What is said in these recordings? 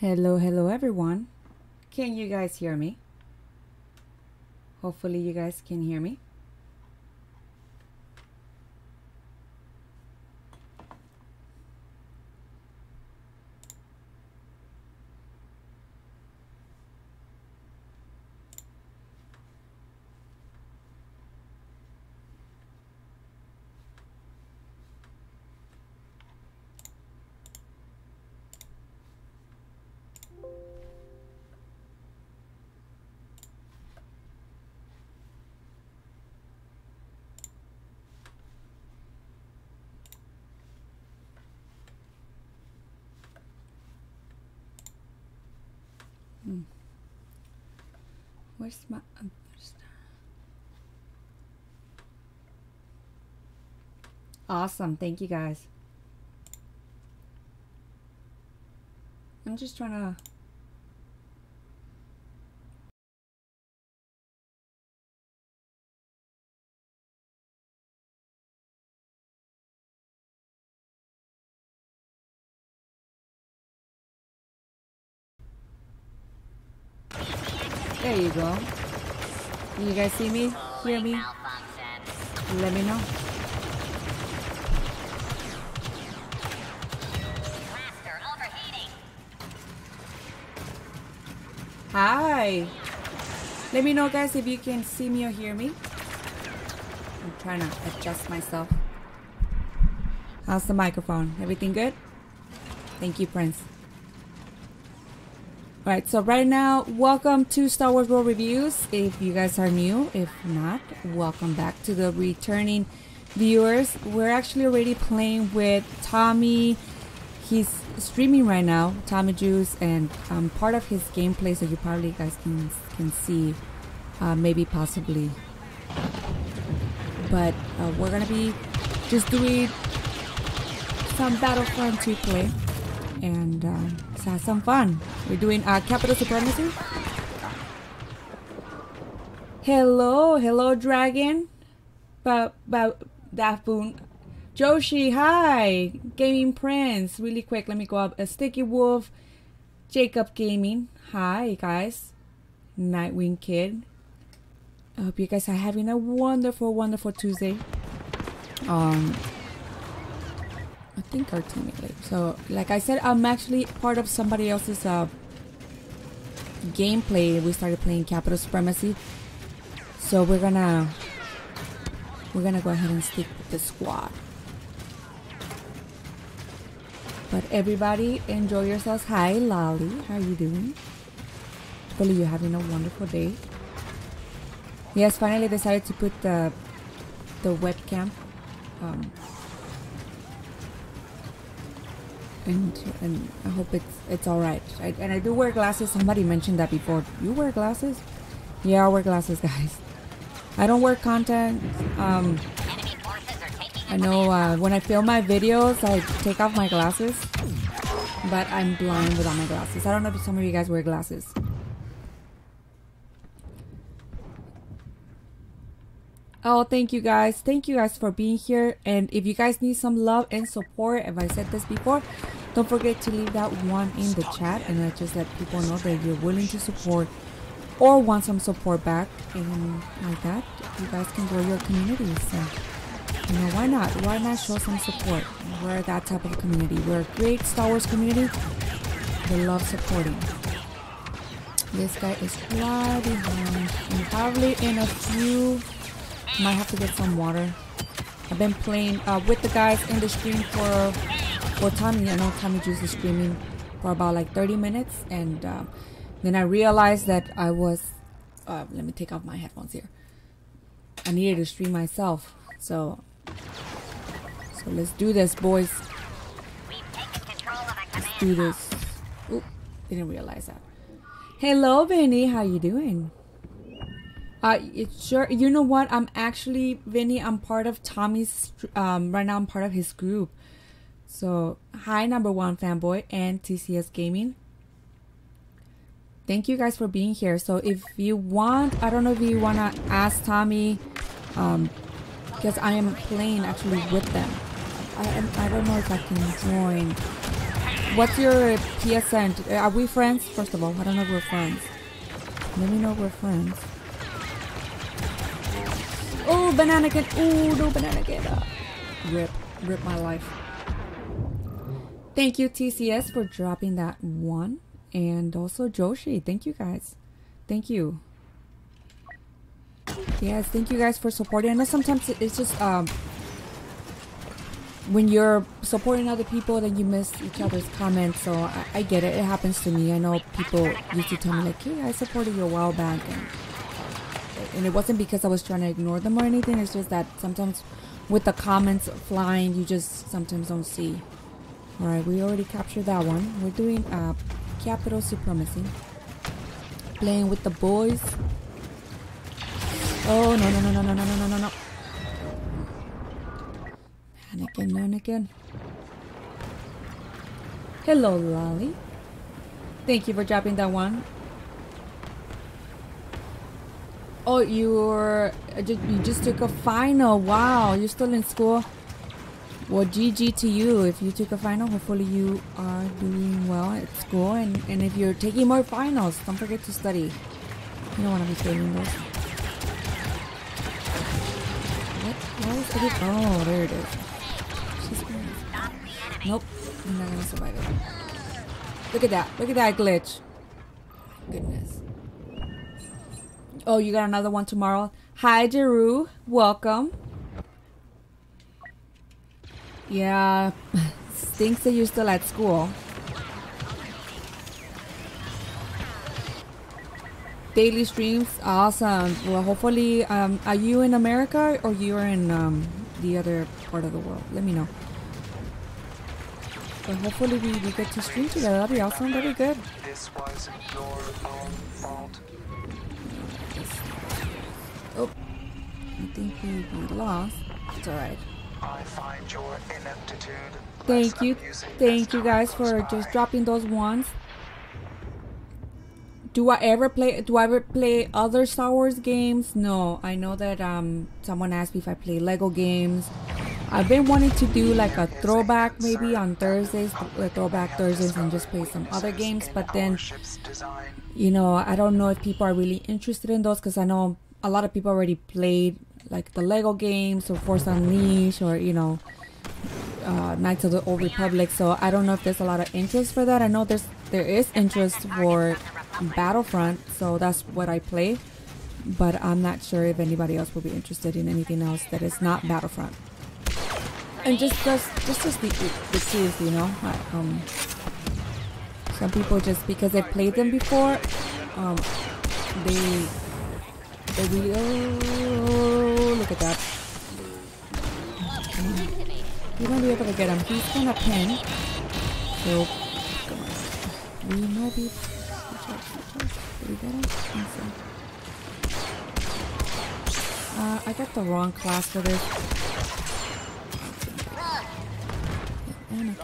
Hello, hello everyone. Can you guys hear me? Hopefully you guys can hear me. Where's my where's? Awesome. Thank you guys. I'm just trying to You guys see me? Hear me? Let me know. Hi. Let me know, guys, if you can see me or hear me. I'm trying to adjust myself. How's the microphone? Everything good? Thank you, Prince. Alright, so right now, welcome to Star Wars Ro Reviews. If you guys are new, if not, welcome back to the returning viewers. We're actually already playing with Tommy. He's streaming right now, Tommy Juice, and um, part of his gameplay, so you probably guys can can see, uh, maybe possibly. But uh, we're gonna be just doing some Battlefront 2 play and um, let's have some fun. We're doing uh, capital supremacy. Hello, hello, dragon. But but Dafoon, Joshi, hi, Gaming Prince. Really quick, let me go up. A Sticky Wolf, Jacob Gaming, hi guys. Nightwing Kid. I hope you guys are having a wonderful, wonderful Tuesday. Um, I think our teammate. So, like I said, I'm actually part of somebody else's uh, gameplay. We started playing Capital Supremacy, so we're gonna we're gonna go ahead and stick with the squad. But everybody, enjoy yourselves. Hi, Lolly. How are you doing? Hopefully, you're having a wonderful day. Yes, finally decided to put the the webcam. Um, and and I hope it's it's all right. I, and I do wear glasses. Somebody mentioned that before. You wear glasses? Yeah, I wear glasses, guys. I don't wear content. Um, I know uh, when I film my videos, I take off my glasses, but I'm blind without my glasses. I don't know if some of you guys wear glasses. Oh, thank you guys. Thank you guys for being here. And if you guys need some love and support, if I said this before, don't forget to leave that one in the chat and I just let people know that you're willing to support or want some support back. And like that, you guys can grow your community. So, you know, why not? Why not show some support? We're that type of community. We're a great Star Wars community. We love supporting. This guy is far behind and probably in a few might have to get some water. I've been playing uh, with the guys in the stream for for Tommy. I know Tommy Juice is streaming for about like 30 minutes, and uh, then I realized that I was. Uh, let me take off my headphones here. I needed to stream myself, so so let's do this, boys. Let's do this. Oop, didn't realize that. Hello, Benny. How you doing? Uh, it's sure. You know what? I'm actually Vinny. I'm part of Tommy's. Um, right now I'm part of his group. So hi, number one fanboy and TCS Gaming. Thank you guys for being here. So if you want, I don't know if you wanna ask Tommy, um, because I am playing actually with them. I I don't know if I can join. what's your PSN? Are we friends? First of all, I don't know if we're friends. Let me know if we're friends. Oh, banana can. Oh, no banana can. Uh, rip, rip my life. Thank you, TCS, for dropping that one. And also Joshi. Thank you, guys. Thank you. Yes, thank you guys for supporting. I know sometimes it's just um when you're supporting other people, then you miss each other's comments. So I, I get it. It happens to me. I know people used to tell me like, "Hey, I supported you a while back," and and it wasn't because I was trying to ignore them or anything. It's just that sometimes with the comments flying, you just sometimes don't see. All right, we already captured that one. We're doing uh, capital supremacy. Playing with the boys. Oh no no no no no no no no no! Again, and again. Hello, Lolly. Thank you for dropping that one. Oh, you're uh, you just took a final. Wow, you're still in school. Well, GG to you. If you took a final, hopefully you are doing well at school. And, and if you're taking more finals, don't forget to study. You don't want to be failing those. What? Why is it? Oh, there it is. She's Nope. I'm not going to survive it. Look at that. Look at that glitch. Goodness. Oh, you got another one tomorrow? Hi, Jeru. Welcome. Yeah, stinks that you're still at school. Daily streams, awesome. Well, hopefully, um, are you in America or you're in um, the other part of the world? Let me know. But hopefully we, we get to stream together. That'd be awesome. That'd be good. I think we, we lost. It's alright. I find your ineptitude. Thank you. Thank you guys for just dropping those ones. Do I ever play do I ever play other Star Wars games? No. I know that um someone asked me if I play Lego games. I've been wanting to do like a throwback maybe on Thursdays, throwback Thursdays and just play some other games, but then you know, I don't know if people are really interested in those cuz I know a lot of people already played like the Lego games or Force Unleashed or you know uh, Knights of the Old Republic. So I don't know if there's a lot of interest for that. I know there's there is interest for Battlefront, so that's what I play. But I'm not sure if anybody else will be interested in anything else that is not Battlefront. And just just just just the the truth, you know. Um, some people just because they played them before, um, they they really oh look at that. We might be able to get him. He's of pinned. So we might be. Did we get him? Uh, I got the wrong class for this. I I can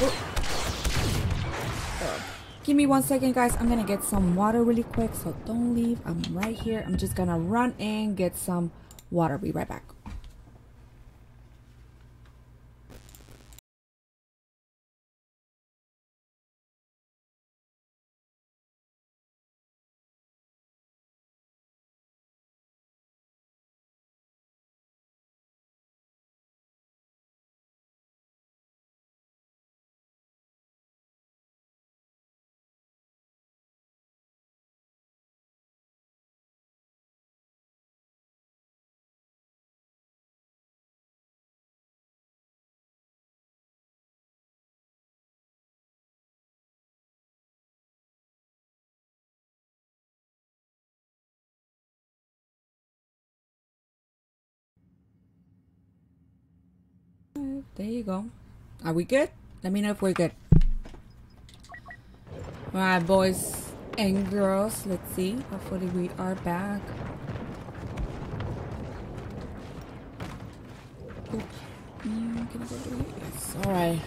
What? Oh. Give me one second, guys. I'm gonna get some water really quick, so don't leave. I'm right here. I'm just gonna run and get some water. Be right back. There you go. Are we good? Let me know if we're good. Alright, boys and girls. Let's see. Hopefully we are back. Alright.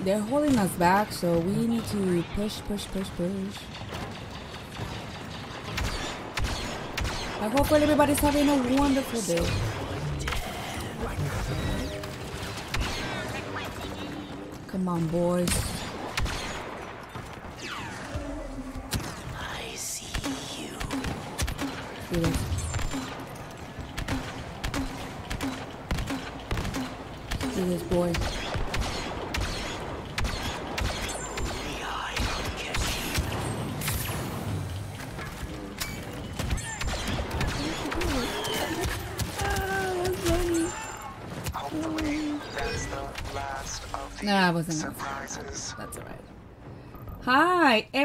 They're holding us back, so we need to push, push, push, push. I hope everybody's having a wonderful day. Come on, boys.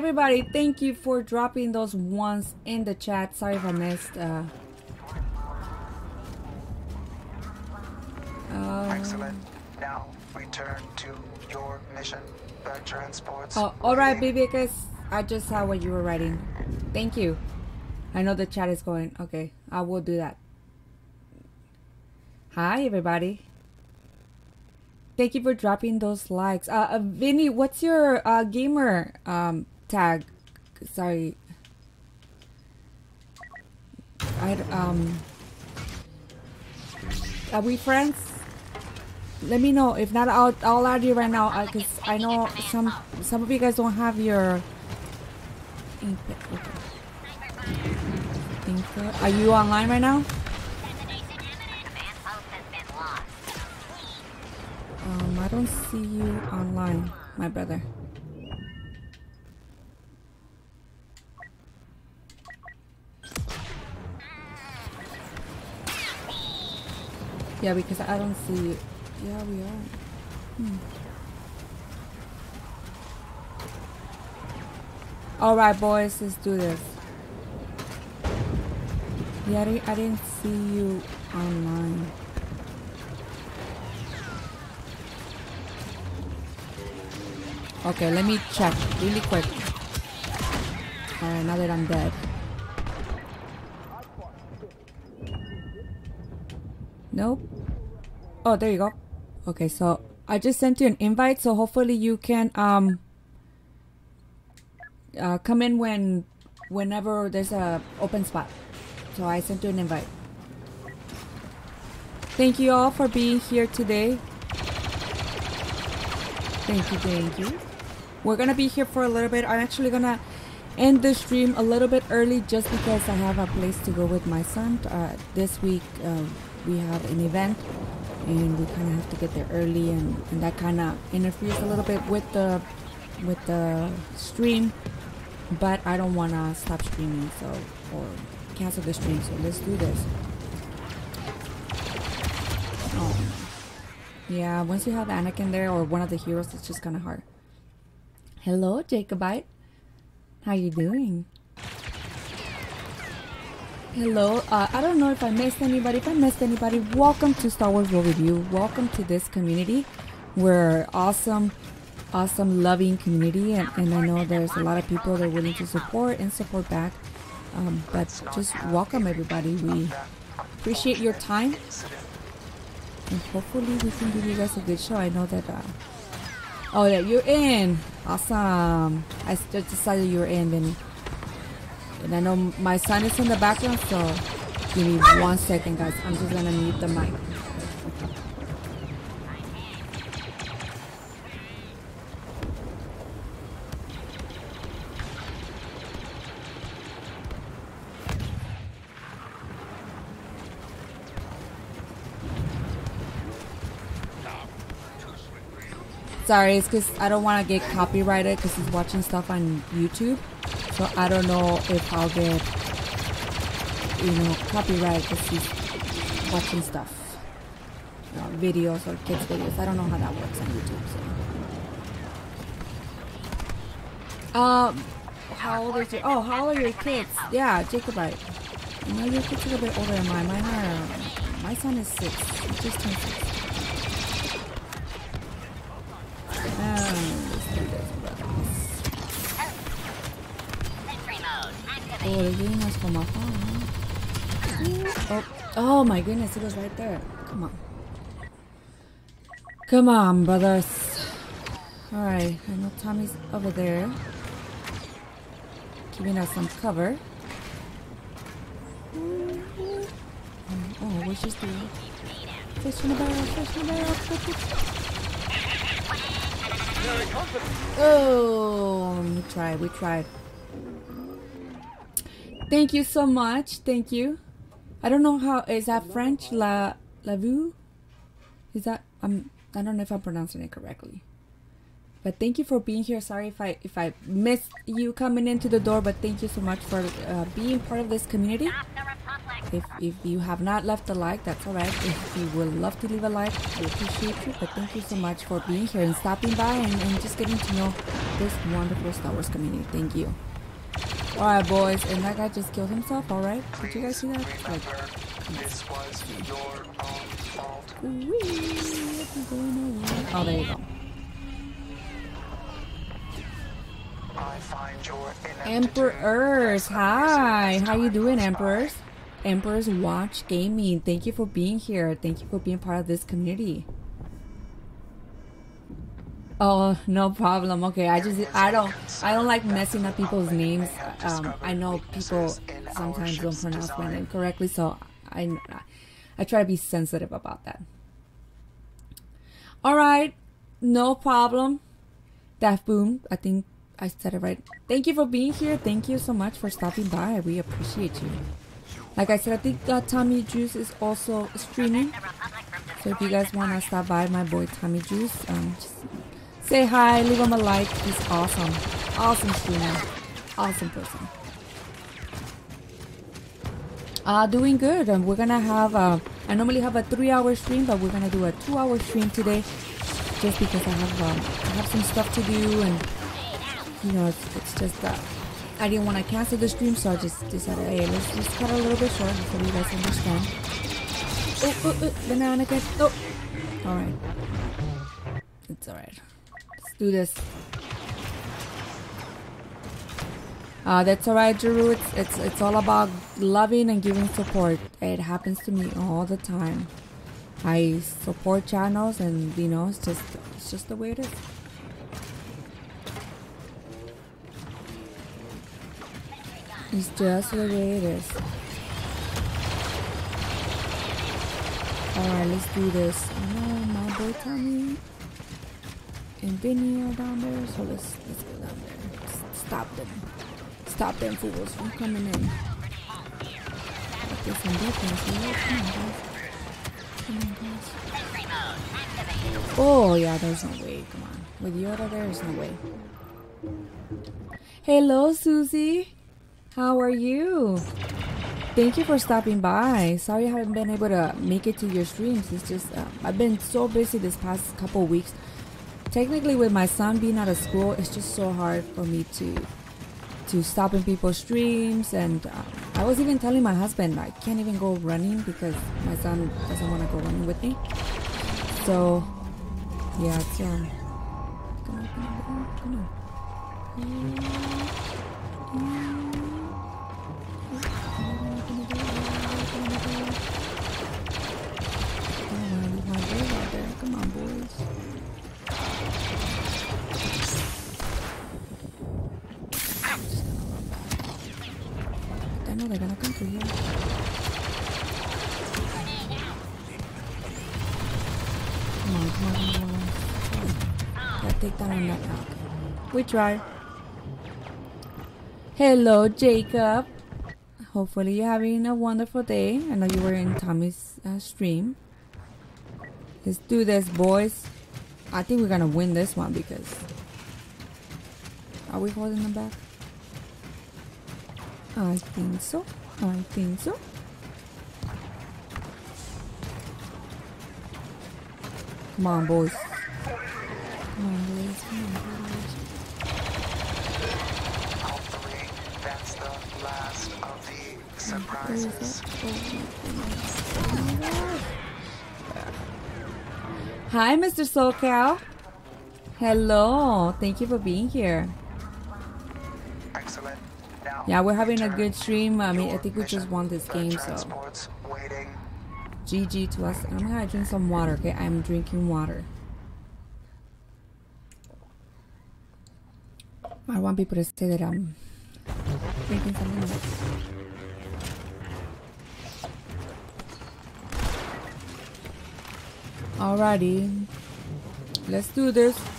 Everybody. Thank you for dropping those ones in the chat. Sorry if I missed. Uh, uh, Excellent. Now, return to your mission. The transports. oh, alright, Bibicus. I just saw what you were writing. Thank you. I know the chat is going. Okay, I will do that. Hi, everybody. Thank you for dropping those likes. Uh, uh Vinny, what's your uh, gamer um, tag? Sorry. I um. Are we friends? Let me know. If not, I'll I'll add you right now. Uh, Cause I know some some of you guys don't have your. Are you online right now? Um, I don't see you online, my brother. Yeah, because I don't see. Yeah, we are. Hmm. All right, boys, let's do this. Yeah, I didn't, I didn't see you online. Okay, let me check really quick. Alright, now that I'm dead. Nope. Oh, there you go. Okay, so I just sent you an invite, so hopefully you can um uh, come in when whenever there's a open spot. So I sent you an invite. Thank you all for being here today. Thank you, thank you. We're gonna be here for a little bit. I'm actually gonna end the stream a little bit early just because I have a place to go with my son. Uh, this week uh, we have an event and we kind of have to get there early and, and that kind of interferes a little bit with the with the stream. But I don't want to stop streaming so or cancel the stream so let's do this. Oh yeah once you have Anakin there or one of the heroes it's just kind of hard. Hello Jacobite how you doing Hello, uh, I don't know if I missed anybody. If I missed anybody, welcome to Star Wars Ro Review. Welcome to this community. We're awesome, awesome, loving community, and, and I know there's a lot of people that are willing to support and support back. Um, but just welcome everybody. We appreciate your time, and hopefully we can give you guys a good show. I know that. Uh, oh, yeah, you're in. Awesome. I just decided you were in, Vinny. And I know my son is in the background, so give me one second, guys. I'm just gonna mute the mic. Sorry, it's because I don't want to get copyrighted because he's watching stuff on YouTube. So I don't know if I'll get, you know, copyright because he's watching stuff. You know, videos or kids' videos. I don't know how that works on YouTube. So. Um, how old is your, oh, how old are your kids? Yeah, Jacobite. You know, your kids are a bit older than mine. Mine are, my son is six. He just turned six. Um, Oh, the game has come off. Oh, oh my goodness, it was right there. Come on. Come on, brothers. Alright, I know Tommy's over there. Giving us some cover. Oh, what's just the fish in the barrel, fish in the barrel. Quick, quick. Oh, we tried. We tried. Thank you so much. Thank you. I don't know how is that French la la vue? Is that I'm I don't know if I'm pronouncing it correctly. But thank you for being here. Sorry if I if I missed you coming into the door, but thank you so much for uh, being part of this community. If, if you have not left a like, that's alright. If you would love to leave a like, we appreciate you. But thank you so much for being here and stopping by and, and just getting to know this wonderful Star Wars community. Thank you. Alright, boys, and that guy just killed himself, alright? Did you guys see that? Like, this was your own fault. wee, it's going away. Oh, there you go. I find your Emperors, hi. How you doing. Emperors? Emperors Watch Gaming. Thank you for being here. Thank you for being part of this community. Oh, no problem. Okay, I just I don't I don't like messing up people's names. Um, I know people sometimes don't pronounce my name correctly, so I I try to be sensitive about that. All right, no problem. Daft Boom, I think I said it right. Thank you for being here. Thank you so much for stopping by. We appreciate you. Like I said, I think uh, Tommy Juice is also streaming. So if you guys want to stop by my boy Tommy Juice, um, just say hi, leave him a like. He's awesome. Awesome streamer. Awesome person. Uh, doing good. Um, we're gonna have, uh, I normally have a three hour stream, but we're gonna do a two hour stream today. Just because I have, um, I have some stuff to do and, you know, it's, it's just, uh, I didn't want to cancel the stream, so I just decided, hey, let's just cut a little bit short so you guys understand. Oh, oh, oh, banana cat. Oh, all right. It's all right. Do this. Uh, that's all right, Jeru. It's, it's it's all about loving and giving support. It happens to me all the time. I support channels, and you know, it's just it's just the way it is. It's just the way it is. Alright, let's do this. Oh, my boy Tommy and Vinny are down there, so let's let's go down there. Stop them. Stop them fools from coming in. Get some defense here. Come on, guys. Come on, guys. Oh yeah, there's no way. Come on. With Yoda, there's no way. Hello, Susie. How are you? Thank you for stopping by. Sorry I haven't been able to make it to your streams. It's just uh, I've been so busy this past couple weeks. Technically, with my son being out of school, it's just so hard for me to to stop in people's streams. And uh, I was even telling my husband I can't even go running because my son doesn't want to go running with me. So yeah, it's um. Come on, come on, come on, come on. Boys. I know they're gonna come through here. Come on, come on, come on, take that on that now. We try. Hello, Jacob. Hopefully you're having a wonderful day. I know you were in Tommy's uh, stream. Let's do this, boys. I think we're gonna win this one because. Are we holding them back? I think so. I think so. Come on, boys. Come on, boys. Come on, boys. Hopefully, that's the last of the surprises. it? My goodness. My gosh. Hi, Mr. SoCal. Hello. Thank you for being here. Excellent. Yeah, we're having a good stream. I mean, I think we just won this game, so. GG to us. I'm gonna drink some water, okay? I'm drinking water. I want people to say that I'm drinking something else. Alrighty. Let's do this.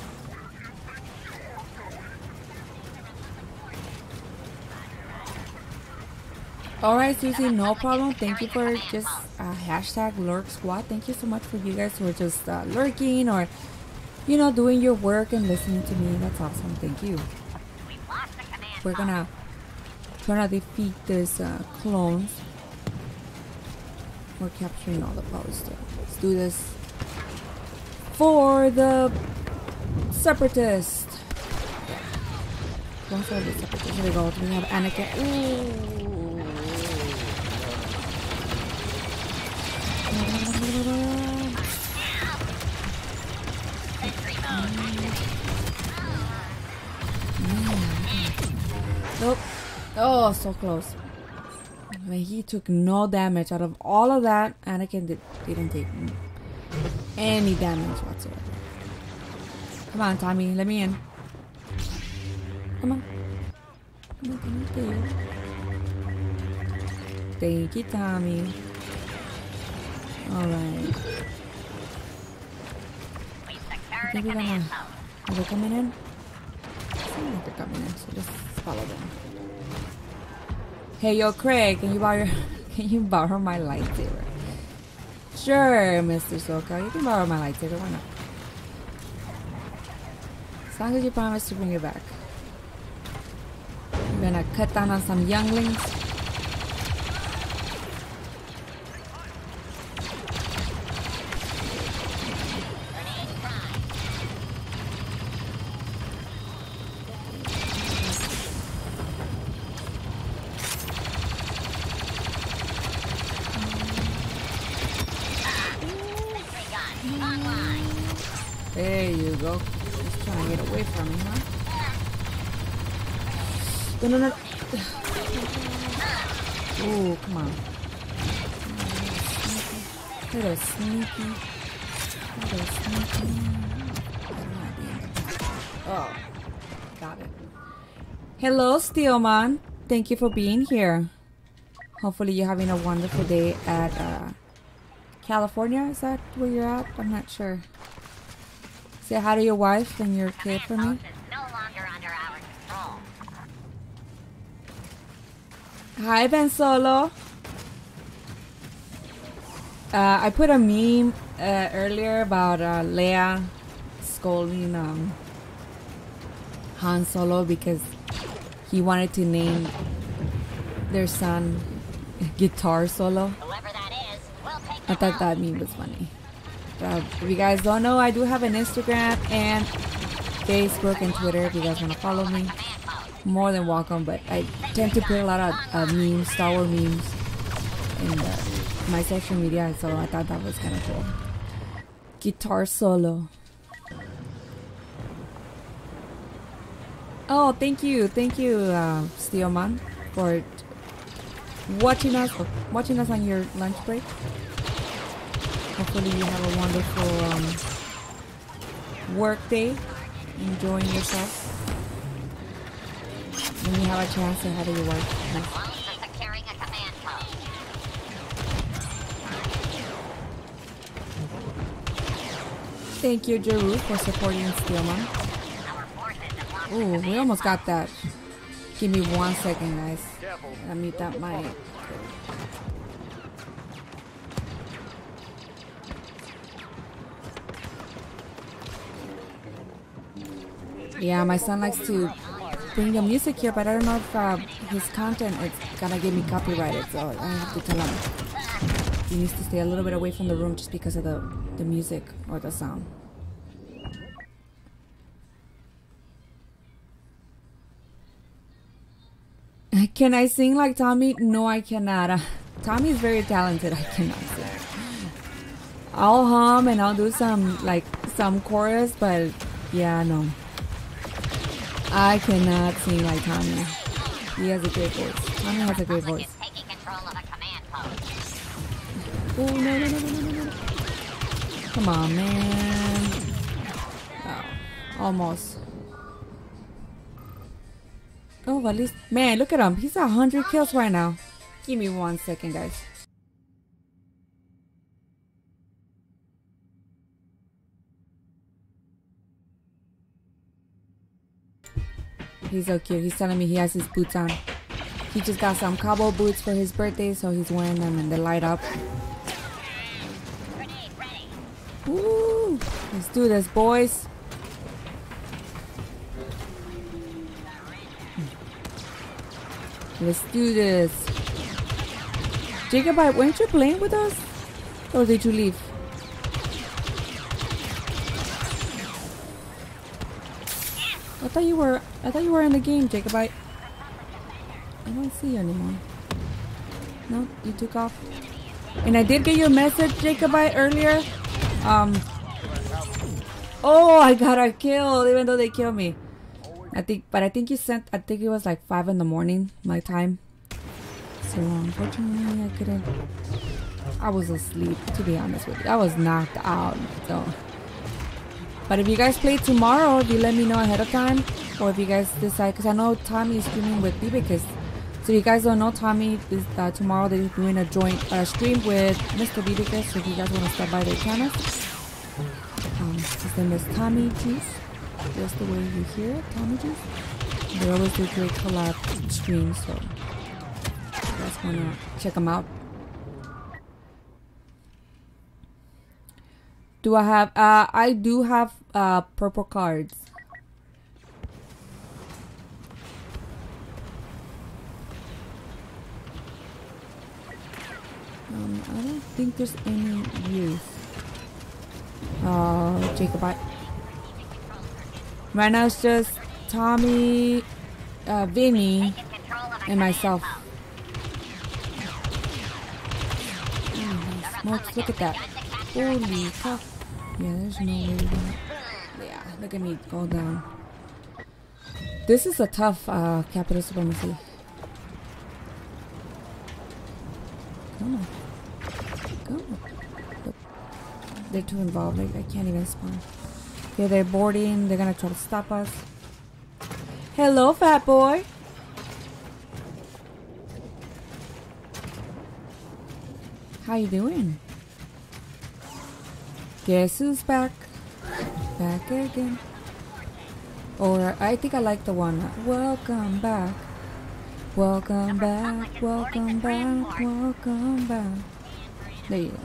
All right, Susie, no problem. Thank you for just uh, hashtag lurk squad. Thank you so much for you guys who are just uh, lurking or, you know, doing your work and listening to me. That's awesome. Thank you. We're gonna try to defeat this uh, clones. We're capturing all the posts. Let's do this for the separatists. One for the separatists. Here we go. We have Anakin. Ooh. Nope. Oh, so close. He took no damage out of all of that. Anakin did, didn't take any damage whatsoever. Come on, Tommy, let me in. Come on. Come on, on. Thank you, Tommy. Alright. I think we're gonna. Are they coming in? Like they're coming in, so just follow them. Hey, yo, Craig, can you borrow can you borrow my lightsaber? Sure, Mr. Soka, you can borrow my lightsaber. Why not? As long as you promise to bring it back. We're gonna cut down on some younglings. There you go. Just trying to get away from me, huh? No, no. Ooh, come on. Sneaky. Sneaky. Oh, got it. Hello, Steelman. Thank you for being here. Hopefully, you're having a wonderful day at uh, California. Is that where you're at? I'm not sure. Say hi to your wife and your kid for me. Hi, Ben Solo. Uh, I put a meme uh, earlier about uh, Leia scolding um, Han Solo because he wanted to name their son Guitar Solo. I thought that meme was funny. Uh, if you guys don't know, I do have an Instagram and Facebook and Twitter if you guys want to follow me. More than welcome, but I tend to put a lot of uh, memes, Star Wars memes, in uh, my social media, so I thought that was kind of cool. Guitar solo. Oh, thank you, thank you, uh, Steelman, for watching us, watching us on your lunch break. Hopefully you have a wonderful um, work day, enjoying yourself. When you have a chance to head to your work. Thank you, Jeru, for supporting Steelman. Ooh, we almost got that. Give me one second, guys. Let me that mic. Yeah, my son likes to bring the music here, but I don't know if uh, his content is gonna get me copyrighted, so I have to tell him he needs to stay a little bit away from the room just because of the, the music or the sound. Can I sing like Tommy? No, I cannot. Tommy is very talented. I cannot sing. I'll hum and I'll do some like some chorus, but yeah, no. I cannot sing like Tommy. He has a great voice. Tommy has a great voice. Oh no no no no no no! Come on, man. Oh, almost. Oh, at least man, look at him. He's a hundred kills right now. Give me one second, guys. He's so cute. He's telling me he has his boots on. He just got some cowboy boots for his birthday, so he's wearing them and they light up. Woo! Let's do this, boys. Let's do this. Jacobite, weren't you playing with us? Or did you leave? I thought you were I thought you were in the game, Jacobite. I don't see you anymore. No, you took off. And I did get your message, Jacobite, earlier. Um Oh I got a kill, even though they killed me. I think but I think you sent I think it was like five in the morning, my time. So unfortunately I couldn't I was asleep to be honest with you. I was knocked out, so but if you guys play tomorrow, if you let me know ahead of time, or if you guys decide, because I know Tommy is streaming with Bibicus. So you guys don't know Tommy is uh, tomorrow they're doing a joint uh, stream with Mr. Bibicus. So if you guys want to stop by their channel, um, his name is Tommy Juice. Just the way you hear it, Tommy Juice. They always do great collab streams, so you guys wanna check them out. Do I have? Uh, I do have uh purple cards. Um, I don't think there's any use. Oh, Jacobite. Right now it's just Tommy, uh, Vinny, and myself. Smokes, look at that. Holy cow. Yeah, there's no way. Yeah, look at me go down. This is a tough uh, capital supremacy. Come on. Come on. They're too involved. Like, I can't even spawn. Okay, they're boarding. They're gonna try to stop us. Hello, fat boy. How you doing? Guess who's back? Back again. Or I think I like the one. Welcome back. Welcome back. Welcome back. Welcome back. There you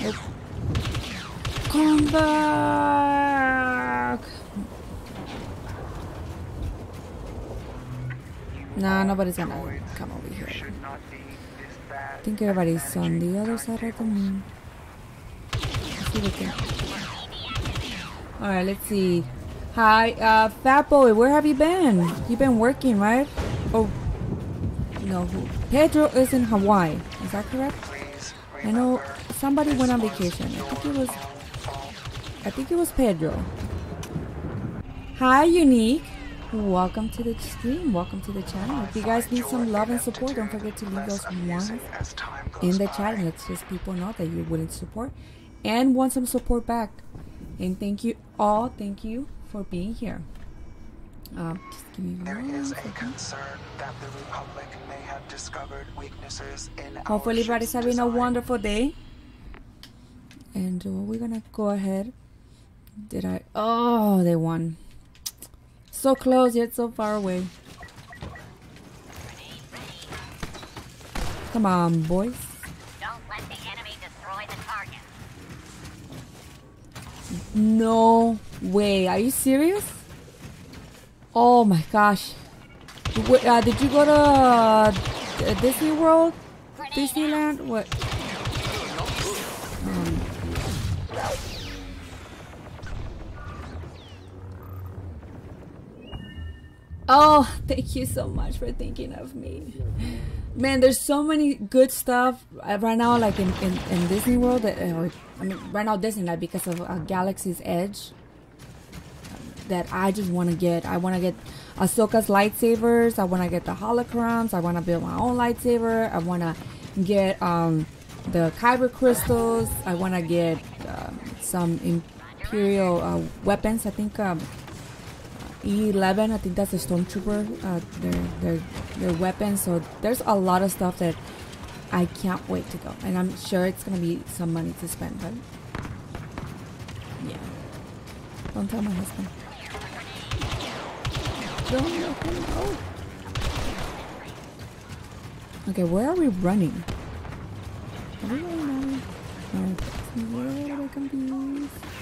go. Come back. Nah, nobody's gonna come over here. Should not be this bad. I think everybody's on the other side of the moon. See what they- Alright, let's see. Hi, uh, Fat Boy, where have you been? You've been working, right? Oh, no. Pedro is in Hawaii. Is that correct? I know somebody went on vacation. I think it was. I think it was Pedro. Hi, Unique. Welcome to the stream. Welcome to the channel. If you guys need some love and support, don't forget to leave those ones in the chat and let's just people know that you're willing to support and want some support back. And thank you all. Thank you for being here. Um, just give me There is a concern that the Republic may have discovered weaknesses in our Hopefully everybody's having a wonderful day. And uh, we're gonna go ahead. Did I? Oh, they won. So close yet so far away. Come on, boys. No way. Are you serious? Oh my gosh. Wait, uh, did you go to uh, Disney World? Disneyland? What? Oh, thank you so much for thinking of me. Man, there's so many good stuff uh, right now, like in, in, in Disney World. That, uh, I mean, right now Disneyland because of uh, Galaxy's Edge. That I just want to get. I want to get Ahsoka's lightsabers. I want to get the holocrons. I want to build my own lightsaber. I want to get um, the kyber crystals. I want to get um, some imperial uh, weapons. I think um, E11. I think that's a stormtrooper. Uh, their their their weapons. So there's a lot of stuff that I can't wait to go, and I'm sure it's gonna be some money to spend. But yeah, don't tell my husband. Don't. Okay, where are we running? Are we running now? Alright, where am I confused?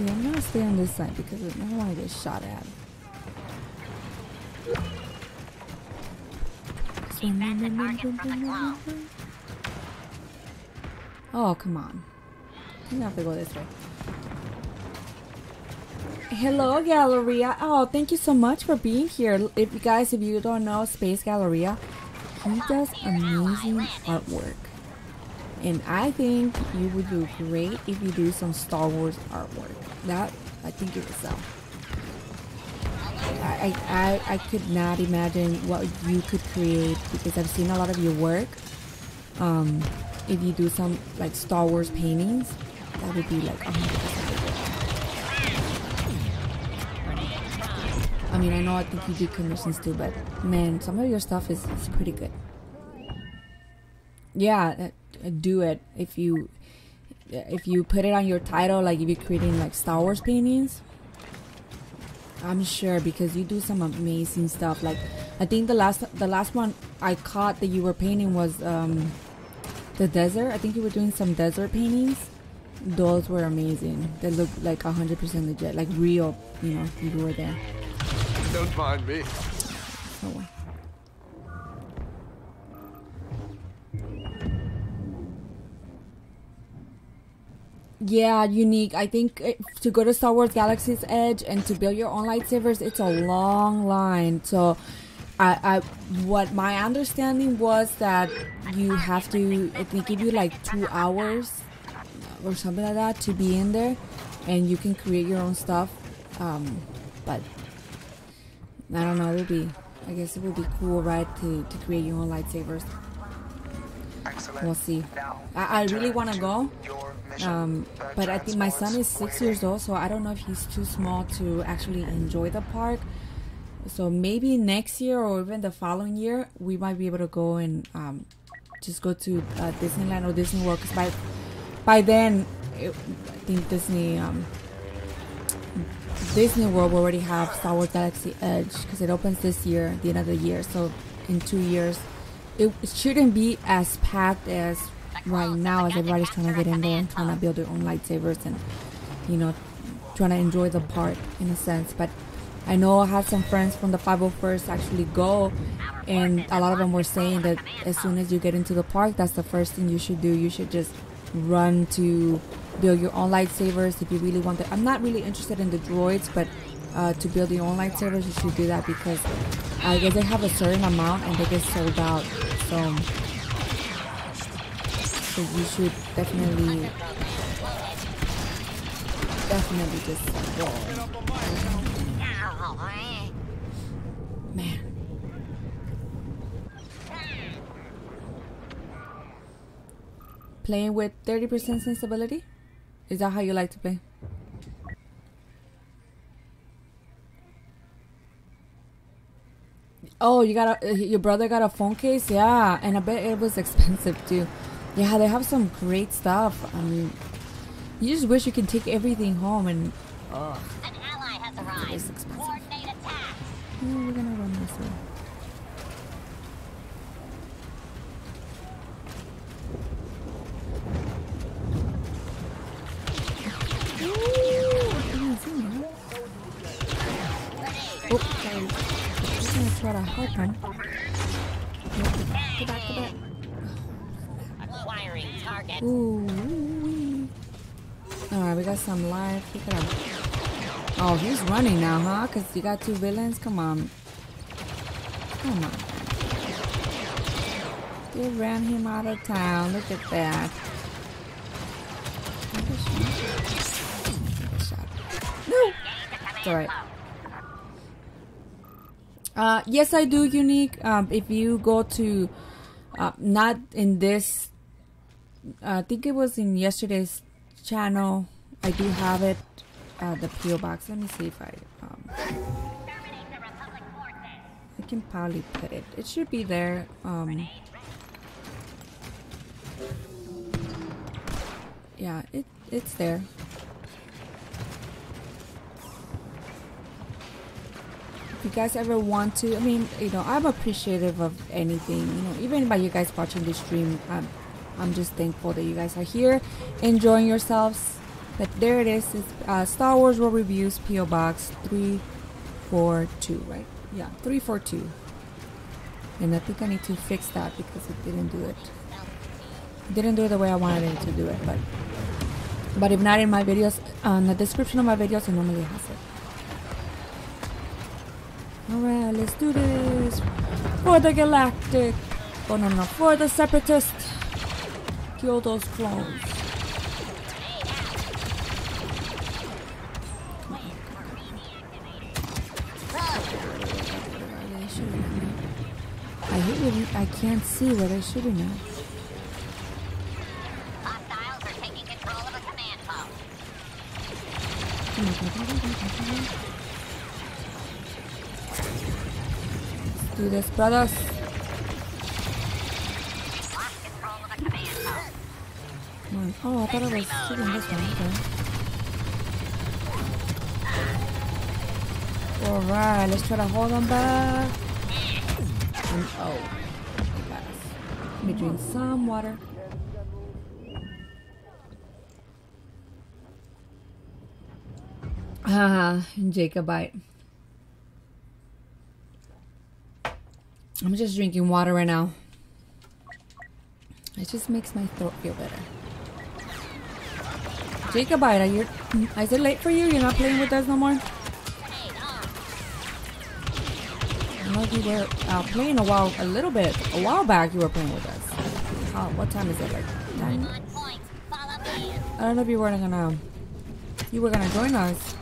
Yeah, I'm gonna stay on this side because I don't want to get shot at. Defend the target from the glow. Oh, come on. You have to go this way. Hello, Galleria. Oh, thank you so much for being here. If you guys, if you don't know Space Galleria, he does amazing artwork. And I think you would do great if you do some Star Wars artwork. That I think it would sell. I, I, I could not imagine what you could create because I've seen a lot of your work. Um, if you do some like Star Wars paintings, that would be like 100% I mean, I know I think you do commissions too, but man, some of your stuff is, is pretty good. Yeah, uh, do it if you if you put it on your title, like if you're creating like Star Wars paintings. I'm sure because you do some amazing stuff. Like I think the last the last one I caught that you were painting was um the desert. I think you were doing some desert paintings. Those were amazing. They look like 100% legit, like real. You know, you were there. Don't mind me. Oh. Yeah, unique. I think uh, to go to Star Wars Galaxy's Edge and to build your own lightsabers, it's a long line. So, I, I what my understanding was that you have to. Think give you like two hours or something like that to be in there, and you can create your own stuff. Um, but I don't know. It would be. I guess it would be cool, right? To to create your own lightsabers. Excellent. We'll see. I, I really want to go. Um, but I think my son is six years old, so I don't know if he's too small to actually enjoy the park. So maybe next year or even the following year, we might be able to go and um, just go to uh, Disneyland or Disney World. Because by by then, it, I think Disney um, Disney World will already have Star Wars Galaxy Edge because it opens this year, the end of the year. So in two years, it, it shouldn't be as packed as right now as everybody's trying to get in there and trying to build their own lightsabers and you know trying to enjoy the park in a sense. But I know I had some friends from the 501st actually go, and a lot of them were saying that as soon as you get into the park, that's the first thing you should do. You should just run to build your own lightsabers if you really want to. I'm not really interested in the droids, but uh, to build your own lightsabers, you should do that because I guess they have a certain amount and they get sold out. So, so you should definitely, definitely just go. Man. Playing with 30% sensibility? Is that how you like to play? Oh, you got a your brother got a phone case? Yeah, and I bet it was expensive too. Yeah, they have some great stuff. I mean, you just wish you could take everything home and oh, An ally has arrived. Coordinate attack. Yeah, we're gonna run this way. Ooh, I didn't see me. Oh, sorry. I'm gonna try to help him. Ooh. Alright, we got some life. Oh, he's running now, huh? Because you got two villains? Come on. Come on. They ran him out of town. Look at that. No! It's alright. Uh, yes, I do, Unique. Um, if you go to, uh, not in this, I think it was in yesterday's channel. I do have it, the PO box. Let me see if I, um. I can probably put it. It should be there. Um, yeah, it it's there. if you guys ever want to, I mean, you know, I'm appreciative of anything, you know, even by you guys watching the stream. I'm, I'm just thankful that you guys are here, enjoying yourselves. But there it is. It's uh, Star Wars Ro Reviews PO Box three four two, right? Yeah, three four two. And I think I need to fix that because it didn't do it. It didn't do it the way I wanted it to do it, but but if not in my videos, on the description of my videos, it normally has it. Alright, let's do this. For the Galactic. Oh no, no, for the Separatist. Kill those clones. I hate when I can't see where they're shooting at. Hostiles are taking control of a command post. Let's do this, brothers. Oh, I thought I was shooting this one. Okay. Alright, let's try to hold them back. And, oh. Let me drink some water. Ah, Jacobite. I'm just drinking water right now. It just makes my throat feel better. Jacobite, are you? Is it late for you? You're not playing with us no more? I know you were uh, playing a while, a little bit, a while back. You were playing with us. What time is it? Like nine? I don't know if you were gonna. You were gonna join us.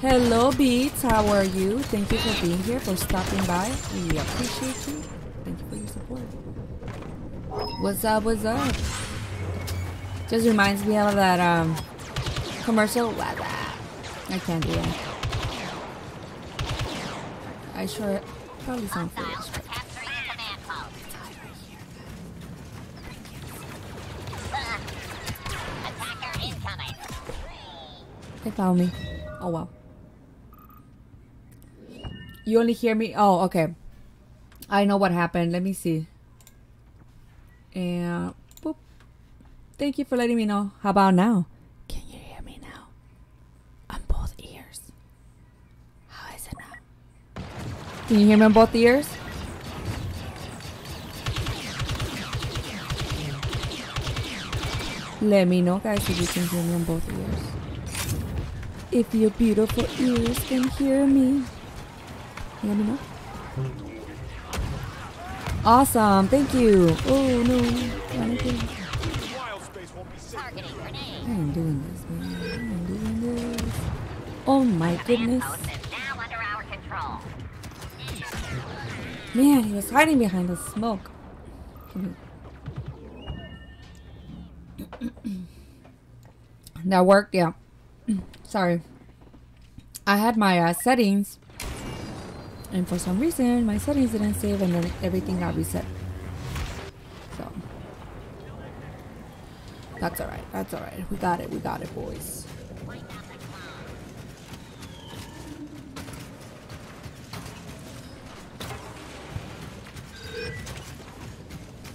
Hello, Beats. How are you? Thank you for being here, for stopping by. We appreciate you. Thank you for your support. What's up? What's up? Just reminds me of that um commercial. I can't do it. I sure probably sound foolish. Hostiles are capturing a command post. Attacker incoming. They found me. Oh wow. You only hear me? Oh, okay. I know what happened. Let me see. And. Thank you for letting me know. How about now? Can you hear me now? On both ears. How is it now? Can you hear me on both ears? Let me know, guys, if you can hear me on both ears. If your beautiful ears can hear me, let me know. Mm. Awesome, thank you. Oh no, Anything? Targeting I doing this, man. I ain't doing this. Oh my goodness, man, he was hiding behind the smoke. That worked, yeah. Sorry. I had my uh, settings, and for some reason, my settings didn't save, and then everything got reset. So that's all right. That's all right. We got it. We got it, boys.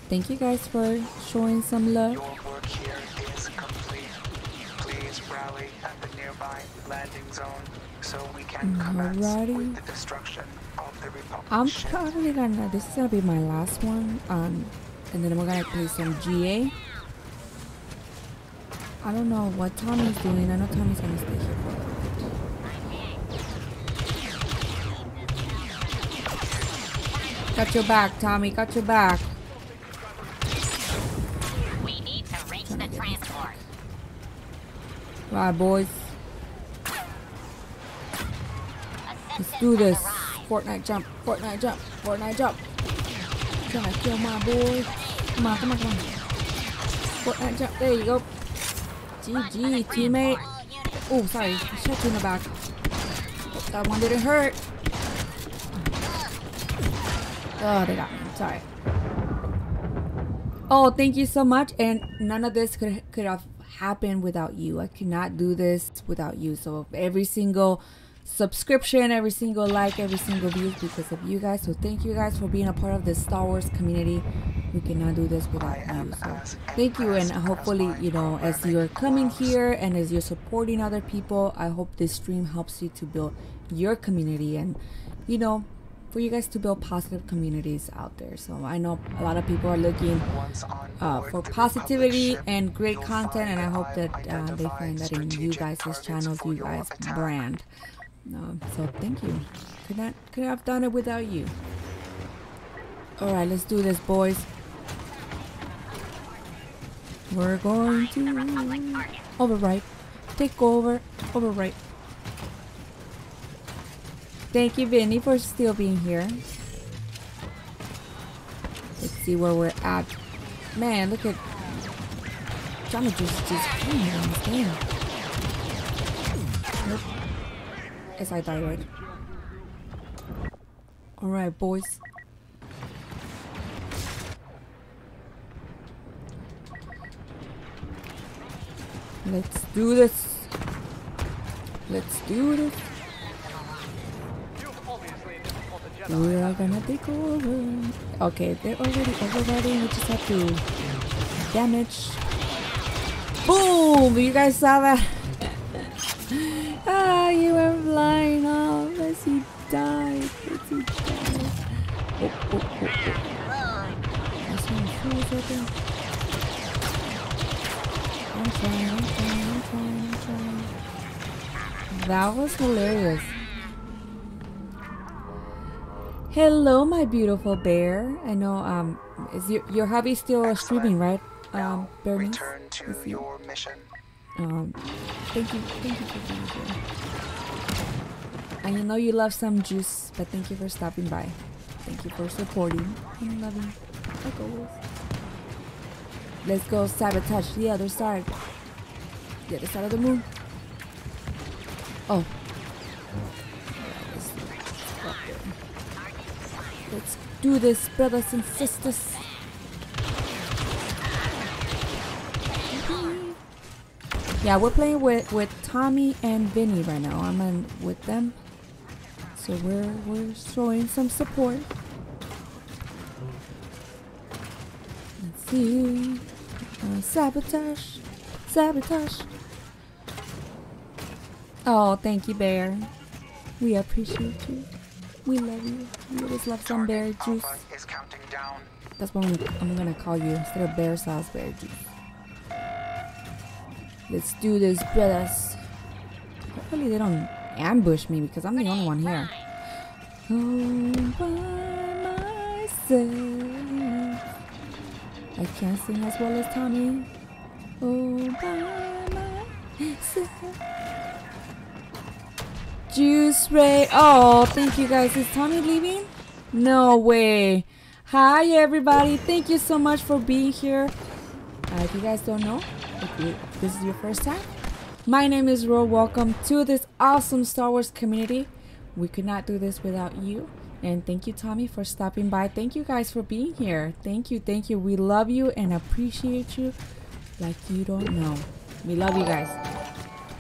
Thank you guys for showing some love. Your work here is complete. Please rally at the nearby landing zone so we can commence Alrighty. with the destruction of the Republic I'm probably gonna. This is gonna be my last one. Um, and then we're gonna play some GA. I don't know what Tommy's doing. I know Tommy's gonna stay here for a little bit. Got your back, Tommy. Got your back. We need to reach the transport. Right, boys. Let's do this. Fortnite jump. Fortnite jump. Fortnite jump. Trying to kill my boy. Come on, come on, come on. Fortnite jump. There you go. GG, teammate. Oh, sorry. I shot you in the back. That one didn't hurt. Oh, they got me. Sorry. Oh, thank you so much. And none of this could could have happened without you. I could not do this without you. So every single subscription, every single like, every single view because of you guys. So thank you guys for being a part of the Star Wars community. We cannot do this without you. So thank you, and hopefully, you know, as you're coming here and as you're supporting other people, I hope this stream helps you to build your community and, you know, for you guys to build positive communities out there. So I know a lot of people are looking uh, for positivity and great content, and I hope that uh, they find that in you guys' channels, you guys' brand. Um, so thank you. Could not could have done it without you. All right, let's do this, boys. We're going to overwrite, take over, overwrite. Thank you, Vinny, for still being here. Let's see where we're at. Man, look at Johnny just just killing me in this game. Guess I die, right. Alright, boys. Let's do this. Let's do this. We are gonna take over. Okay, they're already overriding. We just have to damage. Boom! You guys saw that? ah, you went flying off as he died. As he died. Oh, oh, oh, oh. Fools right there. I'm trying, I'm trying, I'm trying, I'm trying. That was hilarious. Hello, my beautiful bear. I know, um, is your, your hubby still streaming, right? Um, Bernice? return to your mission. Um, thank you, thank you for being here. I know you love some juice, but thank you for stopping by. Thank you for supporting and loving, like. Let's go sabotage the other side. The other side of the moon. Oh. Let's do this, brothers and sisters. Yeah, we're playing with with Tommy and Vinny right now. I'm in with them, so we're we're showing some support. Let's see, uh, sabotage, sabotage. Oh, thank you, Bear. We appreciate you. We love you. We always love some bear juice. Alpha is counting down. That's what I'm I'm gonna call you instead of bear sauce, bear juice. Let's do this, brothers. Hopefully they don't ambush me because I'm the only one here. I can't sing as well as Tommy. All by. Juice Ray. Oh, thank you guys. Is Tommy leaving? No way. Hi, everybody. Thank you so much for being here. Uh, if you guys don't know, this is your first time, my name is Ro. Welcome to this awesome Star Wars community. We could not do this without you. And thank you, Tommy, for stopping by. Thank you guys for being here. Thank you, thank you. We love you and appreciate you like you don't know. We love you guys.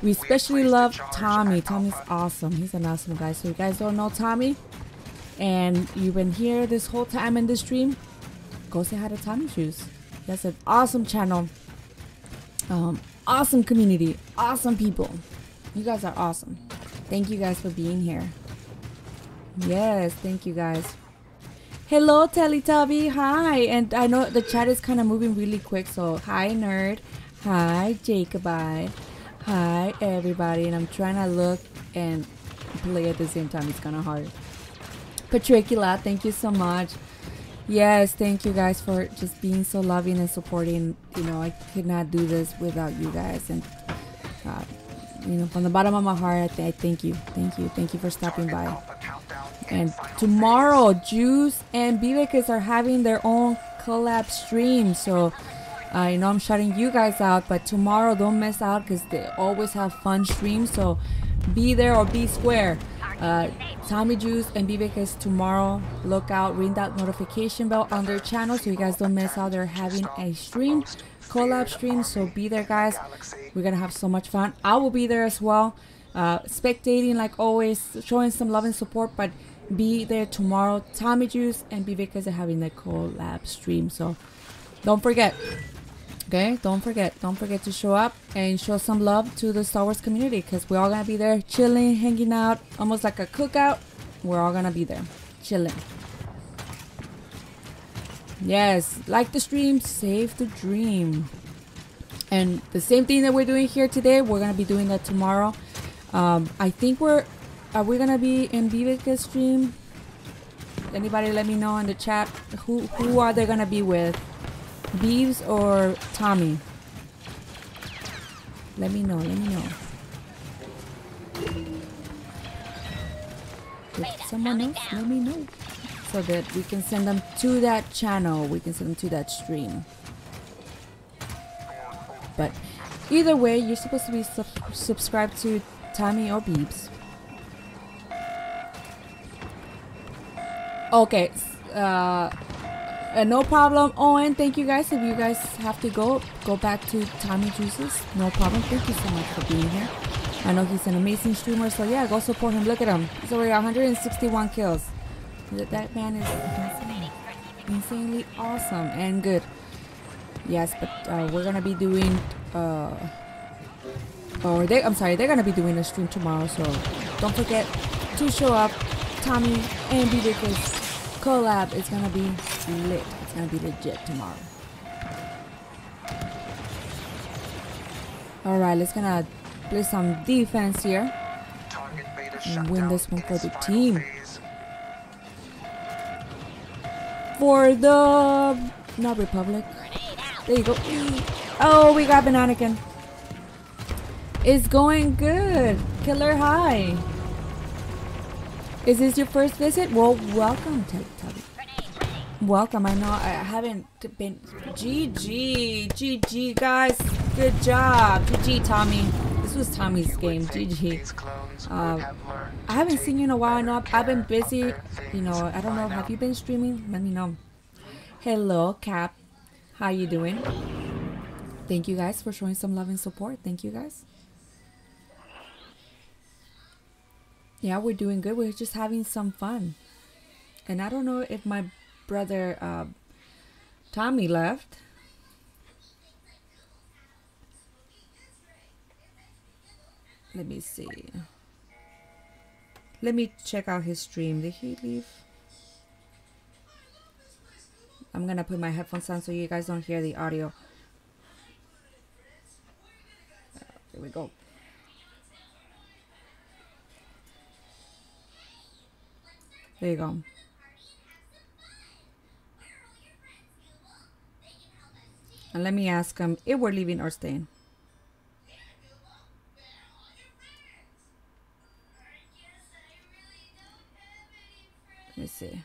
We especially love Tommy. Tommy's awesome. He's an awesome guy. So you guys don't know Tommy, and you've been here this whole time in the stream, go say hi to Tommy. He has an awesome channel, um, awesome community, awesome people. You guys are awesome. Thank you guys for being here. Yes, thank you guys. Hello, Teletubby. Hi. And I know the chat is kind of moving really quick. So, hi, nerd. Hi, Jacobite. Hi, everybody. And I'm trying to look and play at the same time. It's kind of hard. Patricula, thank you so much. Yes, thank you guys for just being so loving and supporting. You know, I could not do this without you guys. And, uh, you know, from the bottom of my heart, I, th- I thank you. Thank you. Thank you for stopping by. And tomorrow. Juice and Bibekis are having their own collab stream. So I know I'm shutting you guys out, but tomorrow don't miss out because they always have fun streams. So be there or be square. Uh, Tommy Juice and Bibekis tomorrow. Look out, ring that notification bell on their channel so you guys don't miss out. They're having a stream, collab stream. So be there, guys. We're gonna have so much fun. I will be there as well. uh, spectating like always, showing some love and support. But be there tomorrow. Tommy Juice and BVKs are having the collab stream, so don't forget. Okay, don't forget, don't forget to show up and show some love to the Star Wars community because we're all gonna be there chilling, hanging out, almost like a cookout. We're all gonna be there, chilling. Yes, like the stream, save the dream. And the same thing that we're doing here today, we're gonna be doing that tomorrow. Um, I think we're are we gonna be in Viveka's stream? Anybody let me know in the chat who who are they gonna be with? Beeves or Tommy? Let me know, let me know. Someone else, let me know. So that we can send them to that channel. We can send them to that stream. But either way, you're supposed to be sub- subscribed to Tommy or Beebs. Okay. Uh, uh, no problem. Owen, thank you guys. If you guys have to go, go back to Tommy Juices. No problem. Thank you so much for being here. I know he's an amazing streamer, so yeah, go support him. Look at him. He's already 161 kills. That, man is insane, insanely awesome and good. Yes, but uh, we're gonna be doing. Uh, or they, I'm sorry, they're gonna be doing a stream tomorrow. So don't forget to show up. Tommy and be BBK's collab is gonna be lit. It's gonna be legit tomorrow. All right, let's gonna play some defense here. And win this one for the team. for the not Republic. There you go. Oh, we got Bananakin. It's going good. Killer high. Is this your first visit? Well, welcome, Teletubby. Welcome. I know I haven't been. GG. GG, guys. Good job. GG, Tommy. This was Tommy's game. GG. these clones would Uh, I haven't seen you in a while now. better I've been busy. You know, I don't know. Have you been streaming? Let me know. Hello, Cap. How you doing? Thank you guys for showing some love and support. Thank you guys. Yeah, we're doing good. We're just having some fun. And I don't know if my brother uh, Tommy left. Let me see. Let me check out his stream. Did he leave? I'm gonna put my headphones on so you guys don't hear the audio. Uh, Here we go. There you go. And let me ask him if we're leaving or staying. Let me see.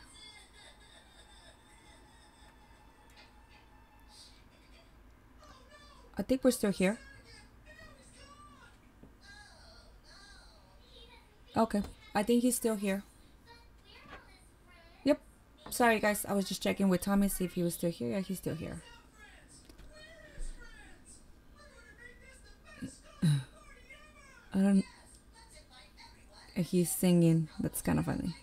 I think we're still here. Okay. I think he's still here. Sorry guys, I was just checking with Tommy see if he was still here. Yeah, he's still here. I don't eh, He's singing. That's kind of funny.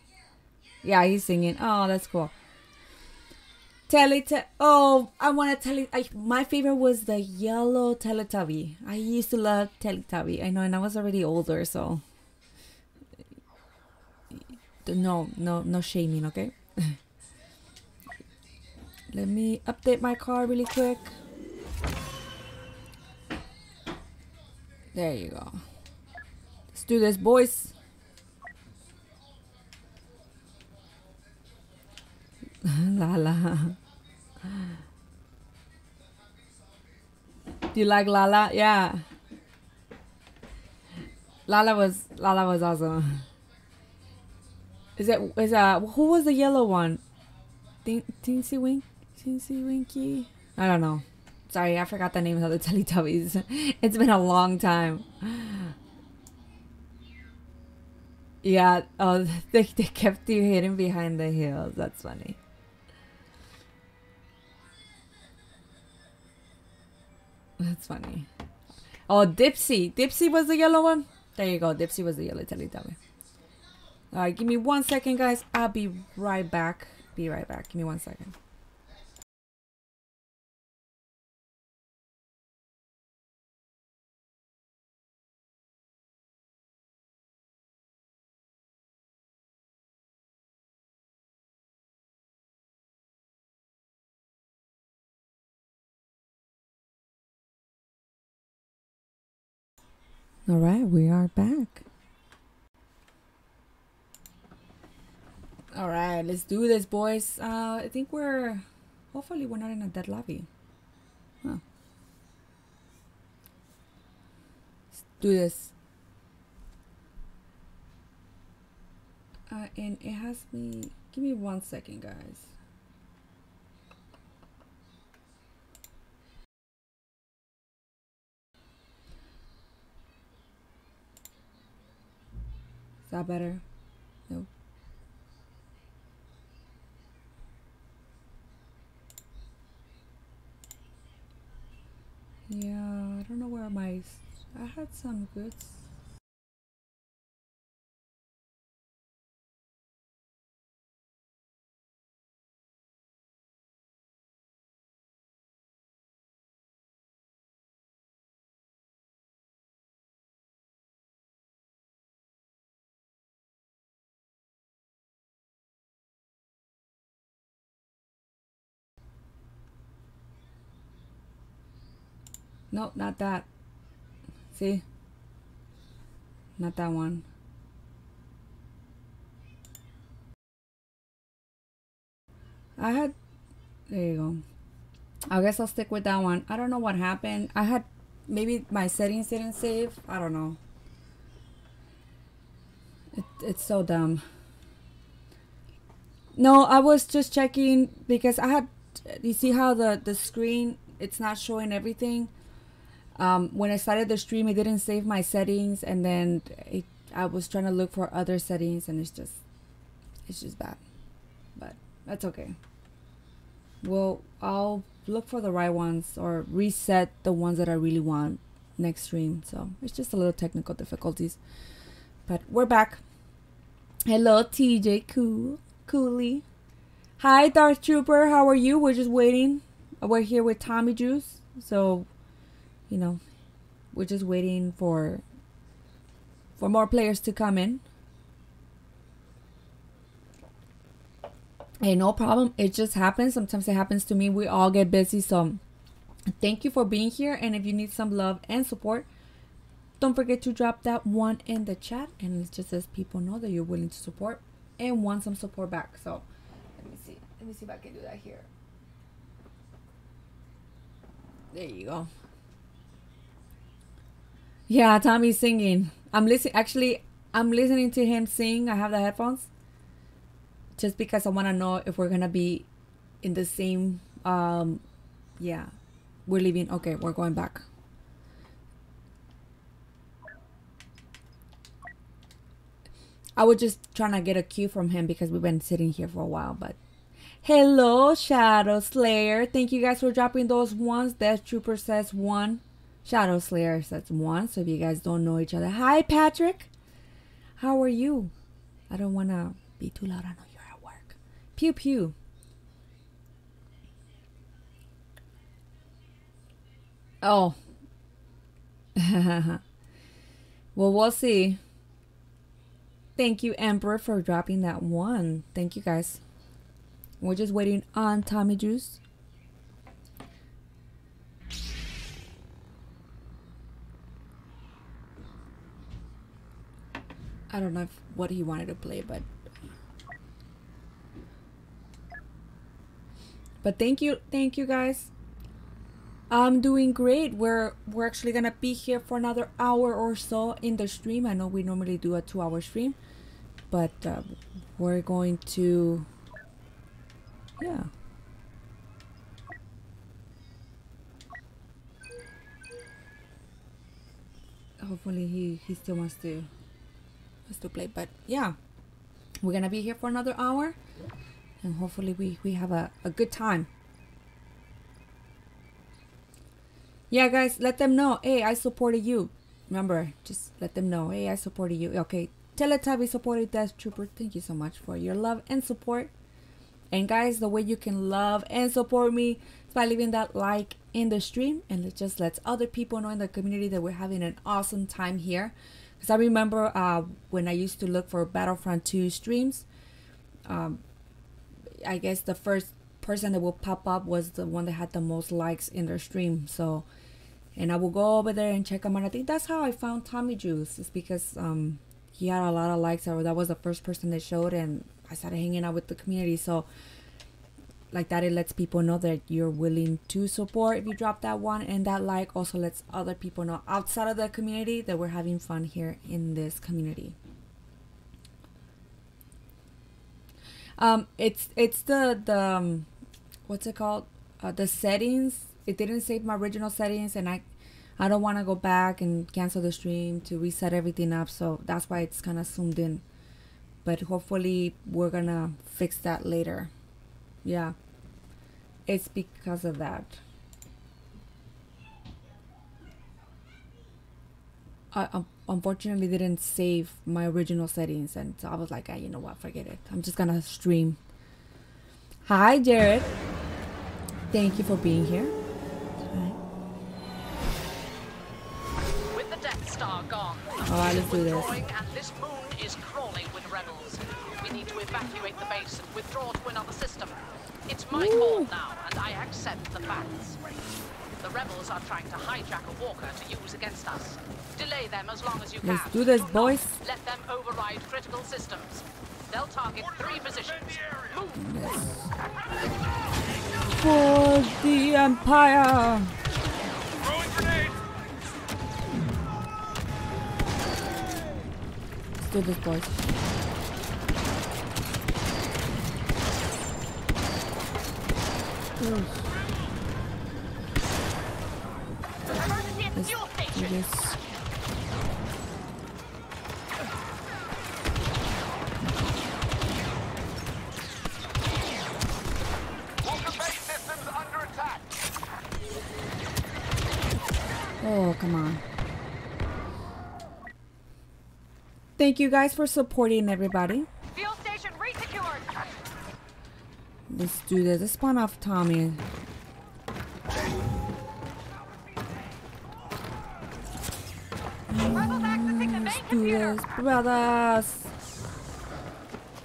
Yeah, he's singing. Oh, that's cool. Teleta. Oh, I want to tell you. My favorite was the yellow Teletubby. I used to love Teletubby. I know, and I was already older, so. No, no, no shaming, okay? Let me update my car really quick. There you go. Let's do this, boys. Lala. Do you like Lala? Yeah. Lala was Lala was awesome. Is it is uh who was the yellow one? Tin- Tinsy Wink Tinsy Winky? I don't know. Sorry, I forgot the names of the Teletubbies. It's been a long time. Yeah, oh they, they kept you hidden behind the hills. That's funny. That's funny. Oh, Dipsy. Dipsy was the yellow one? There you go. Dipsy was the yellow Teletubby. All right, give me one second, guys. I'll be right back. Be right back. Give me one second. All right, we are back. All right, let's do this, boys. Uh, I think we're. Hopefully, we're not in a dead lobby. Huh. Let's do this. Uh, and it has me. Give me one second, guys. Is that better? No. Yeah, I don't know where my. I had some goods. No, not that. See? Not that one. I had. There you go. I guess I'll stick with that one. I don't know what happened. I had. Maybe my settings didn't save. I don't know. It, it's so dumb. No, I was just checking because I had. You see how the, the screen. It's not showing everything um, when I started the stream, it didn't save my settings, and then it, I was trying to look for other settings, and it's just, it's just bad. But that's okay. Well, I'll look for the right ones or reset the ones that I really want next stream. So it's just a little technical difficulties, but we're back. Hello, TJ Cool Cooley. Hi, Death Trooper. How are you? We're just waiting. We're here with Tommy Juice, so you know, we're just waiting for for more players to come in. Hey, no problem. It just happens. Sometimes it happens to me. We all get busy. So thank you for being here. And if you need some love and support, don't forget to drop that one in the chat. And it just says people know that you're willing to support and want some support back. So let me see. Let me see if I can do that here. There you go. Yeah, Tommy's singing. I'm listening. Actually, I'm listening to him sing. I have the headphones. Just because I want to know if we're gonna be in the same. Um, yeah, we're leaving. Okay, we're going back. I was just trying to get a cue from him because we've been sitting here for a while. But hello, Shadow Slayer. Thank you guys for dropping those ones. Death Trooper says one. Shadow Slayer says one. So if you guys don't know each other, hi Patrick. How are you? I don't want to be too loud. I know you're at work. Pew pew. Oh. well, we'll see. Thank you, Emperor, for dropping that one. Thank you, guys. We're just waiting on Tommy Juice. I don't know if, what he wanted to play, but but thank you, thank you guys. I'm doing great. We're we're actually gonna be here for another hour or so in the stream. I know we normally do a two-hour stream, but uh, we're going to yeah. Hopefully he he still wants to wants to play, but yeah, we're gonna be here for another hour, and hopefully we we have a a good time. Yeah, guys, let them know. Hey, I supported you. remember, just let them know, hey, I supported you. Okay, Teletubby supported Death Trooper. Thank you so much for your love and support. And guys, the way you can love and support me is by leaving that like in the stream and it just lets other people know in the community that we're having an awesome time here. Because I remember uh, when I used to look for Battlefront 2 streams, um, I guess the first person that will pop up was the one that had the most likes in their stream. So, and I will go over there and check them out. I think that's how I found Tommy Juice. It's because um, he had a lot of likes, that was the first person that showed, and I started hanging out with the community. So, like that, it lets people know that you're willing to support if you drop that one, and that like also lets other people know outside of the community that we're having fun here in this community. Um, it's it's the the um, what's it called? Uh, the settings. It didn't save my original settings, and I I don't want to go back and cancel the stream to reset everything up. So that's why it's kind of zoomed in. But hopefully we're gonna fix that later. Yeah, it's because of that. I um, unfortunately didn't save my original settings, and so I was like, ah, you know what, forget it. I'm just gonna stream. Hi, Jared. Thank you for being here. Hi. With the Death Star gone, All right, let's do this. Evacuate the base and withdraw to another system. It's my call now, and I accept the facts. The rebels are trying to hijack a walker to use against us. Delay them as long as you Let's can. do this, not boys. Let them override critical systems. They'll target three positions. Move. For the Empire. Let's do this, boys. This. Oh, come on. Thank you guys for supporting everybody. Let's do this. Let's spawn off Tommy. Rebels accessing the main Let's do this, brothers.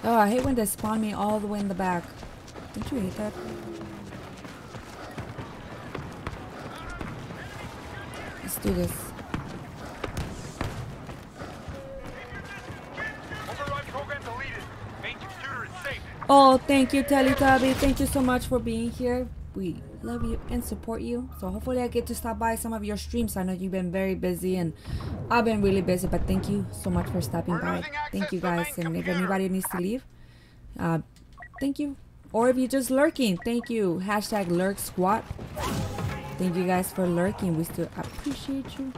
Oh, I hate when they spawn me all the way in the back. Don't you hate that? Let's do this. Oh, thank you, Teletubby. Thank you so much for being here. We love you and support you. So hopefully I get to stop by some of your streams. I know you've been very busy and I've been really busy, but thank you so much for stopping by. Thank you guys. And if anybody needs to leave, uh, thank you. Or if you're just lurking, thank you. Hashtag lurk squat. Thank you guys for lurking. We still appreciate you,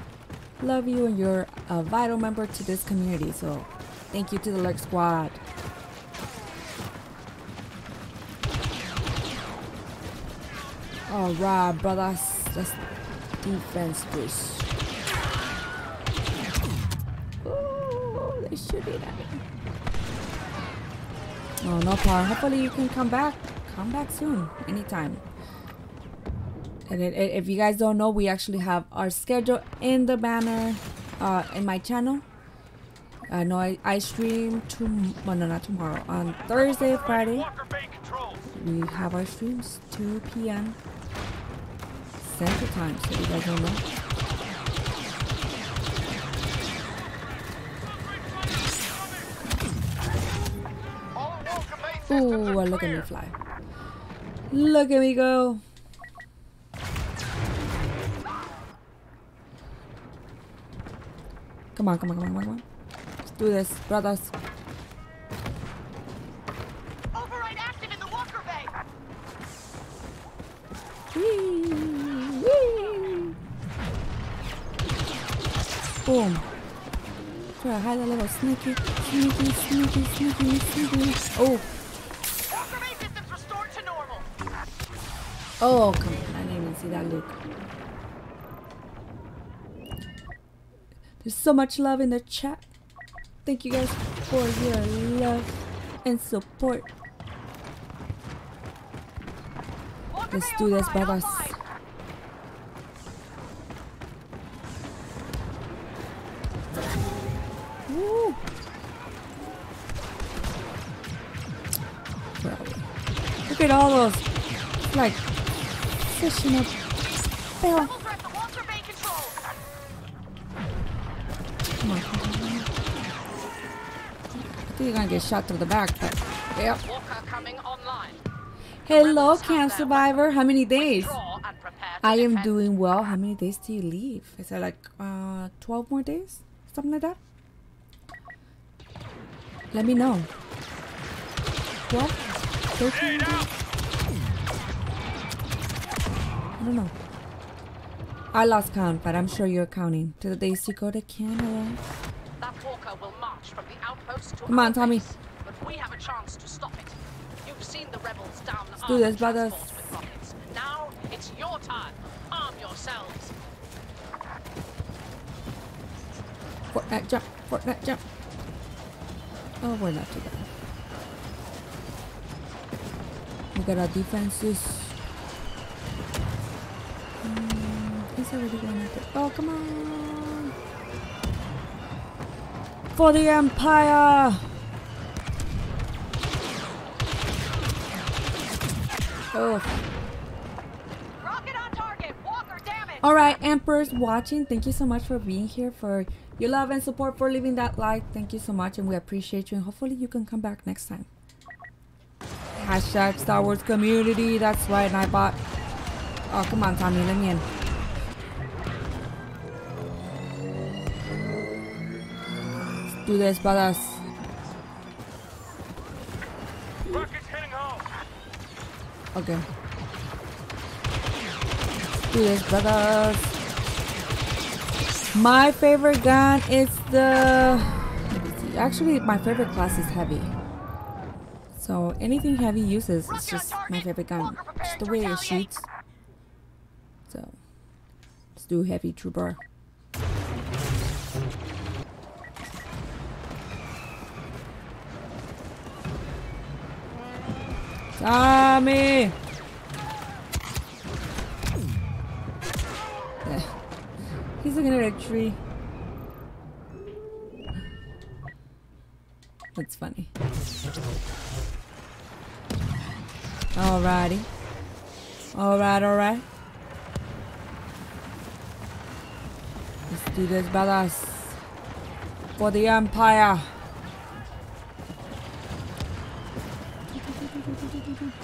love you, and you're a vital member to this community. So thank you to the lurk squad. Alright, brothers. Let's defense this. Ooh, they're shooting at me. No, no problem. Hopefully you can come back. Come back soon. Anytime. And it, it- if you guys don't know, we actually have our schedule in the banner uh, in my channel. I know I, stream to well, no, not tomorrow. On Thursday, Friday, we have our streams 2 p.m. Central Time. So you guys don't know. All Walker Bay systems Ooh, look at me fly. Look at me go. Come on, come on, come on, come on. Let's do this, brothers. Override active in the Walker Bay. Whee. Boom. Try a high level sneaky, sneaky, sneaky, sneaky, sneaky. Oh, oh, come on. I didn't even see that look. There's so much love in the chat. Thank you guys for your love and support. Let's do this, brothers. Woo. Where are we? Look at all those, like, fishing up. Bell. Rebels are at the Walker Bay control. Come on, come on, come on. I think you're gonna get shot through the back, but yep. Walker coming online. Hello, Camp Survivor. How many days? Draw and prepare for I am doing well. How many days do you leave? Is it like uh 12 more days? Something like that? Let me know. 12? 13? I don't know. I lost count, but I'm sure you're counting. To the days you go to Canada. That Walker will march from the outpost to Come on, Tommy. base, But we have a chance to stop it. You've seen the rebels down Let's do this, brothers. with rockets. Now it's your turn. Arm yourselves. Fortnite jump. Fortnite jump. Oh, we're not too bad. We got our defenses. Hmm, he's already going after. Oh, come on. For the Empire. Oh. Rocket on target. Walker damage. All right, Emperors watching, thank you so much for being here, for your love and support, for leaving that like. Thank you so much, and we appreciate you. And hopefully, you can come back next time. Hashtag Star Wars community. That's right, and I bought. Oh, come on, Tommy, let me in. Let's do this, brothers. Rockets heading home. Okay. Let's do this, brothers. My favorite gun is the. Let me see. Actually, my favorite class is heavy. So anything heavy uses is just my favorite gun. Just the way it shoots. So let's do heavy trooper. Tommy! He's looking at a tree. That's funny. Alrighty. Alright, alright. Let's do this, brothers. For the Empire.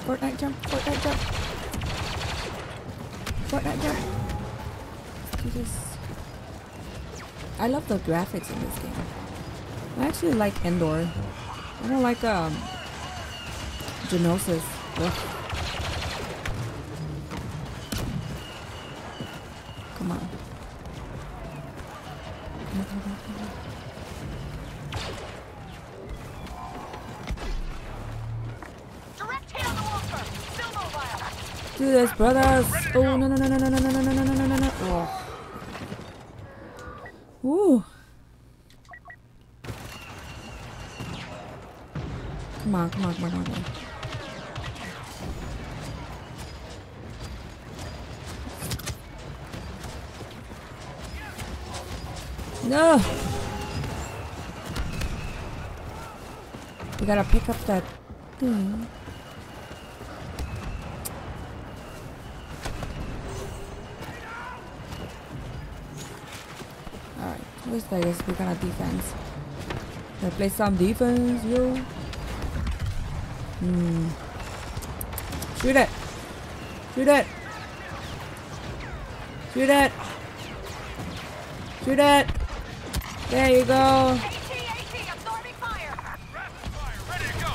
Fortnite jump, Fortnite jump. Fortnite jump. Let's. I love the graphics in this game. I actually like Endor. I don't like um Geonosis. Ugh. Come on. Direct hit the Walker. Still mobile. Do this, brothers. Pick up that thing. Alright, least I guess we're gonna defense. Gotta play some defense, yo. Hmm. Shoot it! Shoot it! Shoot it! Shoot it! There you go! AT, AT, absorbing fire. Rapid fire, ready to go.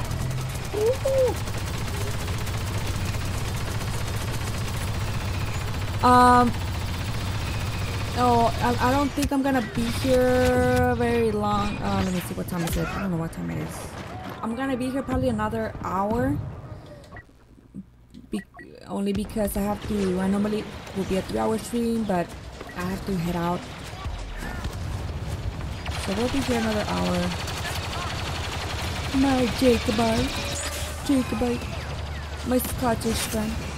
Um. Oh, I, I don't think I'm gonna be here very long. Uh, let me see what time is it. I don't know what time it is. I'm gonna be here probably another hour. Be- only because I have to. I normally will be a three-hour stream, but I have to head out So we'll be here another hour. My Jacobite. Jacobite. My Scottish friend.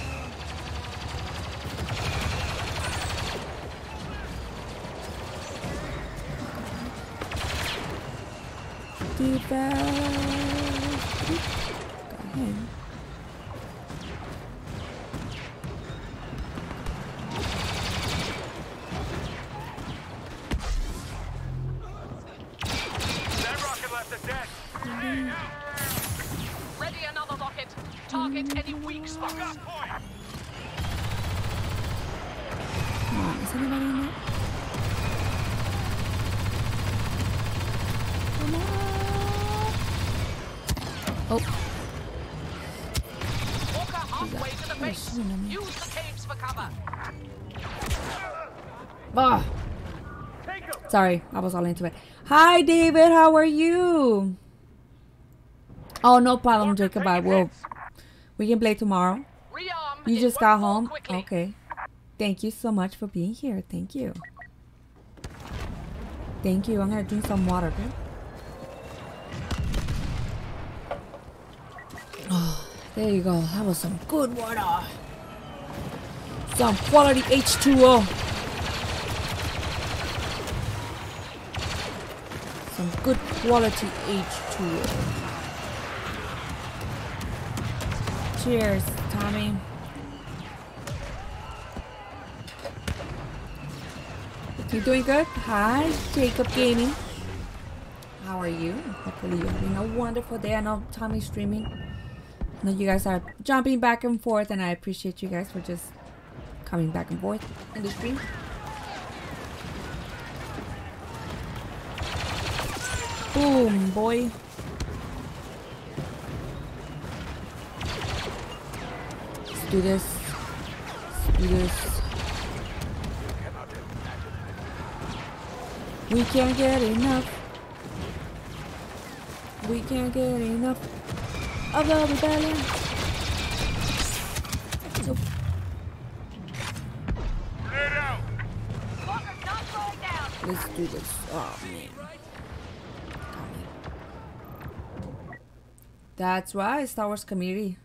Defense. Sorry, I was all into it. Hi, David. How are you? Oh, no problem, Jacob. I will. We can play tomorrow. Rearm. You just got home. Okay. Thank you so much for being here. Thank you. Thank you. I'm gonna drink some water. Okay. Oh, there you go. That was some good water. Some quality H2O. Some good quality H2O. Cheers, Tommy. You doing good? Hi, Jacob Gaming. How are you? Hopefully you're having a wonderful day. I know Tommy's streaming. I know you guys are jumping back and forth, and I appreciate you guys for just coming back and forth in the stream. Boom, boy. Let's do this. Let's do this. We can't get enough. We can't get enough of the rebellion. Let's do this. Oh man. That's right, Star Wars community.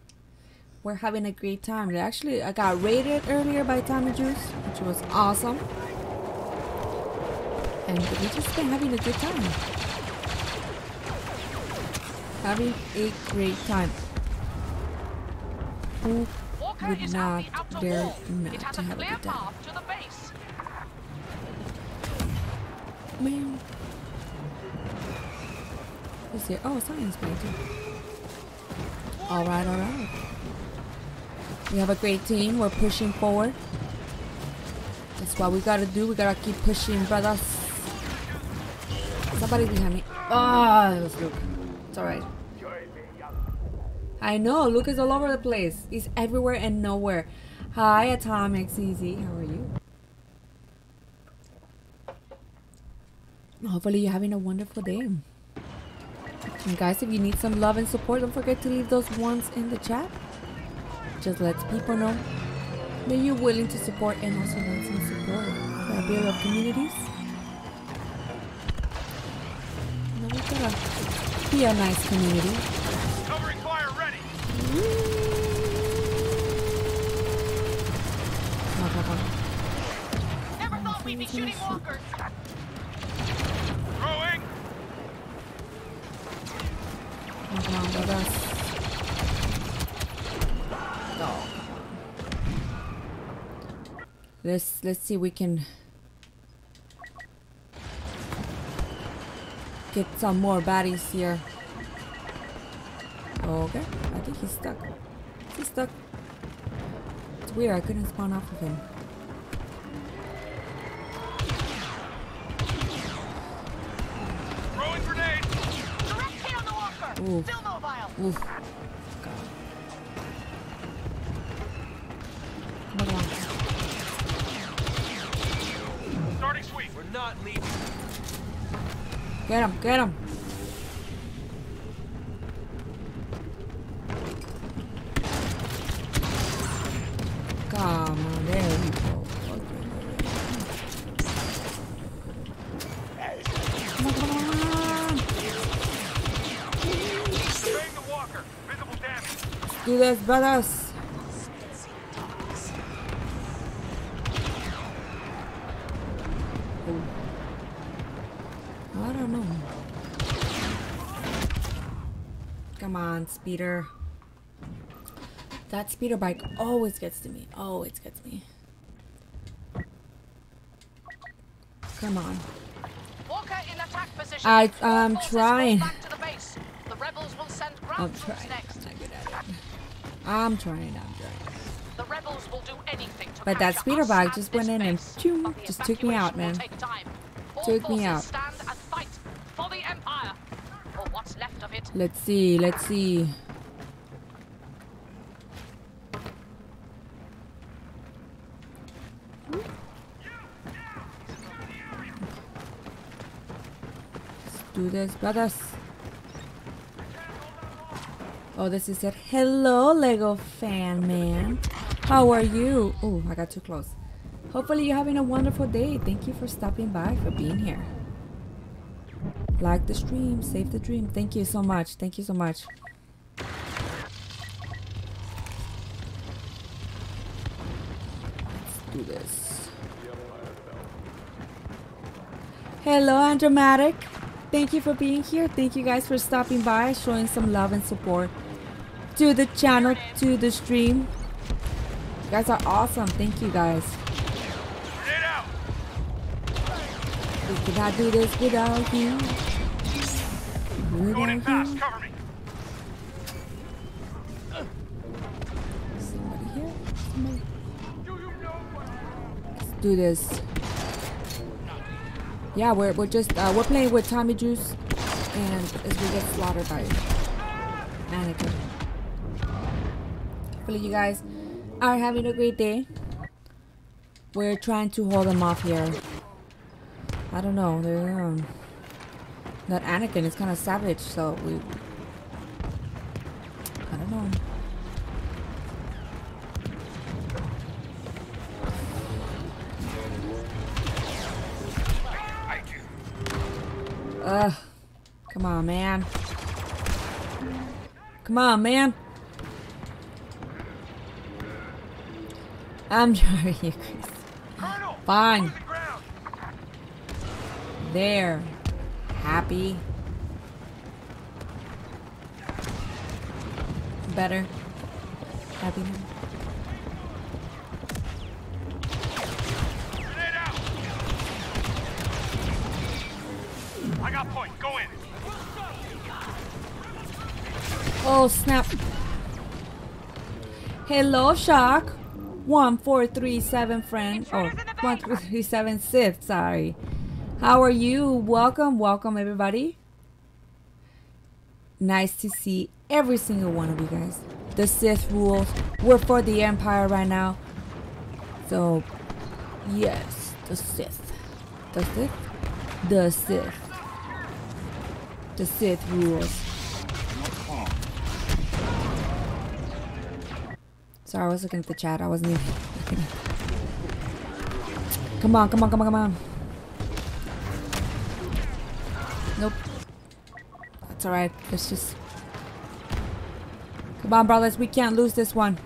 We're having a great time. Actually, I got raided earlier by Tommy Juice, which was awesome. And we just been having a good time. Having a great time. Who Walker would not out the outer dare wall. not to have a good time? path to the base. Man. Who's here? Oh, science painting. Alright, alright. We have a great team. We're pushing forward. That's what we gotta do. We gotta keep pushing, brothers. Somebody behind me. Ah, it was Luke. It's alright. I know, Luke is all over the place. He's everywhere and nowhere. Hi, Atomic CZ. How are you? Hopefully you're having a wonderful day. And guys, if you need some love and support, don't forget to leave those ones in the chat. Just let people know that you're willing to support and also want some support for our build of communities. Know, we gotta be a nice community. Covering fire ready. Come on, come on. Never thought we'd be shooting walkers. Let's let's see we can get some more baddies here. Okay, I think he's stuck. He's stuck. It's weird, I couldn't spawn off of him. Ooh. Still mobile. Oof. Come on. Starting sweep. We're not leaving. Get him, get him. Come on, do this, brothers. Oh. I don't know. Come on, speeder. That speeder bike always gets to me. Always gets me. Come on. Walker in attack position. I- I'm trying. roll Back I'm trying. I'm trying. The rebels will do anything to But that speeder bike just went in and choom, just took me out, man. take time. All Took me out. Stand and fight for the empire, or what's left of it. Let's see. Let's see. Let's do this, brothers. Oh, this is it. Hello, Lego fan man. How are you? Oh, I got too close. Hopefully, you're having a wonderful day. Thank you for stopping by, for being here. Like the stream, save the dream. Thank you so much. Thank you so much. Let's do this. Hello, Andromatic. Thank you for being here. Thank you guys for stopping by, showing some love and support to the channel, to the stream. You guys are awesome. Thank you guys. We cannot do this without you. Going in fast. Cover me. Somebody here? Somebody. Let's do this. Yeah, we're, we're just uh, we're playing with Tommy Juice, and as we get slaughtered by Anakin. Hopefully, you guys are having a great day. We're trying to hold them off here. I don't know. They're, um, that Anakin is kind of savage, so we. I don't know. Ugh. Come on, man. Come on, man. I'm sorry, you Chris. Colonel! Fine. There. Happy. Better. Happy now. I got point. Go in. Oh, snap. Hello, Shock. 1437 friend. Oh, 1437 Sith, sorry. How are you? Welcome, welcome, everybody. Nice to see every single one of you guys. The Sith rules. We're for the Empire right now. So, yes, the Sith. The Sith? The Sith. The Sith rules. Sorry, I was looking at the chat. I wasn't even looking at Come on, come on, come on, come on. Nope. That's alright. Let's just... Come on, brothers. We can't lose this one.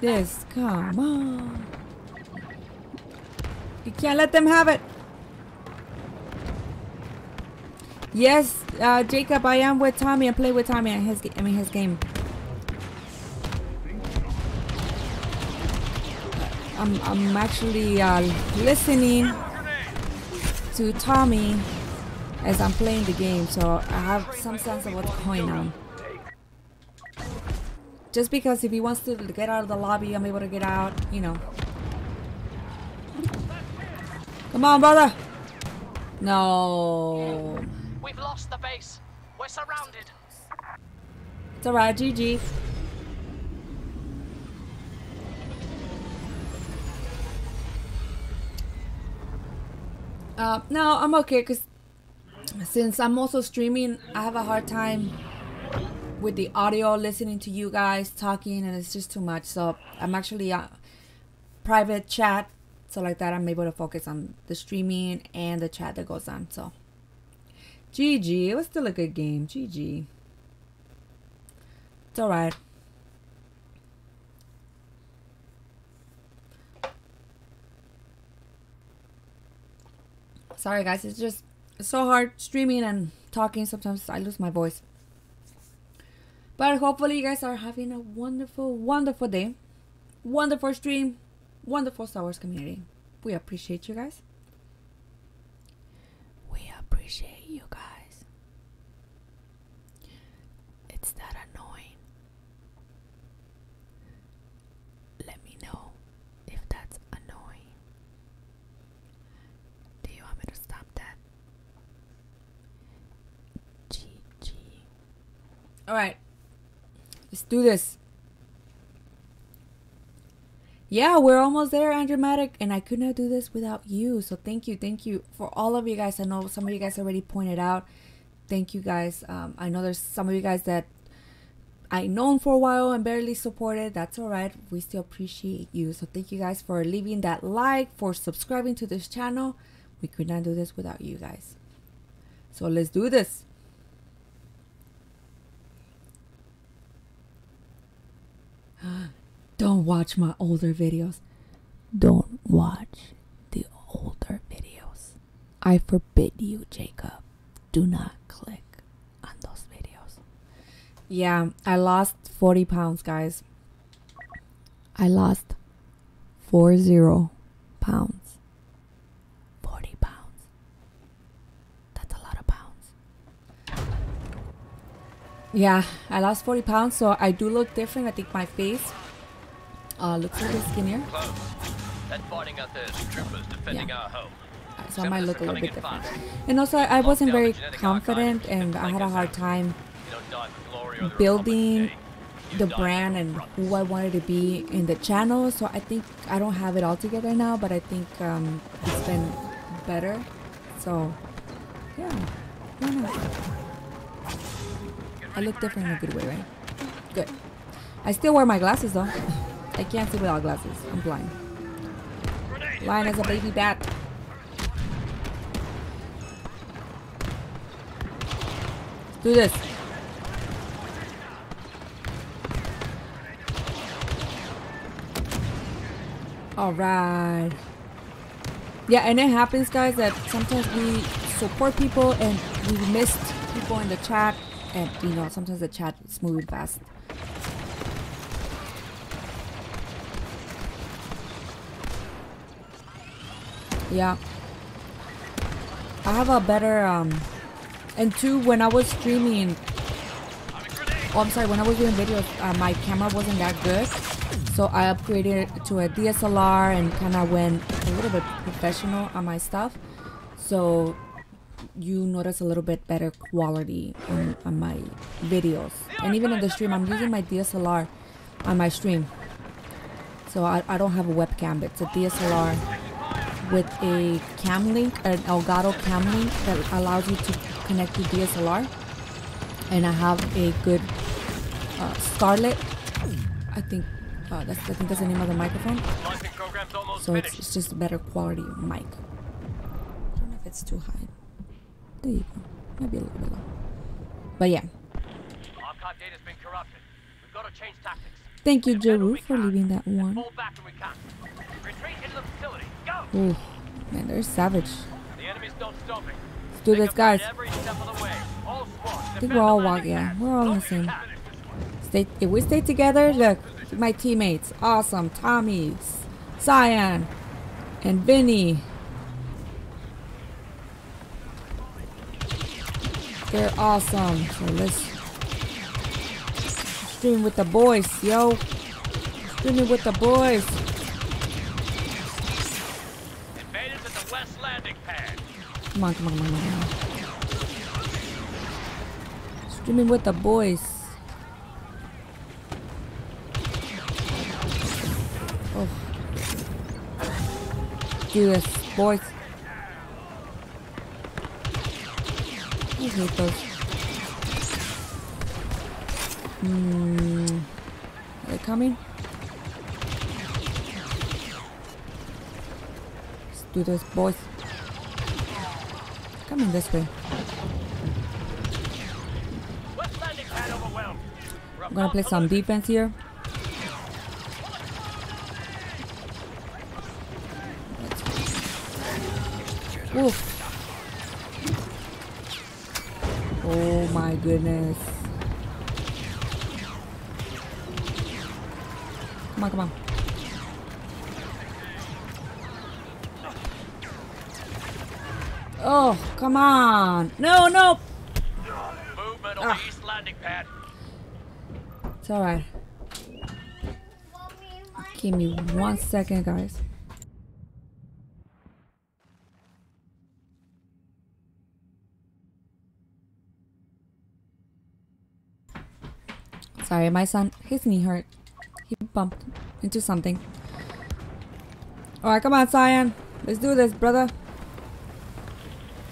This, come on. You can't let them have it. Yes, uh, Jacob, I am with Tommy. I play with Tommy and his, I mean his game. I'm, I'm actually uh, listening to Tommy as I'm playing the game, so I have some sense of what's going on. Just because if he wants to get out of the lobby, I'm able to get out, you know. Come on, brother. No. We've lost the base. We're surrounded. It's alright, GG. Uh, no, I'm okay because since I'm also streaming, I have a hard time with the audio, listening to you guys talking, and it's just too much. So I'm actually uh, private chat, so like that I'm able to focus on the streaming and the chat that goes on. So GG, it was still a good game. GG. It's alright. Sorry guys, it's just so hard streaming and talking. Sometimes I lose my voice. But hopefully you guys are having a wonderful, wonderful day. Wonderful stream. Wonderful Star Wars community. We appreciate you guys. We appreciate you guys. It's that annoying. Let me know if that's annoying. Do you want me to stop that? GG. Alright. Do this. Yeah, we're almost there, Andromatic, and I could not do this without you. So thank you, thank you for all of you guys. I know some of you guys already pointed out. Thank you guys. Um, I know there's some of you guys that I known for a while and barely supported. That's all right. We still appreciate you. So thank you guys for leaving that like, for subscribing to this channel. We could not do this without you guys. So let's do this. Don't watch my older videos. Don't watch the older videos. I forbid you, Jacob. Do not click on those videos. Yeah, I lost 40 pounds, guys. I lost 40 pounds. 40 pounds. That's a lot of pounds. Yeah, I lost 40 pounds, so I do look different. I think my face uh, looks a little skinnier. Close. That fighting out there is troopers defending Yeah. our home. So I might look a little bit different. And also, I wasn't very confident and I had a hard time You don't die for glory or the building Republic Day. You the brand and who I wanted to be in the channel. So I think I don't have it all together now, but I think um, it's been better. So yeah, not? I look different in a good way, right? Good. I still wear my glasses though. I can't see without glasses. I'm blind. Blind as a baby bat. Do this. All right. Yeah, and it happens, guys, that sometimes we support people and we missed people in the chat, and you know, sometimes the chat is moving fast. Yeah. I have a better um and two when I was streaming Oh I'm sorry, when I was doing videos uh, my camera wasn't that good. So I upgraded to a DSLR and kinda went a little bit professional on my stuff. So you notice a little bit better quality on, on my videos. And even in the stream I'm using my DSLR on my stream. So I, I don't have a webcam, it's a DSLR with a cam link, an Elgato cam link that allows you to connect to DSLR. And I have a good uh, Scarlett. I think uh, that's I think that's the name of the microphone. Splicing program's almost So it's, it's just a better quality mic. I don't know if it's too high. There you go. Maybe a little bit low. But yeah. Thank you, Jeru, for leaving that one. Ooh, man, they're savage. Let's do this, guys. I think we're all walking. Yeah, we're all the same. Stay, if we stay together, look, my teammates, awesome. Tommy, Cyan, and Vinny. They're awesome. So let's stream with the boys, yo. Streaming with the boys. Invaders at the west landing pad. Come on, come on, come on, come on. Streaming with the boys. Oh. Do this, boys. I hate those. Hmm. Are they coming? Let's do this, boys. Coming this way. I'm gonna play some defense here. Oof. Oh my goodness. Come on, come on. Oh, come on. No, no. Movement on Ah. the east landing pad. It's alright. Give me one second, guys. Sorry, my son, his knee hurt. He bumped into something. Alright, come on, Cyan. Let's do this, brother.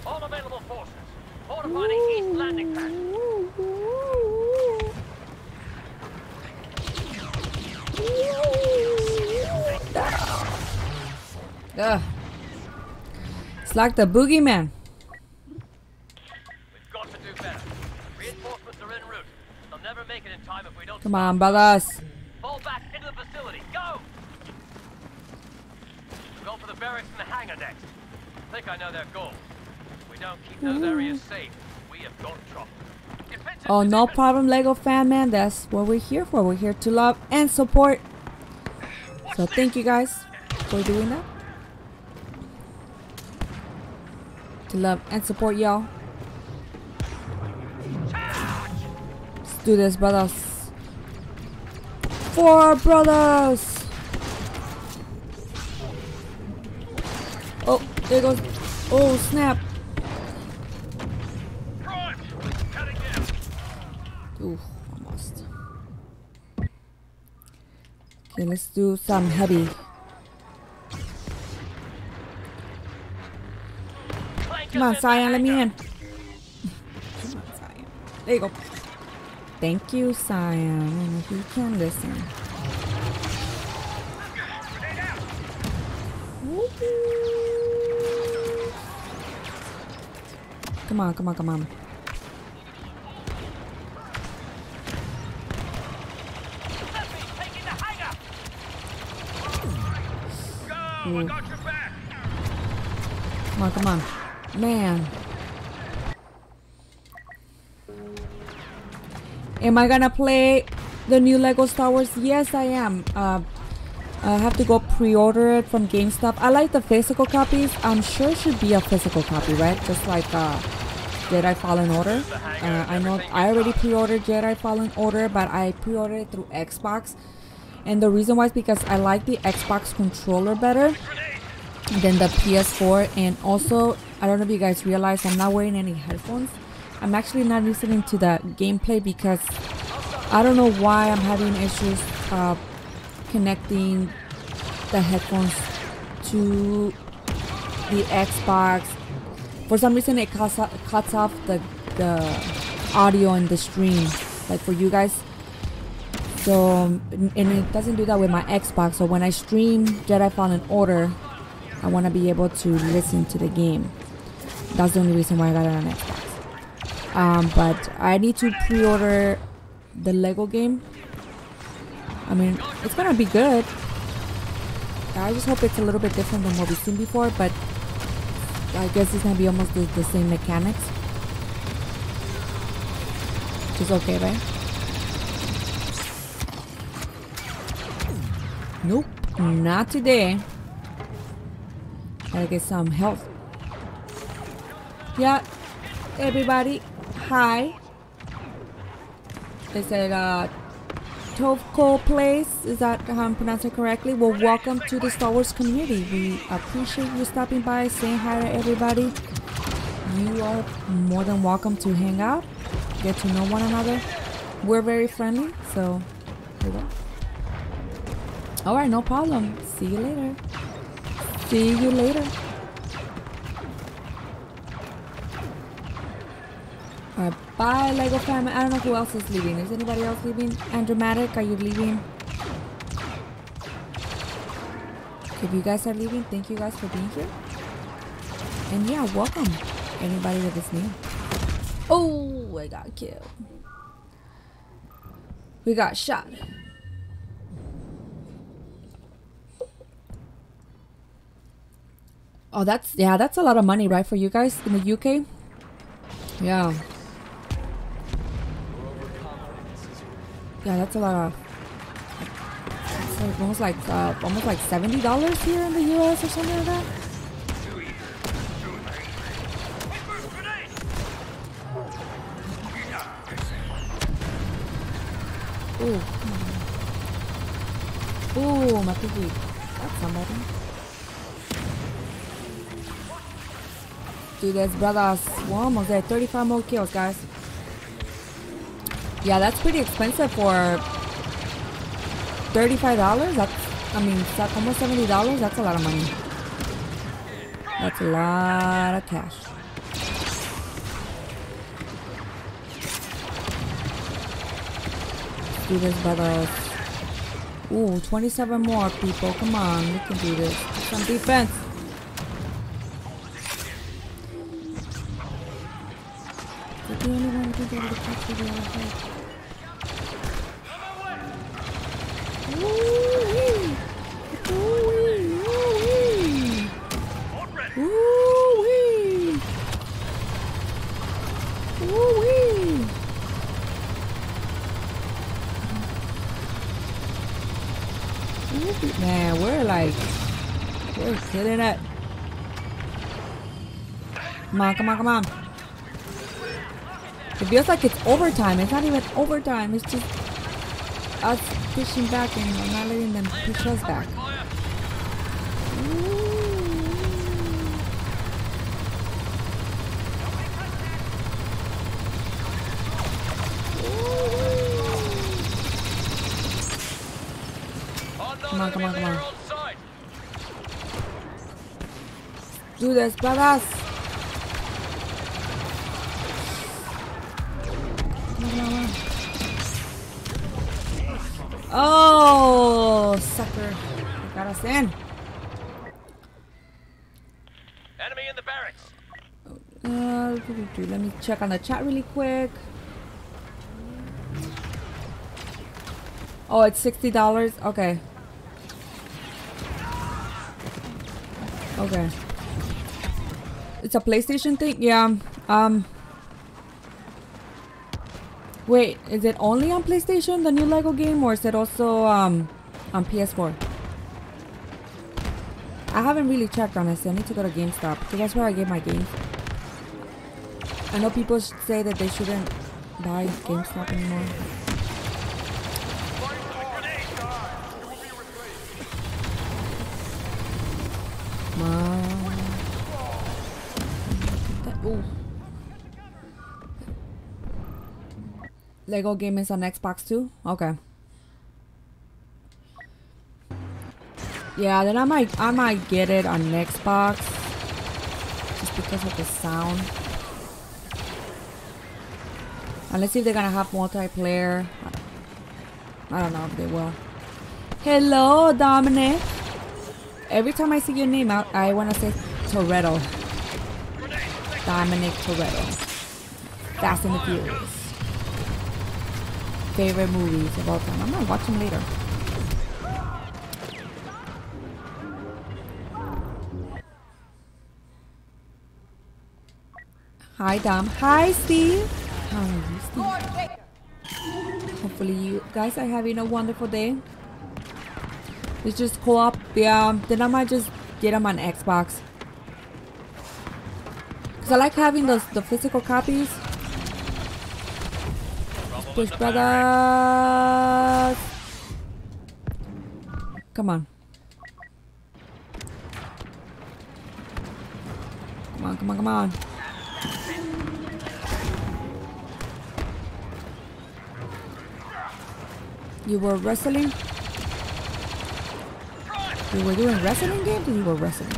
All available forces. Fortify east landing pad. Ugh. It's like the boogeyman. We've got to do better. Reinforcements are en route. They'll never make it in time if we don't Come on, brothers. fall back into the facility. Go! Go for the barracks and the hangar next. think I know their goal. We don't keep those mm. areas safe, we have got trouble. Oh, no problem, Lego fan man. That's what we're here for. We're here to love and support. So thank you guys for doing that. To love and support y'all. Let's do this, brothers. Four brothers. Oh, there goes. Oh, snap. Ooh, almost. Okay, let's do some heavy. Come on, Cyan, let me in. Come on, Cyan. There you go. Thank you, Cyan. He can listen. Come on, come on, come on. Enemies taking the hangar! Go! I Ooh. got your back! Come on, come on. Man. Am I gonna play the new Lego Star Wars? Yes, I am. Uh, I have to go pre-order it from GameStop. I like the physical copies. I'm sure it should be a physical copy, right? Just like uh, Jedi Fallen Order. Uh, I know I already pre-ordered Jedi Fallen Order, but I pre-ordered it through Xbox. And the reason why is because I like the Xbox controller better than the PS4 and also I don't know if you guys realize I'm not wearing any headphones I'm actually not listening to the gameplay because I don't know why I'm having issues uh, connecting the headphones to the Xbox for some reason it cuts, o- cuts off the, the audio in the stream like for you guys so and it doesn't do that with my Xbox so when I stream Jedi Fallen Order I want to be able to listen to the game. That's the only reason why I got it on Xbox. Um, but I need to pre-order the Lego game. I mean, it's gonna be good. I just hope it's a little bit different than what we've seen before, but I guess it's gonna be almost the, the same mechanics. Which is okay, right? Nope, not today. Gotta get some health. Yeah, everybody, hi. Is it uh, Tovko Place? Is that how I'm pronouncing it correctly? Well, welcome to the Star Wars community. We appreciate you stopping by, saying hi to everybody. You are more than welcome to hang out, get to know one another. We're very friendly, so here we go. All right, no problem. See you later. See you later. Alright, bye Lego fam. I don't know who else is leaving. Is anybody else leaving? Andromatic, are you leaving? If you guys are leaving, thank you guys for being here. And yeah, welcome anybody that is new. Oh, I got killed. We got shot. Oh, that's yeah, that's a lot of money, right, for you guys in the UK? Yeah. Yeah, that's a lot of. It's like almost like uh, almost like seventy dollars here in the US or something like that. Ooh. Ooh, my piggy. That's somebody. Do this, brothers. We're almost there. 35 more kills, guys. Yeah, that's pretty expensive for $35. That's, I mean, almost $70. That's a lot of money. That's a lot of cash. do this, brothers. Ooh, 27 more people. Come on, we can do this. Some defense. Is it the only one who can get able to capture the other Man, we're like, we're killing it. Come on, come on, come on. It feels like it's overtime. It's not even overtime. It's just us pushing back and we're not letting them push us back. Come on, come on, come on. Do this, on, come on, come on. Oh, sucker. They got us in. Enemy in the barracks. Uh, let me check on the chat really quick. Oh, it's sixty dollars. Okay. Okay. It's a PlayStation thing. Yeah. Um. Wait, is it only on PlayStation, the new Lego game, or is it also um on PS4? I haven't really checked honestly. I need to go to GameStop because that's where I get my games. I know people say that they shouldn't buy GameStop anymore. Lego game is on Xbox too? Okay. Yeah, then I might I might get it on Xbox just because of the sound. And let's see if they're gonna have multiplayer. I don't know if they will. Hello, Dominic. Every time I see your name out, I want to say Toretto. Dominic Toretto. Fast and the Furious. Favorite movies of all time. I'm gonna watch them later. Hi, Dom. Hi, Steve. How are you, Steve? Hopefully, you guys are having a wonderful day. It's just co-op. Yeah, then I might just get them on Xbox. Cause I like having those the physical copies. Push brothers. Come on. Come on, come on, come on. You were wrestling? You were doing wrestling games you were wrestling?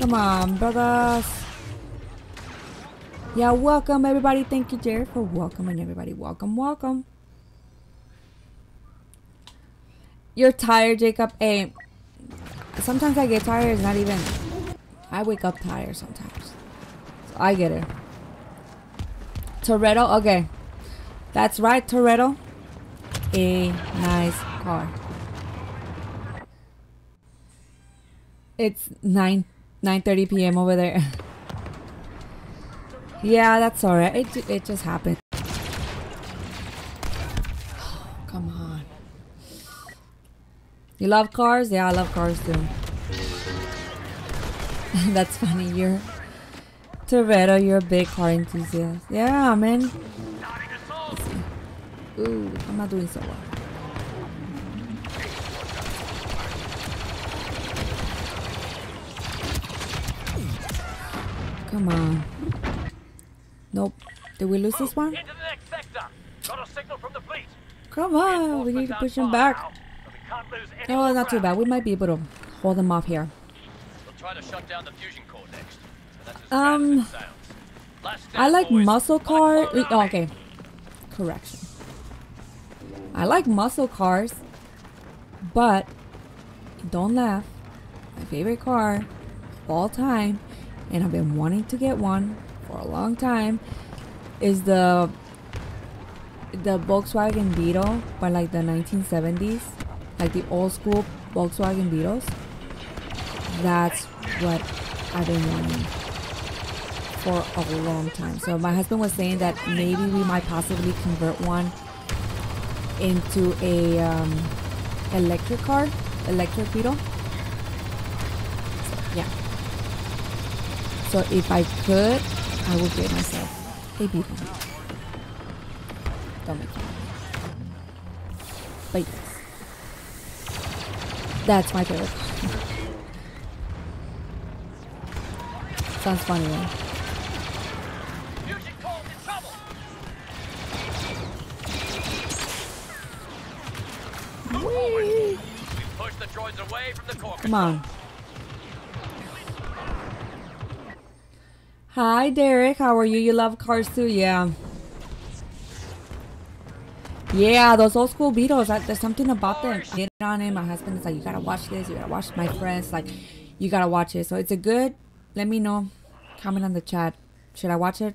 Come on, brothers. Yeah, welcome everybody. Thank you, Jared, for welcoming everybody. Welcome, welcome. You're tired, Jacob. Hey, sometimes I get tired. It's not even. I wake up tired sometimes. So I get it. Toretto. Okay, that's right, Toretto. A nice car. It's nine nine thirty p.m. over there. yeah, that's alright. It it just happened. Come on. You love cars? Yeah, I love cars too. that's funny. You're Toretto. You're a big car enthusiast. Yeah, man. Ooh, I'm not doing so well. Come on. Nope. Did we lose this one? Into the next sector. Got a signal from the fleet. Come on, we need to push him back. But we can't Oh, more not too bad. We might be able to hold them off here. We'll try to shut down the fusion core next. So Um, bad as it sounds. Last I like muscle car. oh, okay. Correction. I like muscle cars, but don't laugh. My favorite car of all time, and I've been wanting to get one for a long time, is the the Volkswagen Beetle by like the 1970s, like the old school Volkswagen Beetles. That's what I've been wanting for a long time. So my husband was saying that maybe we might possibly convert one into a um, electric car, electric Beetle. So, yeah. So if I could, I would get myself a Beetle. Don't make. But yes. That's my favorite. Sounds funny, right? Fusion core's Hi, Derek. How are you? You love cars too? Yeah. Yeah, those old school Beetles. I, there's something about them. Get on it. My husband is like, you gotta watch this. You gotta watch. My friends like, you gotta watch it. So it's a good. Let me know. Comment on the chat. Should I watch it?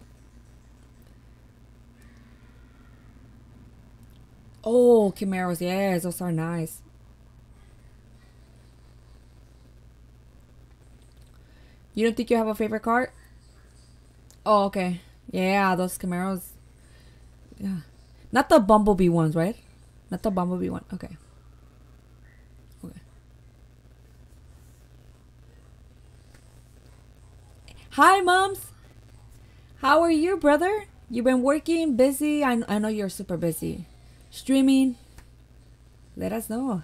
Oh, Camaros. Yes, those are nice. You don't think you have a favorite car? Oh, okay. Yeah, those Camaros. Yeah. Not the Bumblebee ones, right? Not the Bumblebee one. Okay. Okay. Hi, moms. How are you, brother? You've been working, busy. I, I know you're super busy. Streaming. Let us know.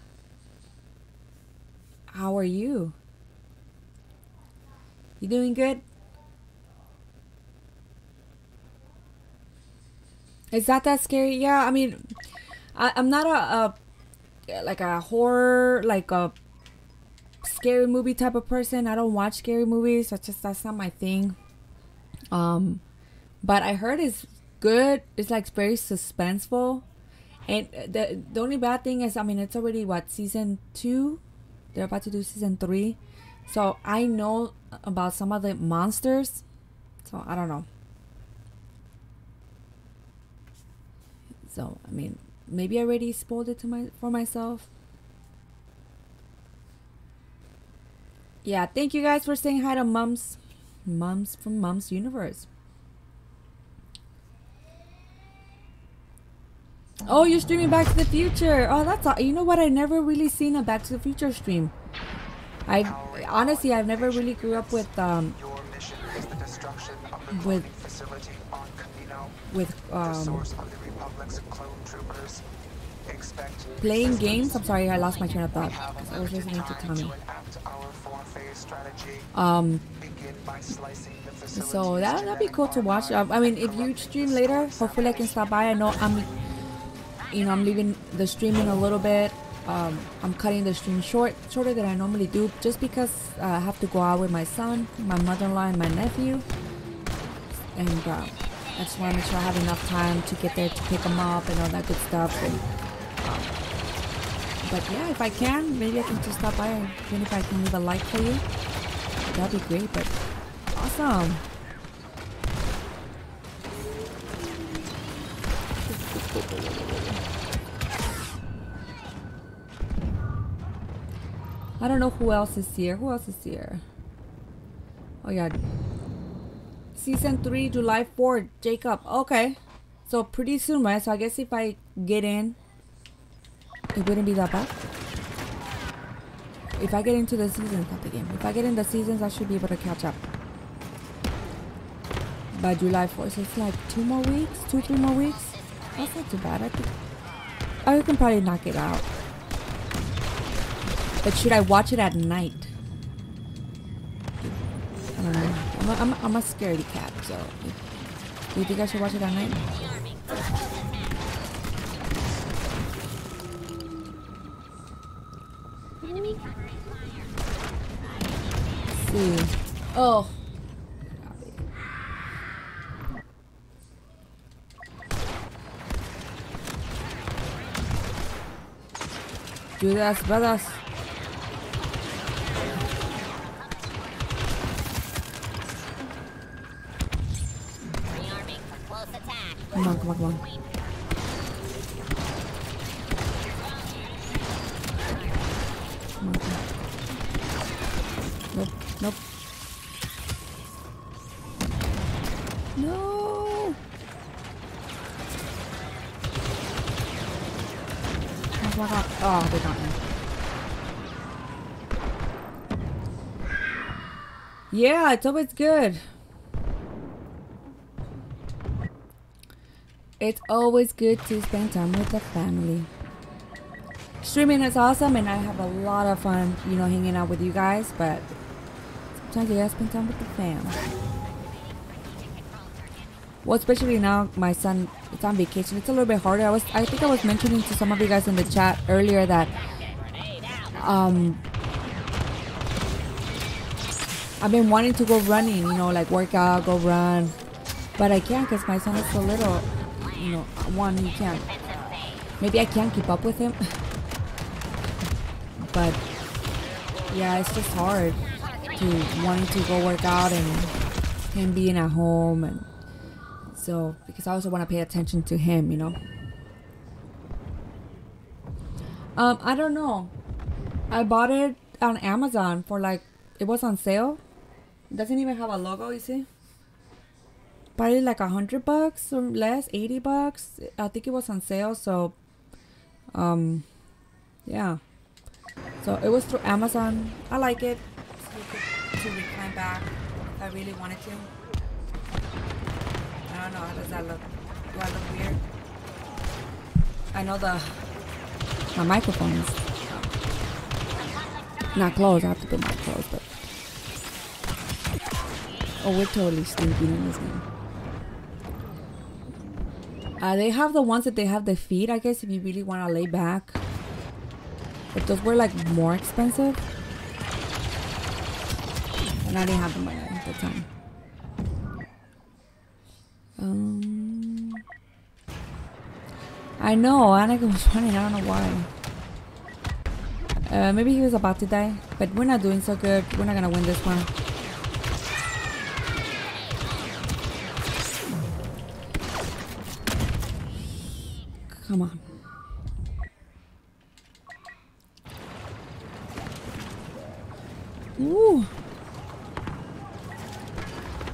How are you? You doing good? Is that that scary? Yeah, I mean, I, I'm not a, a like a horror like a scary movie type of person. I don't watch scary movies. That's just that's not my thing. Um, but I heard it's good. It's like very suspenseful, and the the only bad thing is, I mean, it's already what season two. They're about to do season three, so I know about some of the monsters. So I don't know. So I mean, maybe I already spoiled it to my for myself. Yeah, thank you guys for saying hi to mums, mums from Mums Universe. Oh, you're streaming Back to the Future. Oh, that's aw- you know what? I never really seen a Back to the Future stream. I honestly, I've never really grew up with um Your mission is the destruction of the With- with um source of the Republic's clone troopers. Playing games. I'm sorry, I lost my train of thought We have 'cause I was listening to Tommy. enact our four-phase strategy. Um, Begin by slicing the facility's so that that'd be cool to watch. Um, I mean, if you stream later, hopefully I can stop by. I know I'm, you know, I'm leaving the streaming a little bit. Um, I'm cutting the stream short, shorter than I normally do, just because uh, I have to go out with my son, my mother-in-law, and my nephew. and uh, I just want to make sure I have enough time to get there to pick them up and all that good stuff. And, um, but yeah, if I can, maybe I can just stop by and even if I can leave a like for you, that'd be great. But awesome. I don't know who else is here. Who else is here? Oh yeah. Season 3, July 4th. Jacob. Okay. So pretty soon, right? So I guess if I get in, it wouldn't be that bad. If I get into the seasons, not the game. If I get in the seasons, I should be able to catch up. By July 4th. So it's like two more weeks? Two, three more weeks? That's not too bad. I think I can probably knock it out. But should I watch it at night? I don't know. I'm a, I'm a, I'm a scaredy cat, so. Do you think I should watch it at night? Let's see. Oh. Judas Brothers. Come on, come on, come on. Come on. Nope, nope. No! Oh, they got me. Yeah, it's always good. It's always good to spend time with the family. Streaming is awesome and I have a lot of fun, you know, hanging out with you guys, but sometimes you gotta spend time with the fam. Well, especially now my son is on vacation. It's a little bit harder. I was I think I was mentioning to some of you guys in the chat earlier that um I've been wanting to go running, you know, like work out, go run. But I can't because my son is so little. You know, one, he can't. Maybe I can't keep up with him. but yeah, it's just hard to wanting to go work out and him being at home and so because I also want to pay attention to him, you know. Um, I don't know. I bought it on Amazon for like it was on sale. It doesn't even have a logo, you see? Probably like a hundred bucks or less, eighty bucks. I think it was on sale, so um yeah. So it was through Amazon. I like it. So could to recline back if I really wanted to. I don't know, how does that look? Do I look weird? I know the my microphone is not closed. I have to put my clothes, but oh, we're totally sleeping in this game. Uh, they have the ones that they have the feet. I guess if you really want to lay back, but those were like more expensive, and I didn't have the money at the time. Um, I know Anakin was running. I don't know why. Uh, maybe he was about to die, but we're not doing so good. We're not gonna win this one. Come on. Ooh.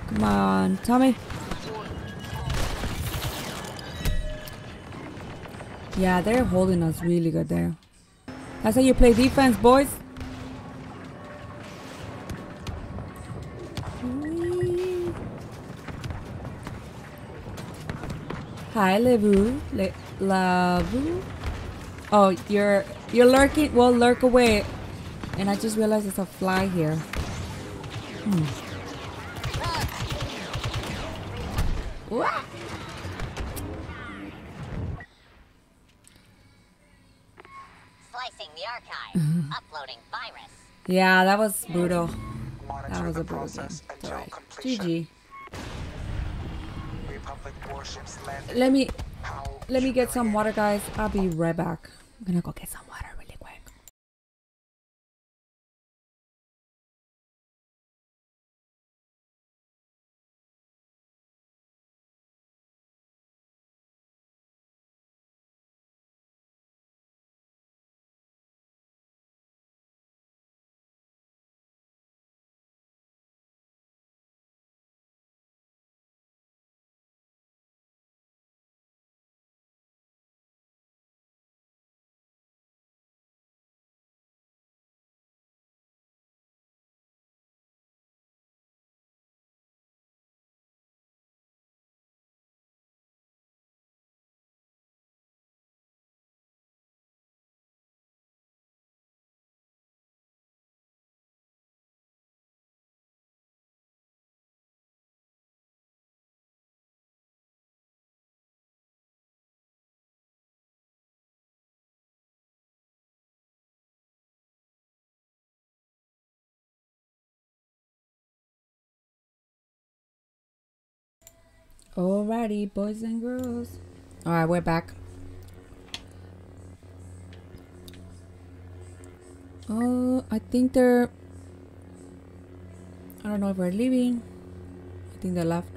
Come on, Tommy. Yeah, they're holding us really good there. That's how you play defense, boys. Hi, Levu. Le Lavu. Oh, you're you're lurking. Well, lurk away. And I just realized it's a fly here. Hmm. Wah! Slicing the archive. Uploading virus. Yeah, that was brutal. That was a brutal game. process It's until alright. GG. Republic warships landed. Let me How let me get some water, guys. I'll be right back. I'm gonna go get some water Alrighty, boys and girls. Alright, we're back. Oh, I think they're. I don't know if we're leaving. I think they left.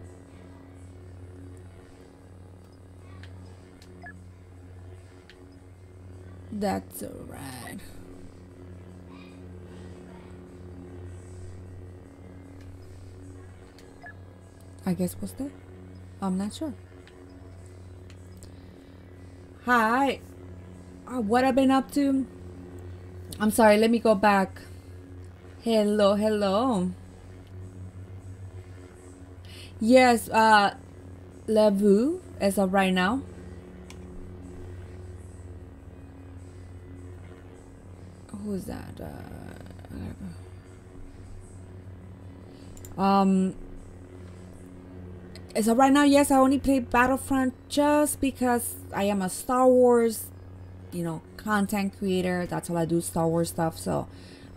That's alright. I guess was there? I'm not sure. Hi. Uh, what I've been up to? I'm sorry, let me go back. Hello, hello. Yes, uh Levu as of right now. Who's that? Uh, um so right now, yes, I only play Battlefront just because I am a Star Wars, you know, content creator. That's all I do, Star Wars stuff. So,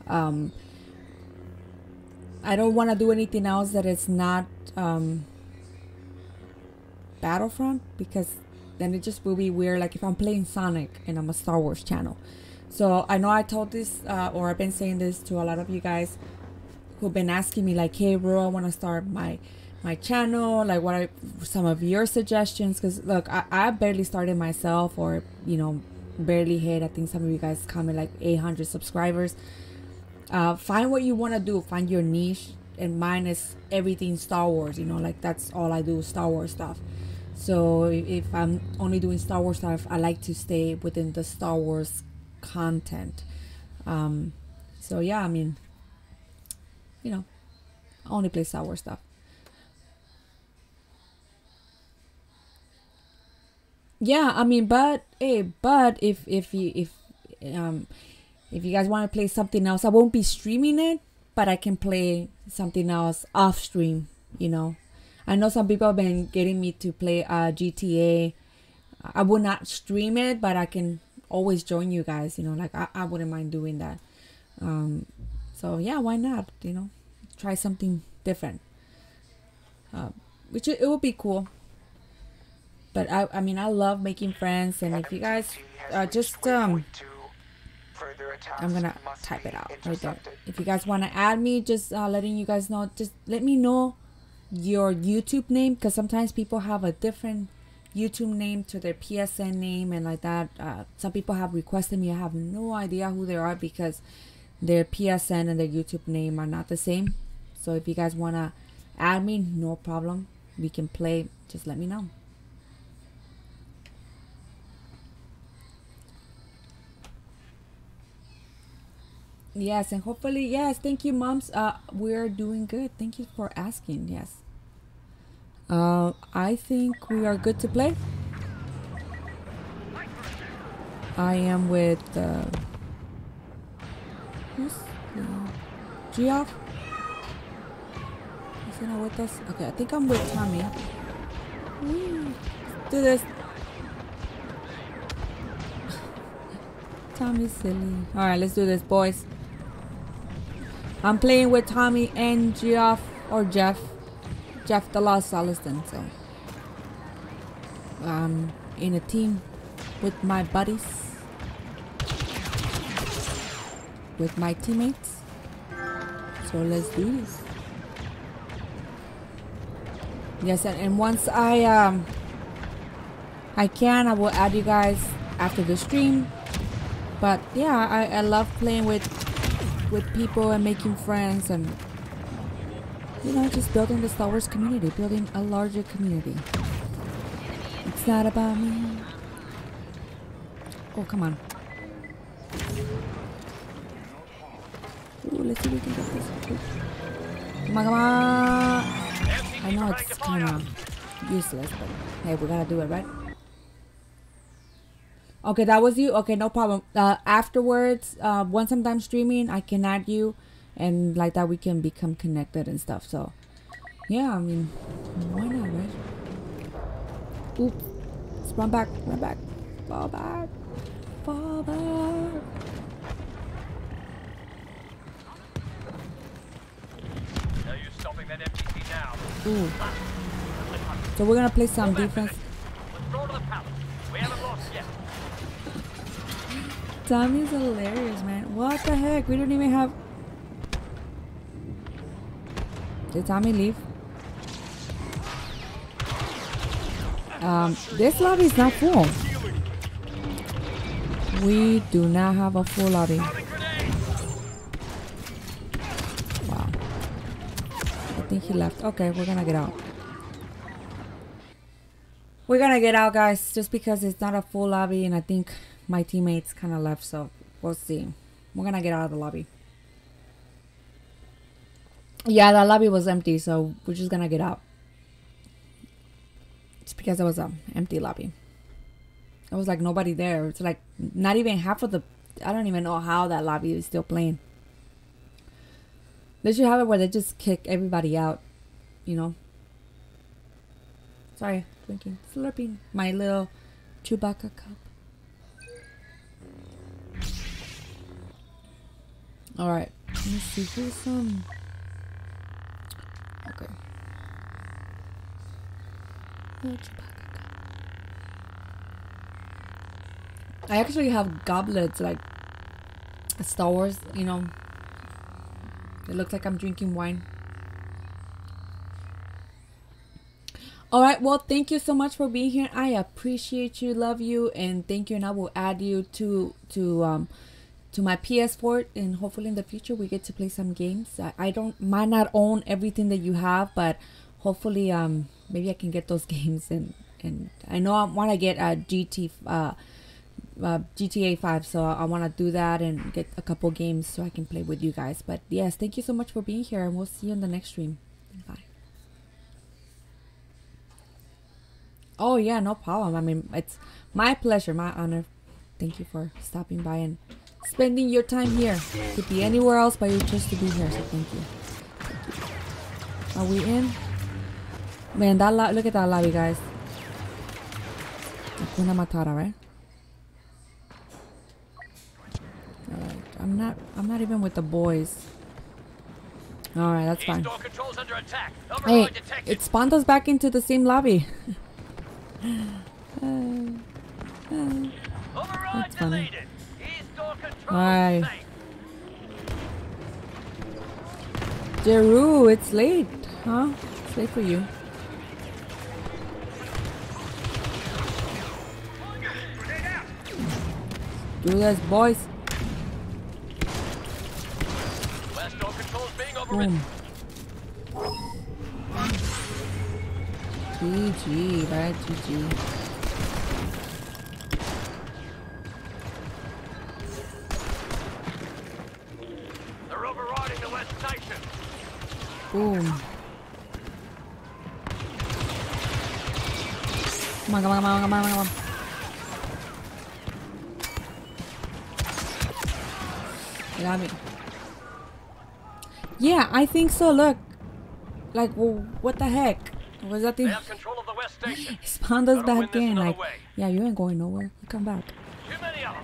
um, I don't want to do anything else that is not um, Battlefront because then it just will be weird. Like if I'm playing Sonic and I'm a Star Wars channel. So I know I told this uh, or I've been saying this to a lot of you guys who've been asking me like, "Hey, bro, I want to start my." My channel like what are some of your suggestions because look I, I barely started myself or you know barely hit i think some of you guys comment like 800 subscribers. Uh, find what you want to do. Find your niche. And mine is everything star wars you know like that's all i do star wars stuff. So if, if i'm only doing star wars stuff i like to stay within the star wars content. Um, so yeah i mean you know only play star wars stuff yeah i mean but hey but if if you if um if you guys want to play something else i won't be streaming it but i can play something else off stream you know? I know some people have been getting me to play uh gta i will not stream it but i can always join you guys you know like i, I wouldn't mind doing that. Um so yeah why not you know? Try something different. Uh, which it, it would be cool but I, I mean, I love making friends, and if you guys uh, just um, I'm gonna type it out right there. If you guys want to add me, just uh, letting you guys know, just let me know your YouTube name because sometimes people have a different YouTube name to their PSN name and like that. Uh, some people have requested me. I have no idea who they are because their PSN and their YouTube name are not the same. So if you guys wanna add me, no problem. We can play. Just let me know. Yes, and hopefully, yes. Thank you, moms. Uh, we're doing good. Thank you for asking. Yes. Uh, I think we are good to play. I am with uh, who's Geoff? Is he not with us? Okay, I think I'm with Tommy. Woo. Do this. Tommy's silly. All right, let's do this, boys. I'm playing with Tommy and Geoff or Jeff, Jeff the Lost Soliston. So um, in a team with my buddies, with my teammates. So let's do this. Yes, and, and once I um I can, I will add you guys after the stream. But yeah, I, I love playing with with people and making friends and you know just building the Star Wars community, building a larger community. It's not about me. Oh come on. Ooh, let's see if we can get this. Come on, come on. I know it's kind of useless, but hey, we gotta do it, right? Okay, that was you. Okay, no problem. Uh, afterwards, uh, once I'm done streaming, I can add you, and like that we can become connected and stuff. So, yeah, I mean, why not, right? Oop, let's run back, run back, fall back, fall back. Stopping that MTT now. Ooh. So we're gonna play some defense. Withdraw to the palace. We haven't lost yet. Tommy's hilarious, man. What the heck? We don't even have. Did Tommy leave? Um, this lobby is not full. We do not have a full lobby. Wow. I think he left. Okay, we're gonna get out. We're gonna get out, guys, just because it's not a full lobby, and I think my teammates kind of left, so we'll see. We're gonna get out of the lobby. Yeah, the lobby was empty, so we're just gonna get out. It's because it was an empty lobby. It was like nobody there. It's like not even half of the. I don't even know how that lobby is still playing. They should have it where they just kick everybody out, you know. Sorry, drinking, slurping my little Chewbacca cup. All right, let me see who's some. Okay. I actually have goblets like Star Wars, you know. It looks like I'm drinking wine. All right, well, thank you so much for being here. I appreciate you, love you, and thank you. And I will add you to to um to my PS4, and hopefully in the future we get to play some games. I, I don't might not own everything that you have, but hopefully um maybe I can get those games and and I know I want to get a GT uh, uh GTA 5, so I want to do that and get a couple games so I can play with you guys. But yes, thank you so much for being here, and we'll see you in the next stream. Bye. Oh yeah, no problem. I mean, it's my pleasure, my honor. Thank you for stopping by and spending your time here. Could be anywhere else, but you chose to be here, so thank you. Are we in? Man, that lo- look at that lobby, guys. Hakuna Matata, right? Alright, I'm not. I'm not even with the boys. All right, that's fine. East door controls under. Hey, it spawned us back into the same lobby. Uh, uh, that's funny. Deleted. East door controls Alright. safe. Jeru, it's late, huh? It's late for you. Do this, boys. Hmm. West door controls being overridden. GG, right? GG. Boom. Come on, come on, come on, come on, come on. You got me. Yeah, I think so. Look. Like, well, what the heck? Was that They the have control of the west station. spawned us back in? Like, way. yeah, you ain't going nowhere. You come back. Too many of them.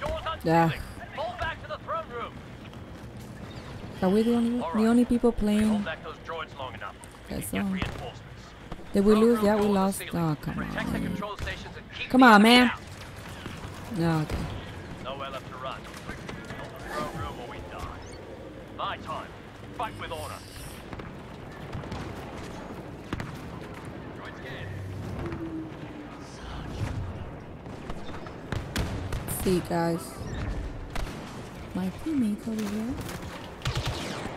Doors Yeah. unsealing. Fall back to the throne room. Are we the only All the only people playing? back those droids long enough. We Guess can get so. Did we lose? Yeah, we lost. Oh, come on. control stations and keep Come on, man. out. Ah, no, okay. Nowhere left to run. On the throne room or we die. My time. Fight with order. Droids in. Guys. My teammates over here.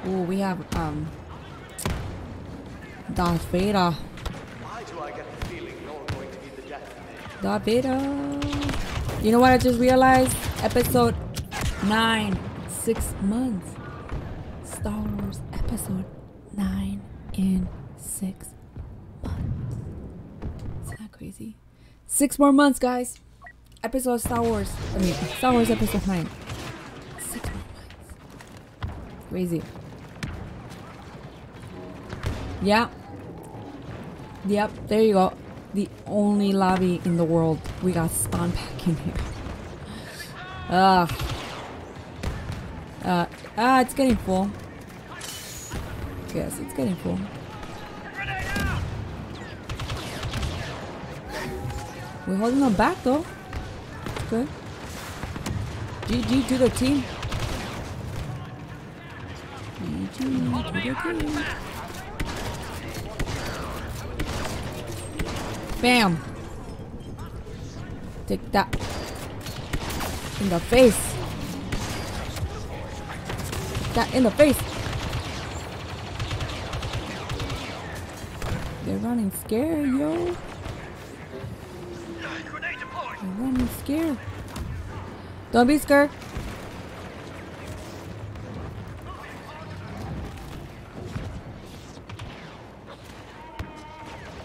Oh, we have um Darth Vader. Why do I get the feeling you're going to be the death of me? Darth Vader. You know what I just realized? Episode nine, six months. Star Wars episode nine in six months. Isn't that crazy? Six more months, guys. Episode Star Wars. I mean, Star Wars episode nine. Six more months. Crazy. Yeah. Yep, there you go. The only lobby in the world we got spawn back in here. Ugh. Uh, ah, it's getting full. Yes, it's getting full. We're holding them back though. Good. GG to the team. GG to the team. Bam. Take that. In the face. That in the face. They're running scared, yo. They're running scared. Don't be scared.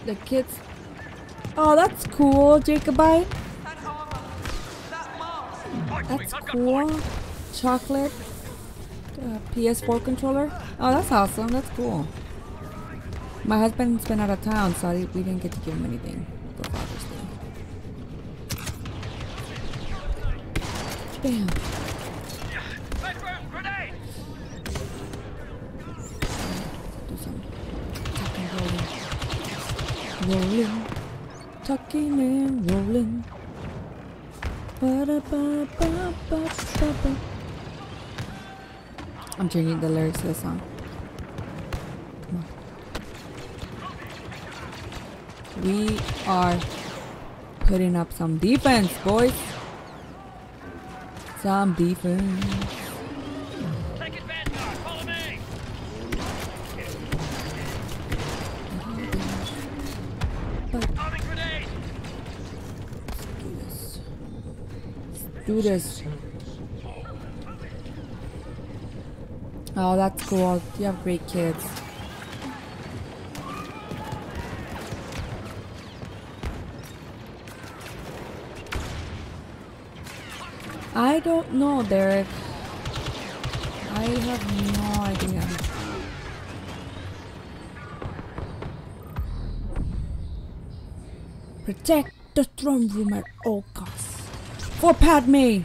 The kids. Oh, that's cool, Jacobite. That's cool. Chocolate. Uh, PS4 controller. Oh, that's awesome. That's cool. My husband's been out of town, so we didn't get to give him anything for Father's Day. Bam. Do some. Rolling. Tucking and rolling. I'm changing the lyrics to the song. We are putting up some defense, boys. Some defense. Do this. Oh, that's cool. You have great kids. I don't know, Derek. I have no idea. Protect the throne room at all costs. For Padme!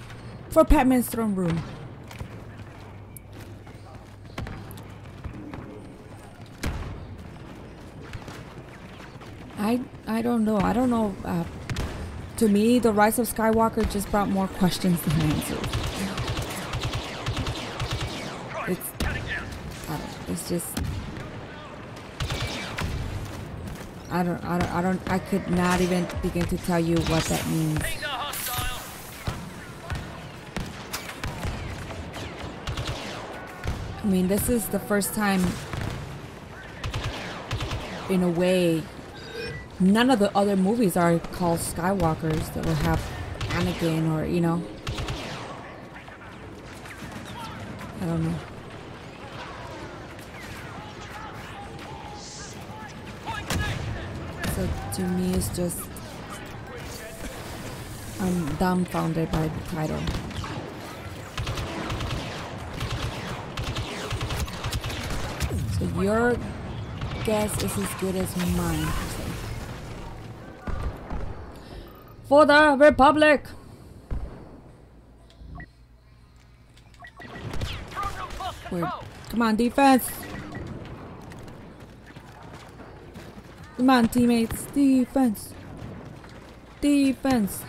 For Padme's throne room. I I don't know. I don't know. Uh, to me, the Rise of Skywalker just brought more questions than answers. It's it's just I don't I don't I don't I could not even begin to tell you what that means. I mean, this is the first time, in a way, none of the other movies are called Skywalkers that will have Anakin or, you know. I don't know. So to me, it's just. I'm dumbfounded by the title. So your guess is as good as mine. For the Republic! We're, come on, defense! Come on, teammates. Defense. Defense.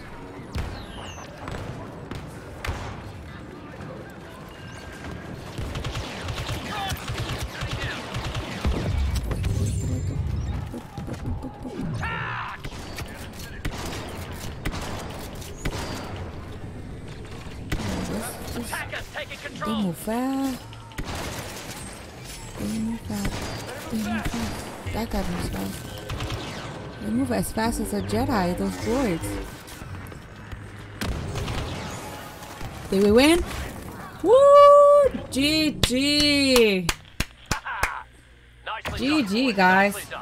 As fast as a Jedi, those droids. Did we win? Woo! GG! GG, guys. Nicely.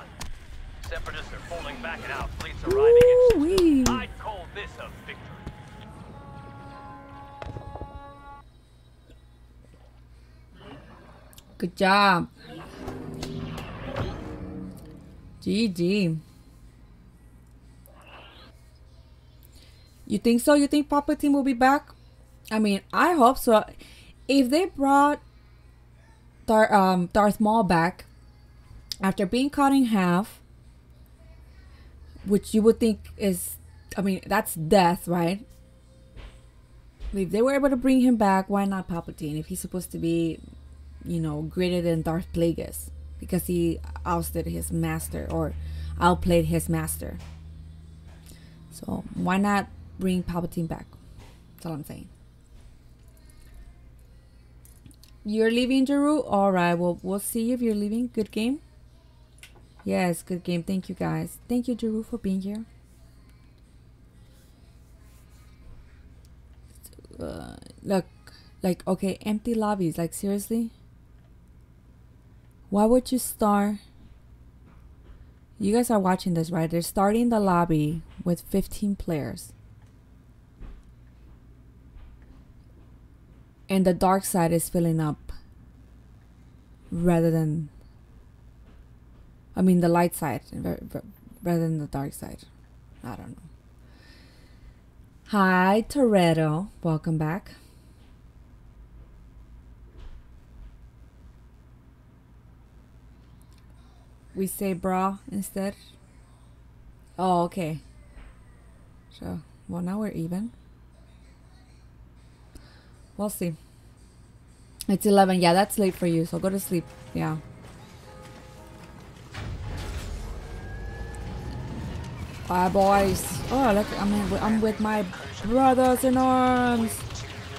Separatists are falling back and our fleet's arriving Woo-wee. I'd call this a victory. Good job. GG. You think so? You think Palpatine will be back? I mean, I hope so. If they brought Dar- um, Darth Maul back after being cut in half, which you would think is, I mean, that's death, right? If they were able to bring him back, why not Palpatine? If he's supposed to be you know, greater than Darth Plagueis because he ousted his master or outplayed his master. So why not bring Palpatine back? That's all I'm saying. You're leaving, Jeru? Alright, well we'll see if you're leaving. Good game. Yes, good game. Thank you guys. Thank you, Jeru, for being here. Uh, look, like okay, empty lobbies. Like seriously, why would you start? You guys are watching this, right? They're starting the lobby with 15 players. And the dark side is filling up rather than. I mean, the light side ra- ra- rather than the dark side. I don't know. Hi, Toretto. Welcome back. we say bra instead. Oh, okay. So, well, now we're even. We'll see. It's 11. Yeah, that's late for you, so go to sleep. Yeah. Bye, boys. Oh, look, I'm, in, I'm with my brothers in arms.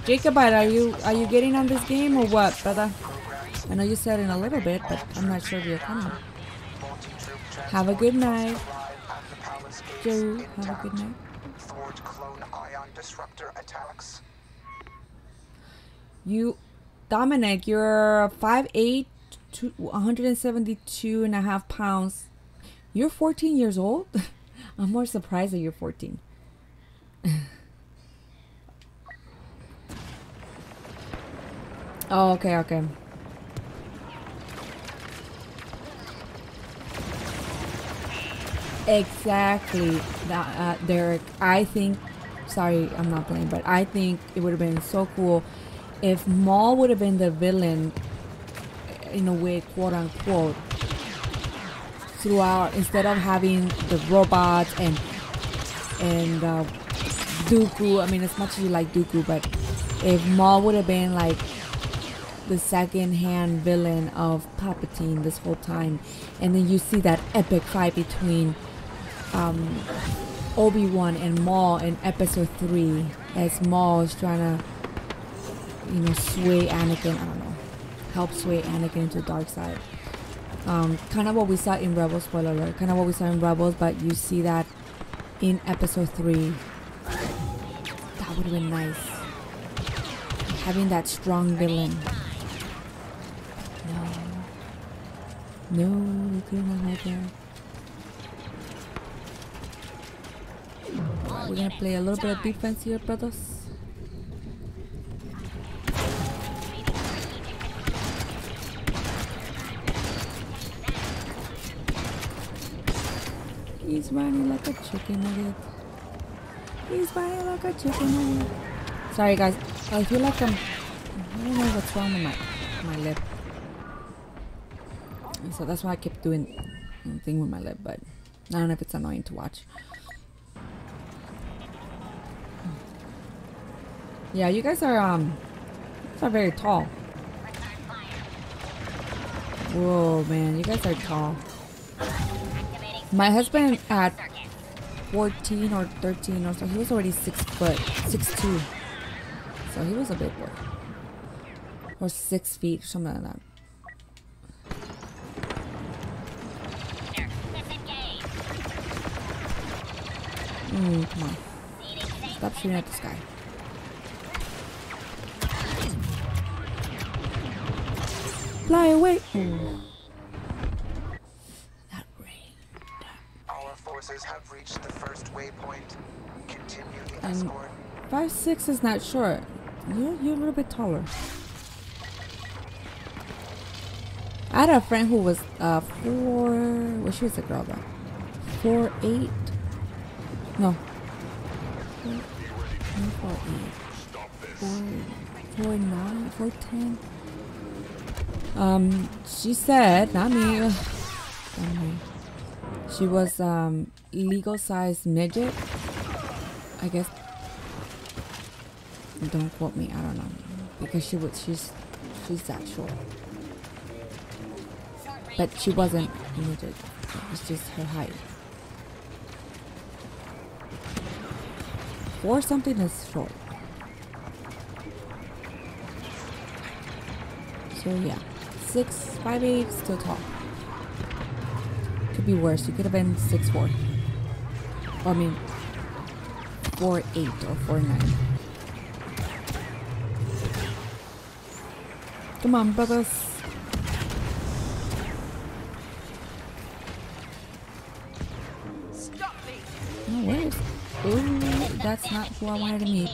Jacobite, are you are you getting on this game or what, brother? I know you said in a little bit, but I'm not sure if you're coming. Have a good night. Joe, have a good night. Thwart clone ion disruptor attacks. You, Dominic, you're 5'8", two- 172 and a half pounds. You're 14 years old? I'm more surprised that you're 14. oh, okay, okay. Exactly, that, uh, Derek. I think, sorry, I'm not playing, but I think it would have been so cool if Maul would have been the villain, in a way, quote unquote, throughout instead of having the robots and and uh, Dooku. I mean, as much as you like Dooku, but if Maul would have been like the second-hand villain of Palpatine this whole time, and then you see that epic fight between um, Obi Wan and Maul in Episode Three, as Maul is trying to, you know, sway Anakin. I don't know, help sway Anakin into the dark side. Um, kind of what we saw in Rebels. Spoiler alert! Kind of what we saw in Rebels, but you see that in Episode Three. That would have been nice. Having that strong villain. No. No, they couldn't have that. We're gonna play a little bit of defense here, brothers. He's running like a chicken nugget. He's running like a chicken nugget. Sorry guys, I feel like I'm I don't know what's wrong with my my lip. So that's why I kept doing thing with my lip, but I don't know if it's annoying to watch. Yeah, you guys are um, you are very tall. Whoa, man, you guys are tall. My husband at 14 or 13 or so, he was already six foot, six two. So he was a big boy, or six feet, something like that. Mm, come on. Stop shooting at the sky. Fly away. Ooh. That rain. Our forces have reached the first waypoint. Continue the And- escort. Five six is not short. You're you're a little bit taller. I had a friend who was uh four. Well, she was a girl though. Four eight. No. Four, four eight. Four, four nine. Four ten. Um, she said, not me. ugh, not me. She was um legal size midget. I guess don't quote me. I don't know because she was she's she's that short, but she wasn't midget. It's just her height. Or something is short. So yeah, six five eight still tall. Could be worse. You could have been six four. I mean, four eight or four nine. Come on, brothers. Stop me! Oh, no, where's? Ooh, that's not who I wanted to meet.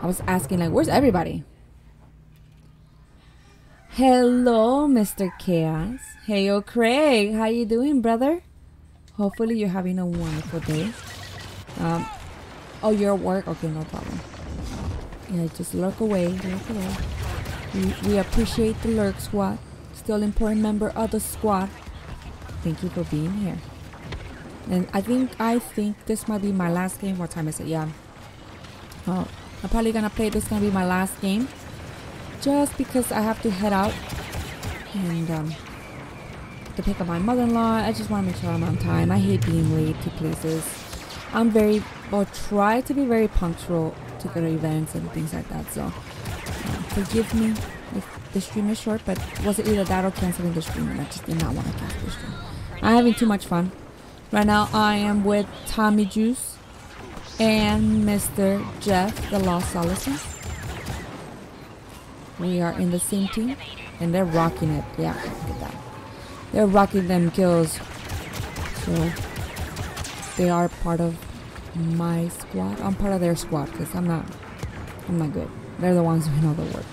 I was asking, like, where's everybody? Hello, Mr. Chaos. Hey, yo, Craig. How you doing, brother? Hopefully you're having a wonderful day. Um, oh, you're at work? Okay, no problem. Yeah, just lurk away, lurk away. We, we appreciate the lurk squad. Still important member of the squad. Thank you for being here. And I think I think this might be my last game. What time is it? Yeah. Oh, I'm probably gonna play. This gonna be my last game, just because I have to head out and um, to pick up my mother-in-law. I just want to make sure I'm on time. I hate being late to places. I'm very or try to be very punctual to go to events and things like that. So uh, forgive me if the stream is short, but was it either that or canceling the stream? And I just did not want to cancel the stream. I'm having too much fun. Right now, I am with Tommy Juice and Mr. Jeff, the Lost Solison. We are in the same team, and they're rocking it. Yeah, look at that. They're rocking them kills. So they are part of my squad. I'm part of their squad because I'm not. I'm not good. They're the ones who know the work.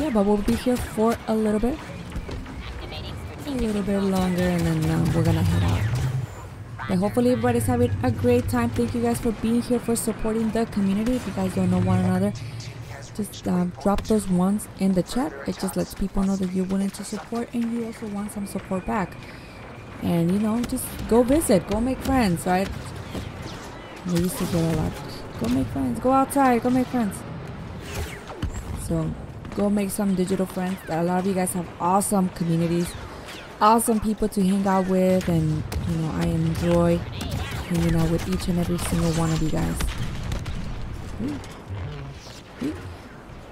Yeah, but we'll be here for a little bit a little bit longer and then um, we're gonna head out but hopefully everybody's having a great time thank you guys for being here for supporting the community if you guys don't know one another just um, drop those ones in the chat. It just lets people know that you're willing to support and you also want some support back. And you know just go visit. Go make friends right? We used to get a lot. Go make friends. Go outside. Go make friends. So go make some digital friends. A lot of you guys have awesome communities awesome people to hang out with and you know I enjoy hanging out with each and every single one of you guys. Ooh.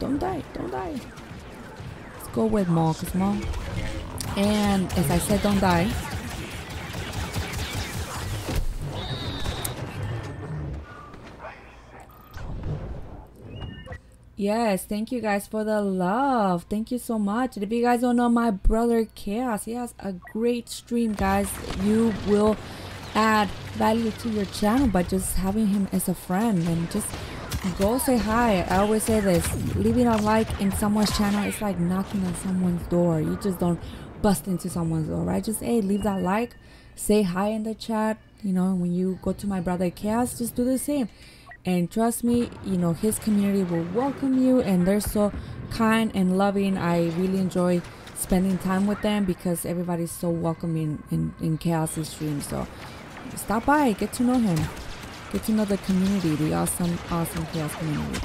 Don't die, don't die. Let's go with Maul, cause Maul. And as I said, don't die. Yes, thank you guys for the love. Thank you so much. And if you guys don't know my brother Chaos, he has a great stream, guys. You will add value to your channel by just having him as a friend and just go say hi. I always say this leaving a like in someone's channel is like knocking on someone's door. You just don't bust into someone's door, right? Just hey, leave that like, say hi in the chat. You know, when you go to my brother Chaos, just do the same and trust me you know his community will welcome you and they're so kind and loving i really enjoy spending time with them because everybody's so welcoming in, in Chaos's stream. So stop by, get to know him, get to know the community, the awesome, awesome Chaos community.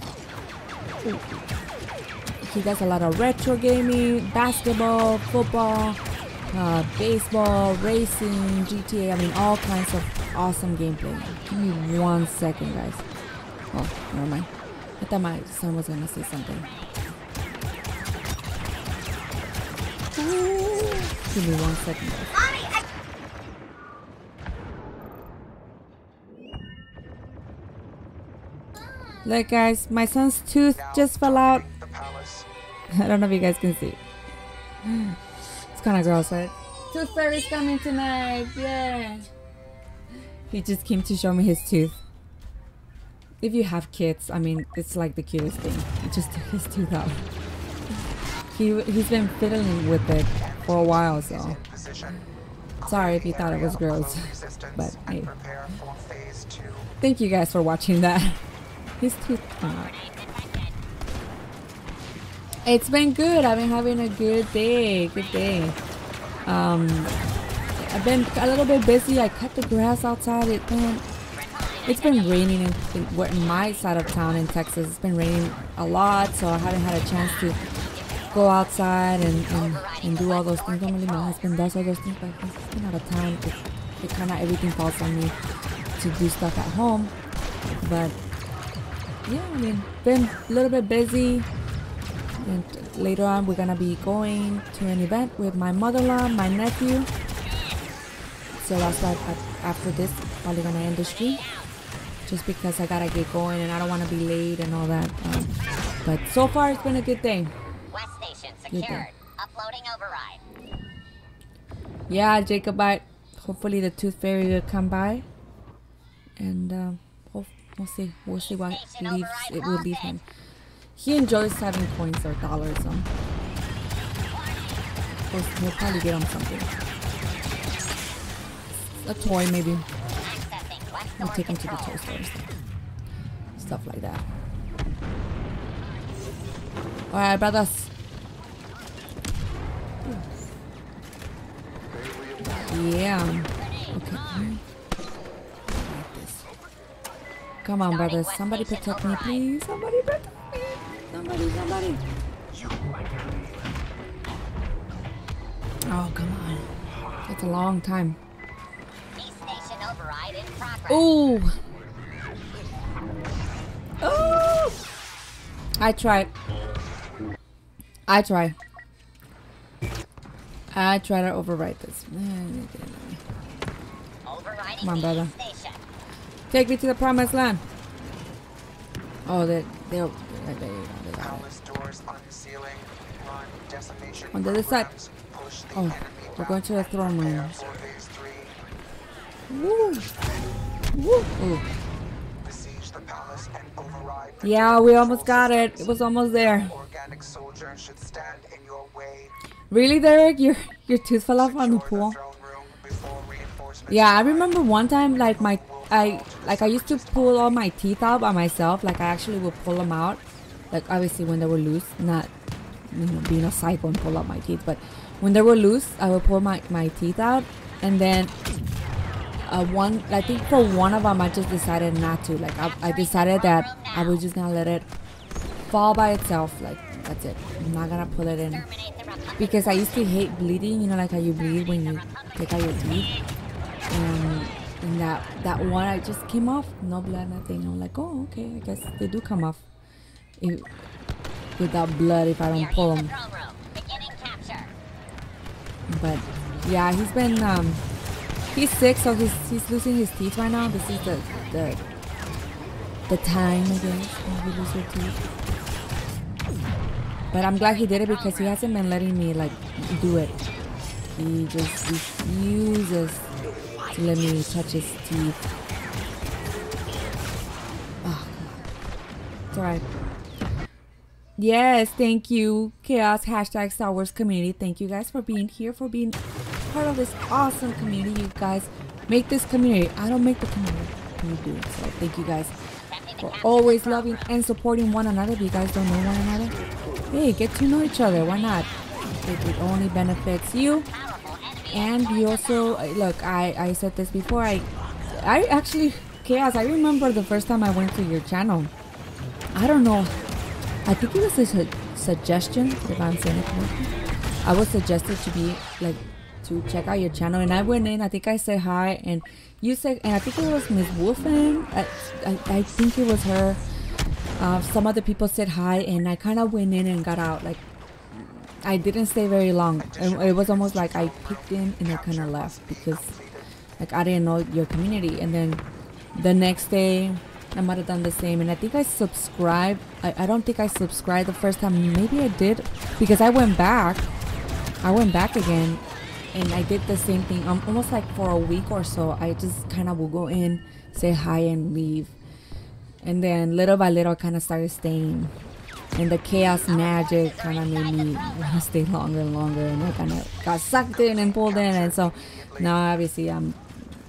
He does a lot of retro gaming, basketball, football, uh, baseball, racing, GTA. I mean, all kinds of awesome gameplay. Give me one second, guys. Oh, never mind. I thought my son was gonna say something. Give me one second, guys. Look, guys, my son's tooth just fell out. I don't know if you guys can see. It's kind of gross, right? Tooth fairy's coming tonight. Yeah. He just came to show me his tooth. If you have kids, I mean, it's like the cutest thing. He just took his tooth out. He he's been fiddling with it for a while, so sorry if you thought it was gross. But hey, thank you guys for watching that. It's been good. I've been having a good day. Good day. Um, I've been a little bit busy. I cut the grass outside. It been it's been raining in, in, in my side of town in Texas. It's been raining a lot, so I haven't had a chance to go outside and, and, and do all those things. Normally my husband does all those things, but he's been out of town, it, it kind of everything falls on me to do stuff at home. But yeah, I mean, been a little bit busy. And later on, we're gonna be going to an event with my mother-in-law, my nephew. So that's why after this, probably gonna end the stream, just because I gotta get going and I don't want to be late and all that. Um, but so far, it's been a good day. West station secured. Uploading override. Yeah, Jacobite. Hopefully, the Tooth Fairy will come by, and um, we'll, see. We'll see what leaves it will leave him. He enjoys having coins or dollars. So we'll, we'll probably get him something. A toy, maybe. We'll take him to the toy stores. Stuff like that. Alright, brothers. Yeah. Okay. Like this. Come on, brothers. Somebody protect me, please. Somebody protect me. Somebody, somebody. Oh, come on. It's a long time. Ooh. station override in progress. Oh. Oh. I tried. I try. I try to overwrite this. Eh, come on, the brother. Take me to the promised land. Oh, they they're, they they they got it. Palace doors unsealing. Run decimation On the other side. Push the Oh, we're going to the throne room. Prepare for phase three. Woo. Woo. Ooh. Besiege the palace and override. Yeah, we almost got it. It was almost there. Organic soldier should stand in your way. Really, Derek? Your your tooth fell off on the pool. throne room before reinforcements Yeah, I remember one time like my I like I used to pull all my teeth out by myself. Like I actually would pull them out. Like obviously when they were loose, not you know being a psycho and pull out my teeth, but when they were loose, I would pull my my teeth out, and then uh, one I think for one of them I just decided not to. Like I, I decided that I was just gonna let it fall by itself. Like that's it. I'm not gonna pull it in because I used to hate bleeding. You know, like how you bleed when you take out your teeth. And that that one, I just came off, no blood, nothing. I'm like, oh, okay, I guess they do come off. Without blood, if I don't pull them. the throne room. Beginning capture. But yeah, he's been um, he's sick, so he's he's losing his teeth right now. This is the the the time, I guess, when you lose your teeth. But I'm glad he did it because he hasn't been letting me like do it. He just refuses let me touch his teeth. Oh, it's alright. Yes, thank you, Chaos hashtag Star Wars community. Thank you guys for being here, for being part of this awesome community. You guys make this community. I don't make the community. You do. So thank you guys for always loving and supporting one another. If you guys don't know one another, hey, get to know each other. Why not? It only benefits you. And you also look. I I said this before. I I actually chaos. I remember the first time I went to your channel. I don't know. I think it was a su- suggestion, if I'm saying it correctly. I was suggested to be like to check out your channel, and I went in. I think I said hi, and you said, and I think it was Miss Wolfen. I, I, I think it was her. Uh, some other people said hi, and I kind of went in and got out. Like I didn't stay very long. And it was almost like I peeked in and I kind of left because like I didn't know your community. And then the next day, I might have done the same. And I think I subscribed. I, I don't think I subscribed the first time. Maybe I did because I went back. I went back again and I did the same thing. Um, almost like for a week or so, I just kind of will go in, say hi, and leave. And then little by little, I kind of started staying. And the chaos magic kind of made me want to stay longer and longer. And I kind of got sucked in and pulled in. And so now, obviously, I'm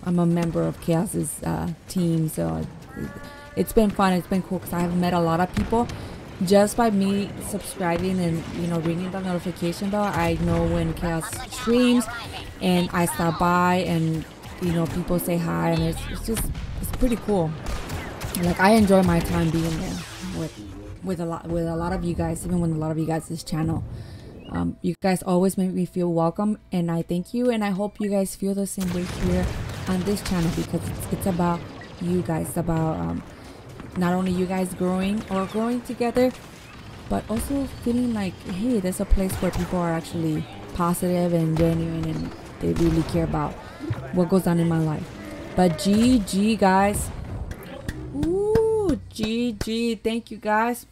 I'm a member of Chaos's uh, team. So it, it's been fun. It's been cool because I have met a lot of people just by me subscribing and you know ringing the notification bell i know when chaos streams and i stop by and you know people say hi and it's, it's just it's pretty cool like i enjoy my time being there with with a lot with a lot of you guys even with a lot of you guys this channel um, you guys always make me feel welcome and i thank you and i hope you guys feel the same way here on this channel because it's, it's about you guys about um, not only you guys growing or growing together, but also feeling like, hey, there's a place where people are actually positive and genuine and they really care about what goes on in my life. But GG, guys. Ooh, GG. Thank you, guys.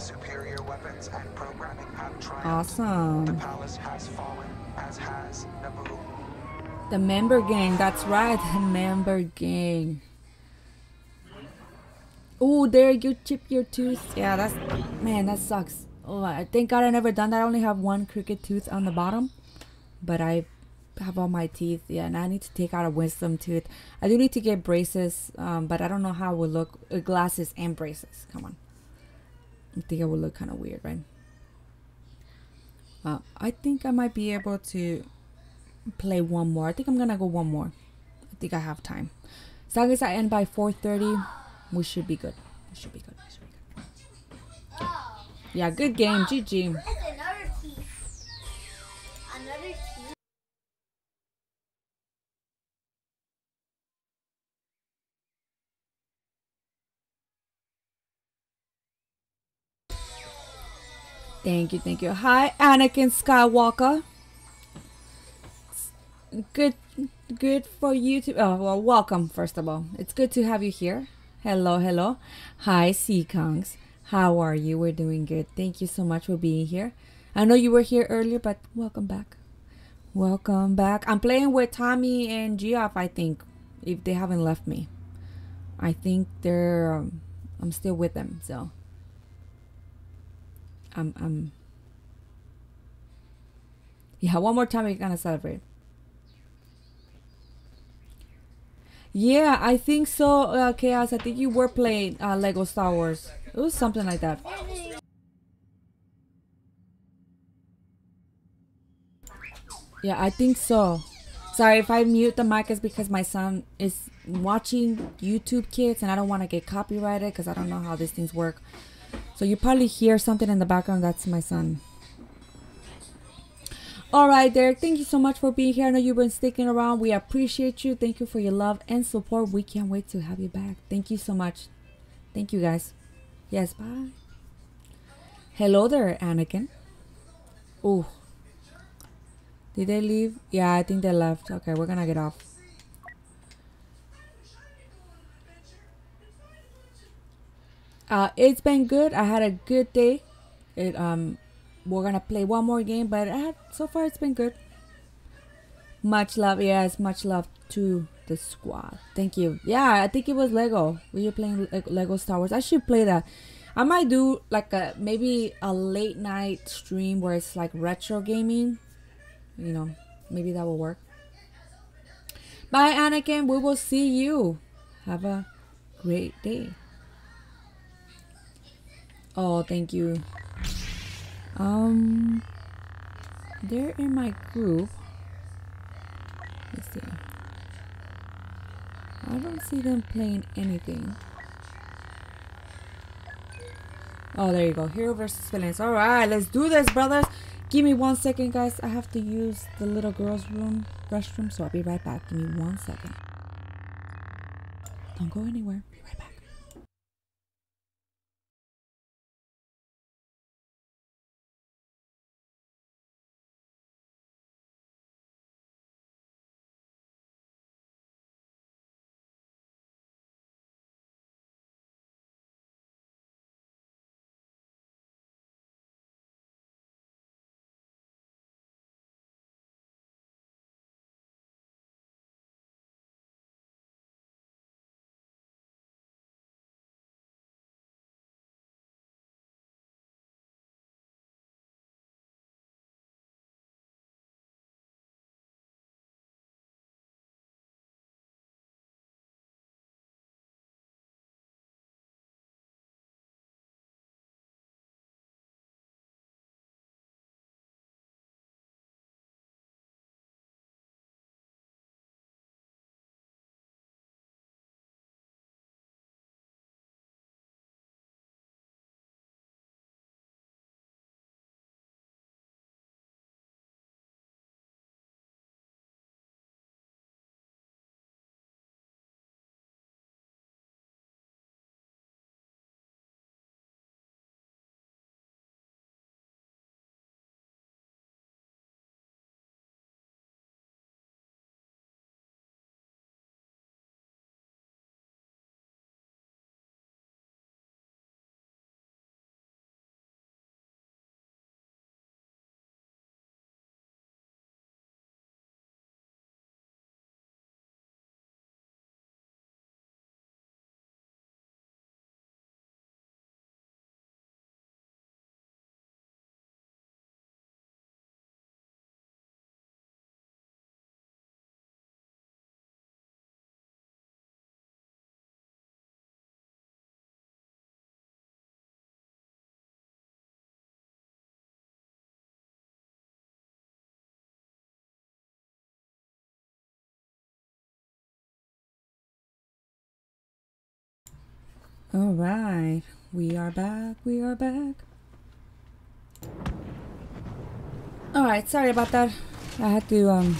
Superior weapons and programming have triumphed. Awesome. The palace has fallen, as has Naboo. The member gang. That's right. The member gang. Oh, there you chip your tooth. Yeah, that's man, that sucks. Oh, I thank God I never done that. I only have one crooked tooth on the bottom, but I have all my teeth. Yeah, and I need to take out a wisdom tooth. I do need to get braces, um, but I don't know how it would look. Uh, glasses and braces. Come on. I think it would look kind of weird, right? Uh, I think I might be able to play one more. I think I'm gonna go one more. I think I have time. As long as I end by 4:30, we should be good. We should be good. We should be good. Yeah, good game. GG. Thank you, thank you. Hi, Anakin Skywalker. Good, good for you to. Oh well, welcome first of all. It's good to have you here. Hello, hello. Hi, Seakongs. How are you? We're doing good. Thank you so much for being here. I know you were here earlier, but welcome back. Welcome back. I'm playing with Tommy and Geoff, I think, if they haven't left me. I think they're. Um, I'm still with them, so. I'm. I'm. Yeah, one more time we're gonna celebrate. Yeah, I think so, uh, Chaos. I think you were playing uh, Lego Star Wars. It was something like that. Yeah, I think so. Sorry if I mute the mic is because my son is watching YouTube Kids and I don't want to get copyrighted because I don't know how these things work. So you probably hear something in the background. That's my son. All right, Derek, thank you so much for being here. I know you've been sticking around. We appreciate you. Thank you for your love and support. We can't wait to have you back. Thank you so much. Thank you, guys. Yes, bye. Hello there, Anakin. Oh. Did they leave? Yeah, I think they left. Okay, we're gonna get off. Uh, it's been good. I had a good day. It um we're gonna play one more game, but uh, so far it's been good. Much love, yes, much love to the squad. Thank you. Yeah, I think it was Lego. We were playing Lego Star Wars. I should play that. I might do like a maybe a late night stream where it's like retro gaming. You know, maybe that will work. Bye, Anakin. We will see you. Have a great day. Oh, thank you. Um, They're in my group. Let's see. I don't see them playing anything. Oh, there you go. Hero versus villains. All right, let's do this, brothers. Give me one second, guys. I have to use the little girl's room, restroom, so I'll be right back. Give me one second. Don't go anywhere. All right, we are back. We are back. All right, sorry about that. I had to um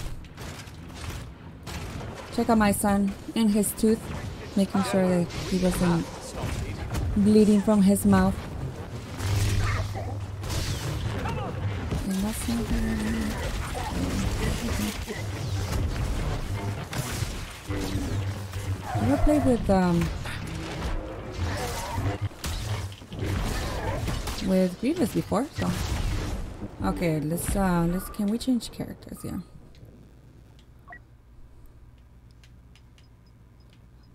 check on my son and his tooth, making sure that he wasn't bleeding from his mouth. I never played with um with Grievous before, so okay. Let's uh, let's can we change characters? Yeah.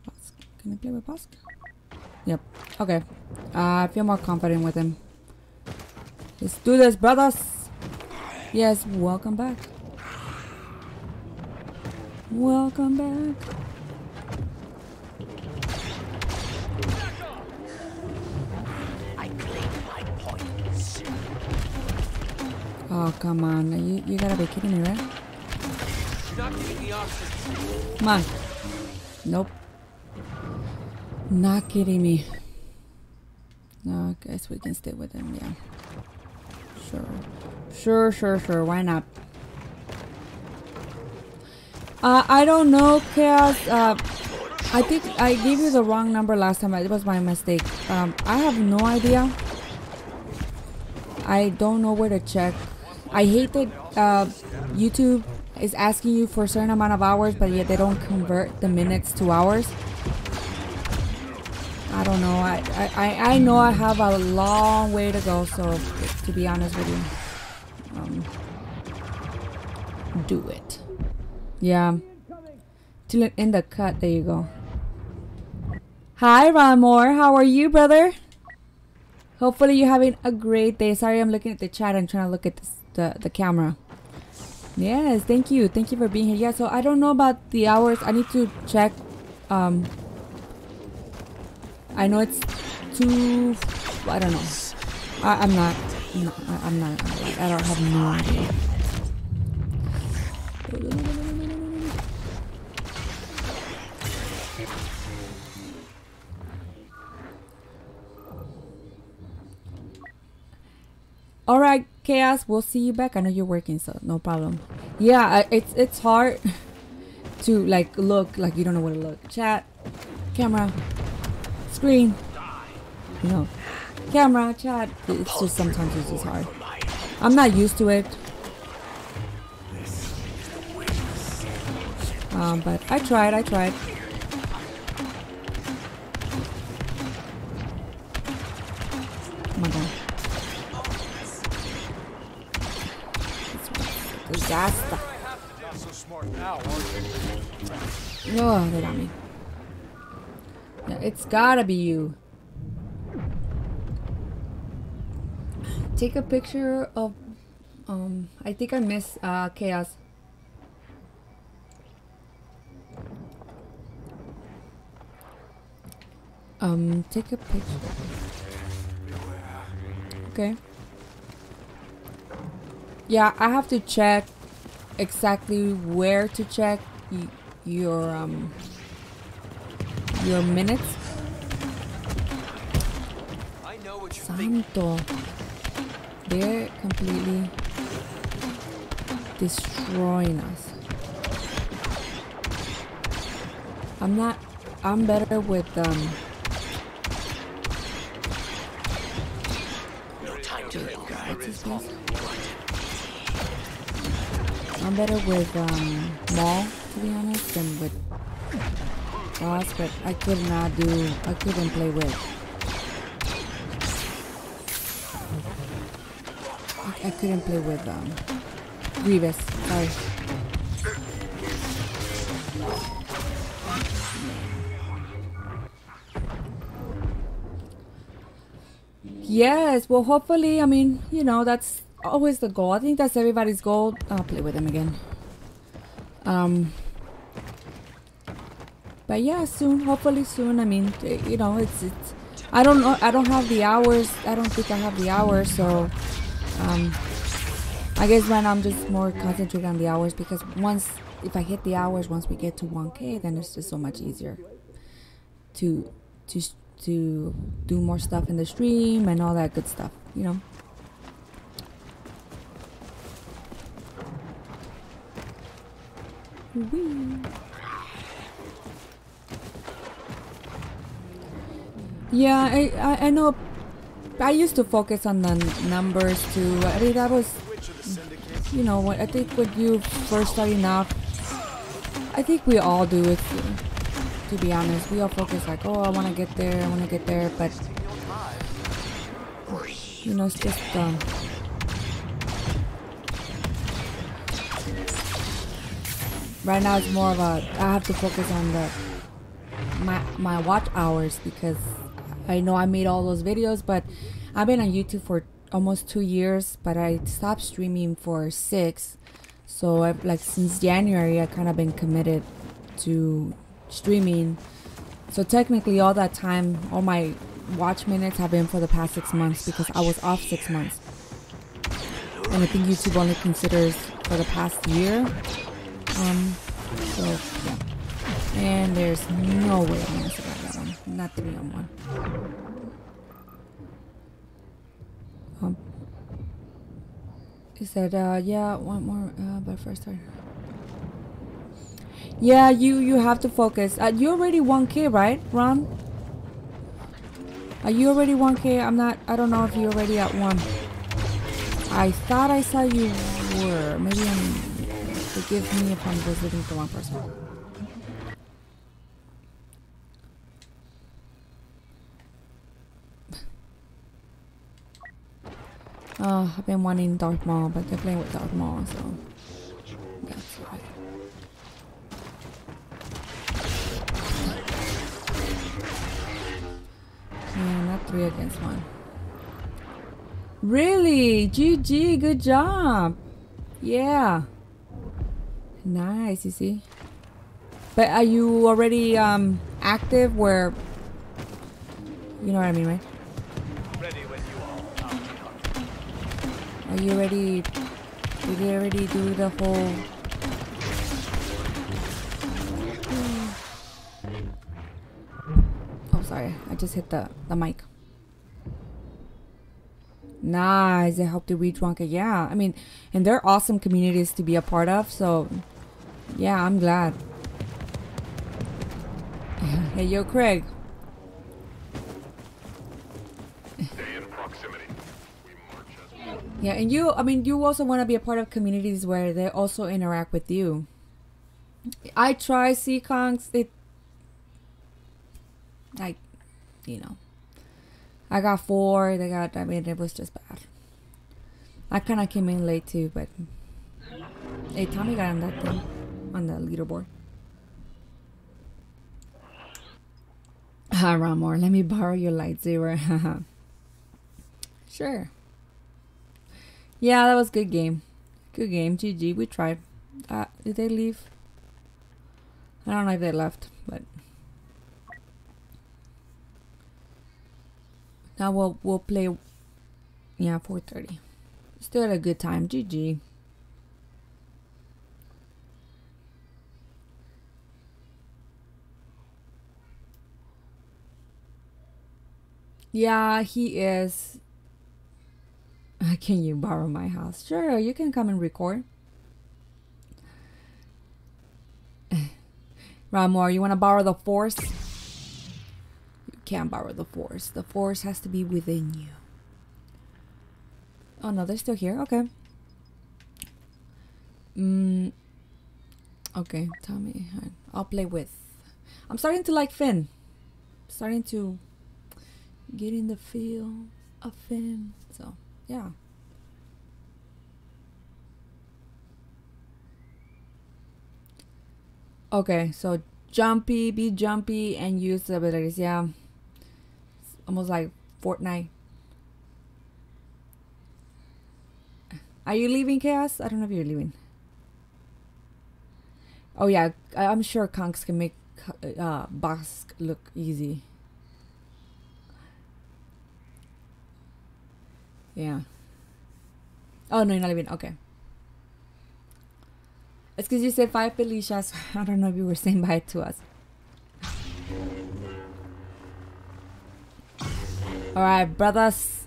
Bossk. Can I play with Bossk? Yep. Okay. Uh, I feel more confident with him. Let's do this, brothers. Yes, welcome back. Welcome back. Oh, come on. You, you gotta be kidding me, right? Come on. Nope. Not kidding me. No, I guess we can stay with him, yeah. Sure. Sure, sure, sure. Why not? Uh, I don't know, Chaos. Uh, I think I gave you the wrong number last time. It was my mistake. Um, I have no idea. I don't know where to check. I hate that uh, YouTube is asking you for a certain amount of hours, but yet they don't convert the minutes to hours. I don't know. I, I, I know I have a long way to go, so to be honest with you, um, do it. Yeah. Till in the cut. There you go. Hi, Ron Moore. How are you, brother? Hopefully you're having a great day. Sorry, I'm looking at the chat. I'm trying to look at this, the the camera. Yes, thank you. Thank you for being here. Yeah, so I don't know about the hours. I need to check. Um, I know it's two. I don't know. I, I'm not. No, I, I'm not. I don't have no idea. All right, chaos. We'll see you back. I know you're working, so no problem. Yeah, it's it's hard to like look like you don't know where to look. Chat, camera, screen. You know, camera, chat. It's just sometimes it's just hard. I'm not used to it. Um, but I tried. I tried. Oh my god. Are you? Oh, they got me. It's gotta be you. Take a picture of. Um, I think I miss uh, chaos. Um, take a picture. Okay. Yeah, I have to check exactly where to check y- your um your minutes. I know what. Santo. They're completely destroying us. I'm not I'm better with um what's his face? I'm better with um Maul to be honest than with Boss, but I could not do I couldn't play with I, I couldn't play with um Grievous. Sorry. Yes, well hopefully I mean, you know, that's always the goal. I think that's everybody's goal. I'll play with him again. Um but yeah, soon, hopefully soon. I mean, eh, you know, it's it's. I don't know. I don't have the hours. I don't think I have the hours. So, um, I guess right now I'm just more concentrated on the hours because once if I hit the hours, once we get to 1K, then it's just so much easier to to to do more stuff in the stream and all that good stuff. You know. Whee. Yeah, I, I I know. I used to focus on the numbers too. I think that was, you know, what I think when you first starting out, I think we all do it. To be honest, we all focus like, oh, I want to get there, I want to get there, but you know, it's just um. Right now, it's more of a. I have to focus on the my my watch hours because I know I made all those videos, but I've been on YouTube for almost two years, but I stopped streaming for six. So I've like since January, I kind of been committed to streaming. So technically, all that time, all my watch minutes have been for the past six months because I was off six months. And I think YouTube only considers for the past year. Um, so yeah. And there's no way I'm gonna survive that one. Not three on one. Um, he said, uh, yeah, one more, uh, but first time. Yeah, you you have to focus. Uh, you already 1K, right, Ron? Are you already 1K? I'm not. I don't know if you're already at one. I thought I saw you were. Maybe I'm. Forgive me I'm visiting the wrong person. Oh, I've been wanting Darth Maul, but they're playing with Darth Maul, so that's right. Yeah, not three against one. Really? GG, good job. Yeah. Nice, you see. But are you already um, active where... You know what I mean, right? Ready when you are. Are you ready? Did you already do the whole... Oh, sorry. I just hit the, the mic. Nice. I hope to reach drunk. Yeah, I mean, and they're awesome communities to be a part of, so yeah, I'm glad. Hey, yo, Craig. Yeah, and you, I mean, you also want to be a part of communities where they also interact with you. I try Seekongs. It, like, you know, I got four. They got, I mean, it was just bad. I kind of came in late too, but hey, Tommy got on that thing on the leaderboard. Ah, Ramor, let me borrow your lightsaber. sure. Yeah, that was good game. Good game. GG. We tried. Uh, did they leave? I don't know if they left, but now we'll we'll play. Yeah, 4:30. Still had a good time. GG. Yeah, he is. Can you borrow my house? Sure, you can come and record. Ramor, you want to borrow the force? You can't borrow the force. The force has to be within you. Oh no, they're still here. Okay. Mm. Okay, tell me. I'll play with. I'm starting to like Finn. Starting to get in the feel of Finn. So, yeah. Okay, so jumpy, be jumpy, and use the abilities. Yeah. It's almost like Fortnite. Are you leaving, Chaos? I don't know if you're leaving. Oh, yeah. I'm sure Kongs can make uh, Bossk look easy. Yeah. Oh, no, you're not leaving. Okay. It's because you said five Felicias. I don't know if you were saying bye to us. Alright, brothers.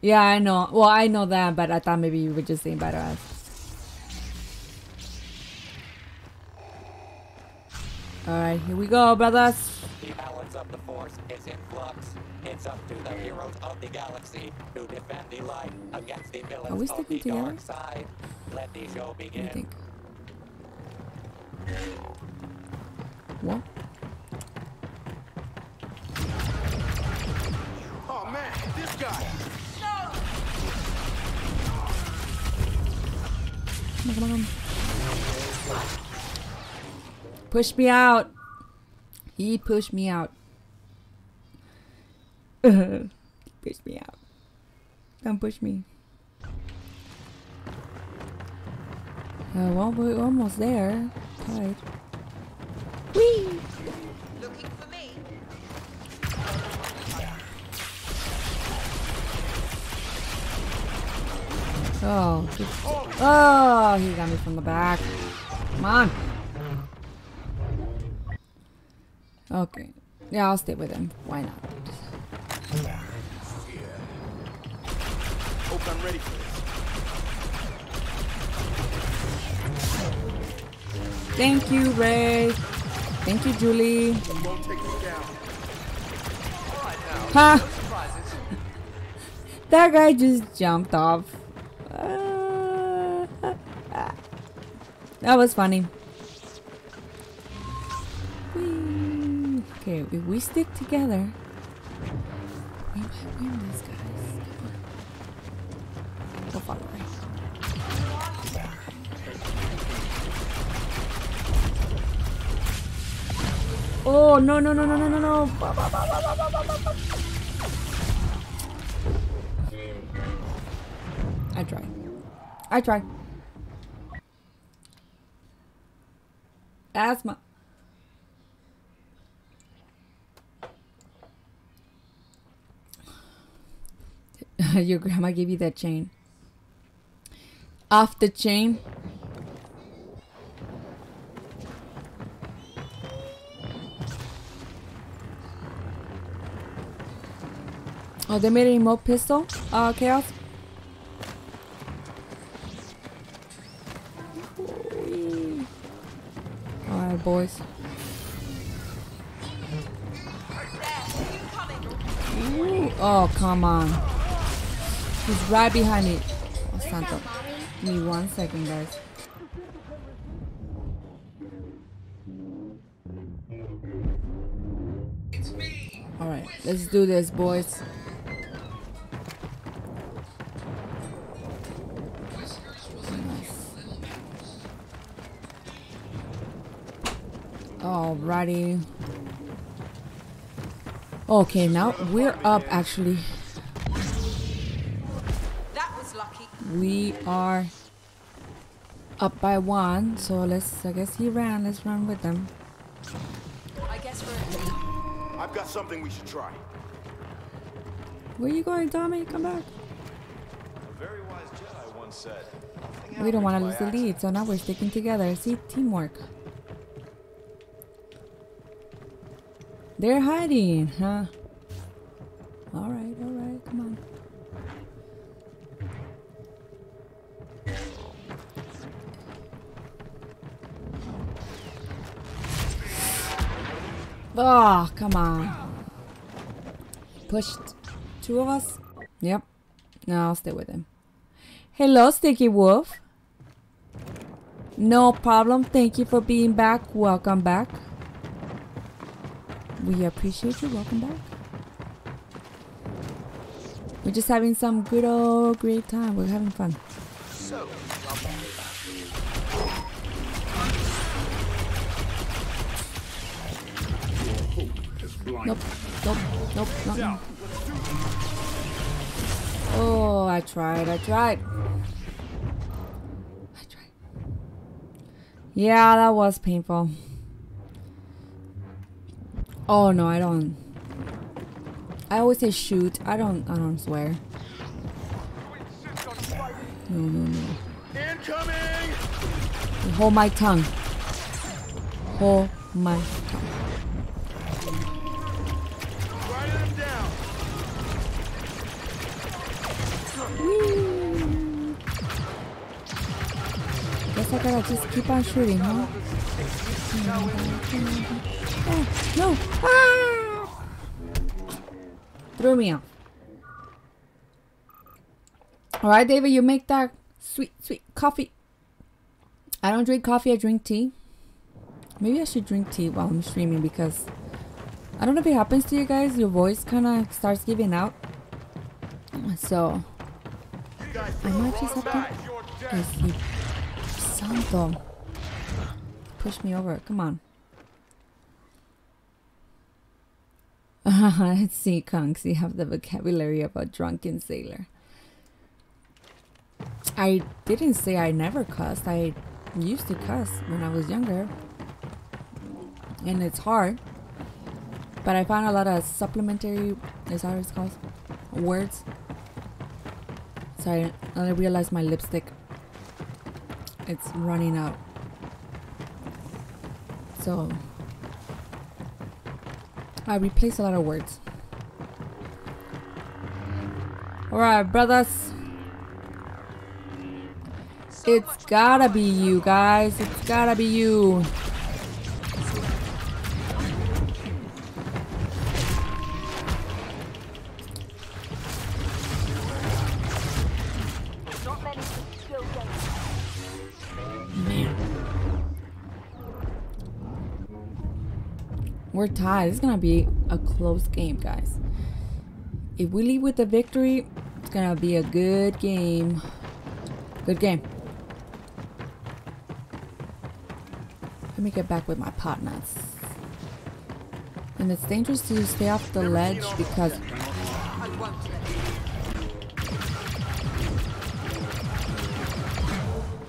Yeah, I know. Well, I know that, but I thought maybe you were just saying bye to us. Alright, here we go, brothers. The balance of the force is in flux. It's up to the heroes of the galaxy to defend the light against the Are we villains of the sticking together? dark side. Let the show What do begin. think? What? Oh man, this guy. Come on, come on, come on. Push me out. He pushed me out. Push me out. Don't push me. Uh, well, we're almost there. Tied. Whee! Looking for me? Oh, oh, he got me from the back. Come on. Okay. Yeah, I'll stay with him. Why not? Hope I'm ready for this. Thank you, Ray. Thank you, Julie. Ha! that guy just jumped off. Uh, that was funny. Whee. Okay, if we stick together, we might win this, guys. Far away. Oh no no no no no no no! I try. I try. Asthma. your grandma gave you that chain. Off the chain. Oh, they made a remote pistol? Uh, Chaos? Alright, boys. Ooh. Oh, come on. He's right behind me. Oh, Santo. Give me one second, guys. Alright, let's do this, boys. Alrighty. Okay, now we're up actually. We are up by one, so let's I guess he ran, let's run with them. I guess we're. I've got something we should try. Where you going, Tommy? Come back. A very wise Jedi once said. We don't want to lose the by lead, so now we're sticking together. See, teamwork. They're hiding, huh? Alright, alright, come on. Oh, come on. Pushed two of us? Yep. No, I'll stay with him. Hello, Sticky Wolf. No problem. Thank you for being back. Welcome back. We appreciate you. Welcome back. We're just having some good old great time. We're having fun. So, Nope. Nope. Nope. Nope. Oh, I tried. I tried. I tried. Yeah, that was painful. Oh no, I don't. I always say shoot. I don't. I don't swear. No, no, no. incoming! Hold my tongue. Hold my tongue. Whee! Guess I gotta just keep on shooting, huh? Oh, no! Ah! Threw me off. Alright, David, you make that sweet, sweet coffee. I don't drink coffee, I drink tea. Maybe I should drink tea while I'm streaming because I don't know if it happens to you guys, your voice kind of starts giving out. So, I might just have to. See. Santo. Push me over. Come on. Let's see, Kunks. You have the vocabulary of a drunken sailor. I didn't say I never cussed. I used to cuss when I was younger. And it's hard. But I found a lot of supplementary, is that what it's called? Words. So I, realized my lipstick, it's running out. So I replaced a lot of words. Alright, brothers. It's gotta be you guys. It's gotta be you. We're tied. It's gonna be a close game, guys. If we leave with the victory, it's gonna be a good game. Good game. Let me get back with my partners. And it's dangerous to stay off the ledge because I won't let you.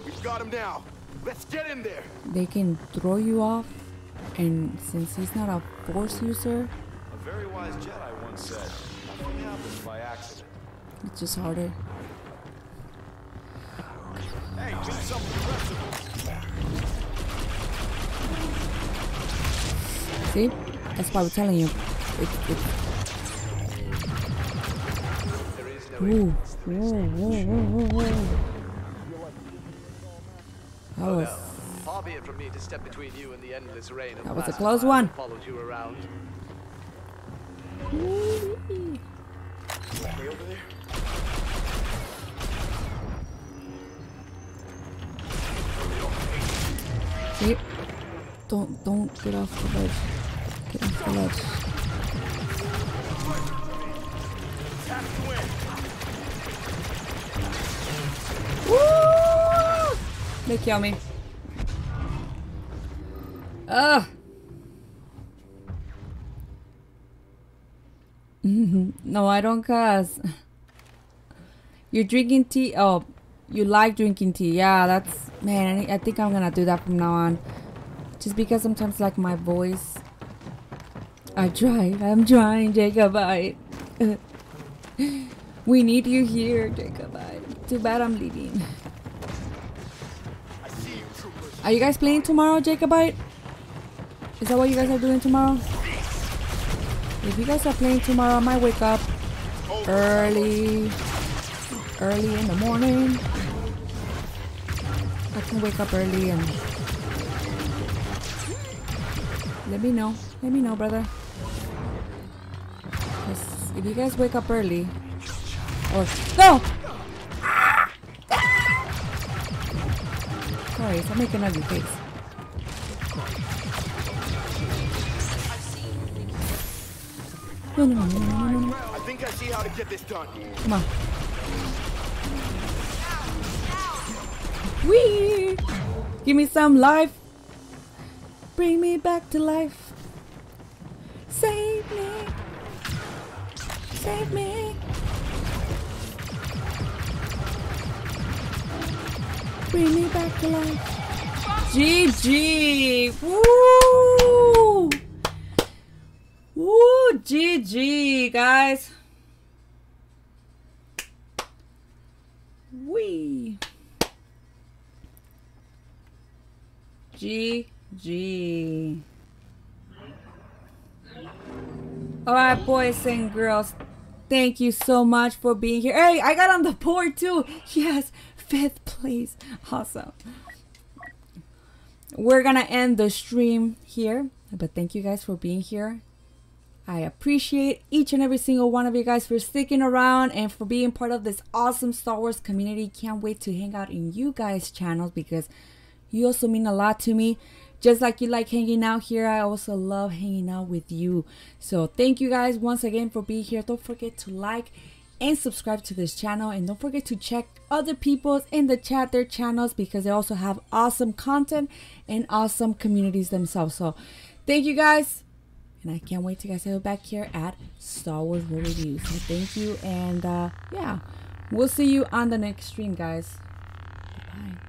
We've got him now. Let's get in there. they can throw you off. And since he's not a force user, A very wise Jedi once said, nothing happens by accident. it's just harder. Hey, meet some of the rest of us. See? That's why we're telling you. It's, it's Ooh. Ooh, ooh, ooh, ooh, ooh. That Oh, was. Far be it from me to step between you and the endless rain of That was a close one. Followed you around. Ooh. Over there. See? Don't don't get off the ledge. Get off the ledge. Woo! They kill me. Ugh. no, I don't cuss. You're drinking tea. Oh, you like drinking tea. Yeah, that's man. I, think I'm gonna do that from now on. Just because sometimes, like my voice, I tried. I'm trying, Jacobite. we need you here, Jacobite. Too bad I'm leaving. Are you guys playing tomorrow, Jacobite? Is that what you guys are doing tomorrow? If you guys are playing tomorrow, I might wake up early, early in the morning. I can wake up early and let me know. Let me know, brother. if you guys wake up early, or no, sorry, stop making ugly face. No, no, no, no, no, no, no. I think I see how to get this done. Come on. Wee! Give me some life. Bring me back to life. Save me. Save me. Bring me back to life. GG. Woo! Woo! GG, guys. Wee. GG. Alright, boys and girls. Thank you so much for being here. Hey, I got on the board too. Yes, fifth place. Awesome. We're gonna end the stream here. But thank you guys for being here. I appreciate each and every single one of you guys for sticking around and for being part of this awesome Star Wars community. Can't wait to hang out in you guys' channels because you also mean a lot to me. Just like you like hanging out here, I also love hanging out with you. So thank you guys once again for being here. Don't forget to like and subscribe to this channel and don't forget to check other people's in the chat their channels because they also have awesome content and awesome communities themselves. So thank you guys. And I can't wait to guys have you back here at Star Wars Ro Review. So thank you and uh yeah, we'll see you on the next stream guys. Bye.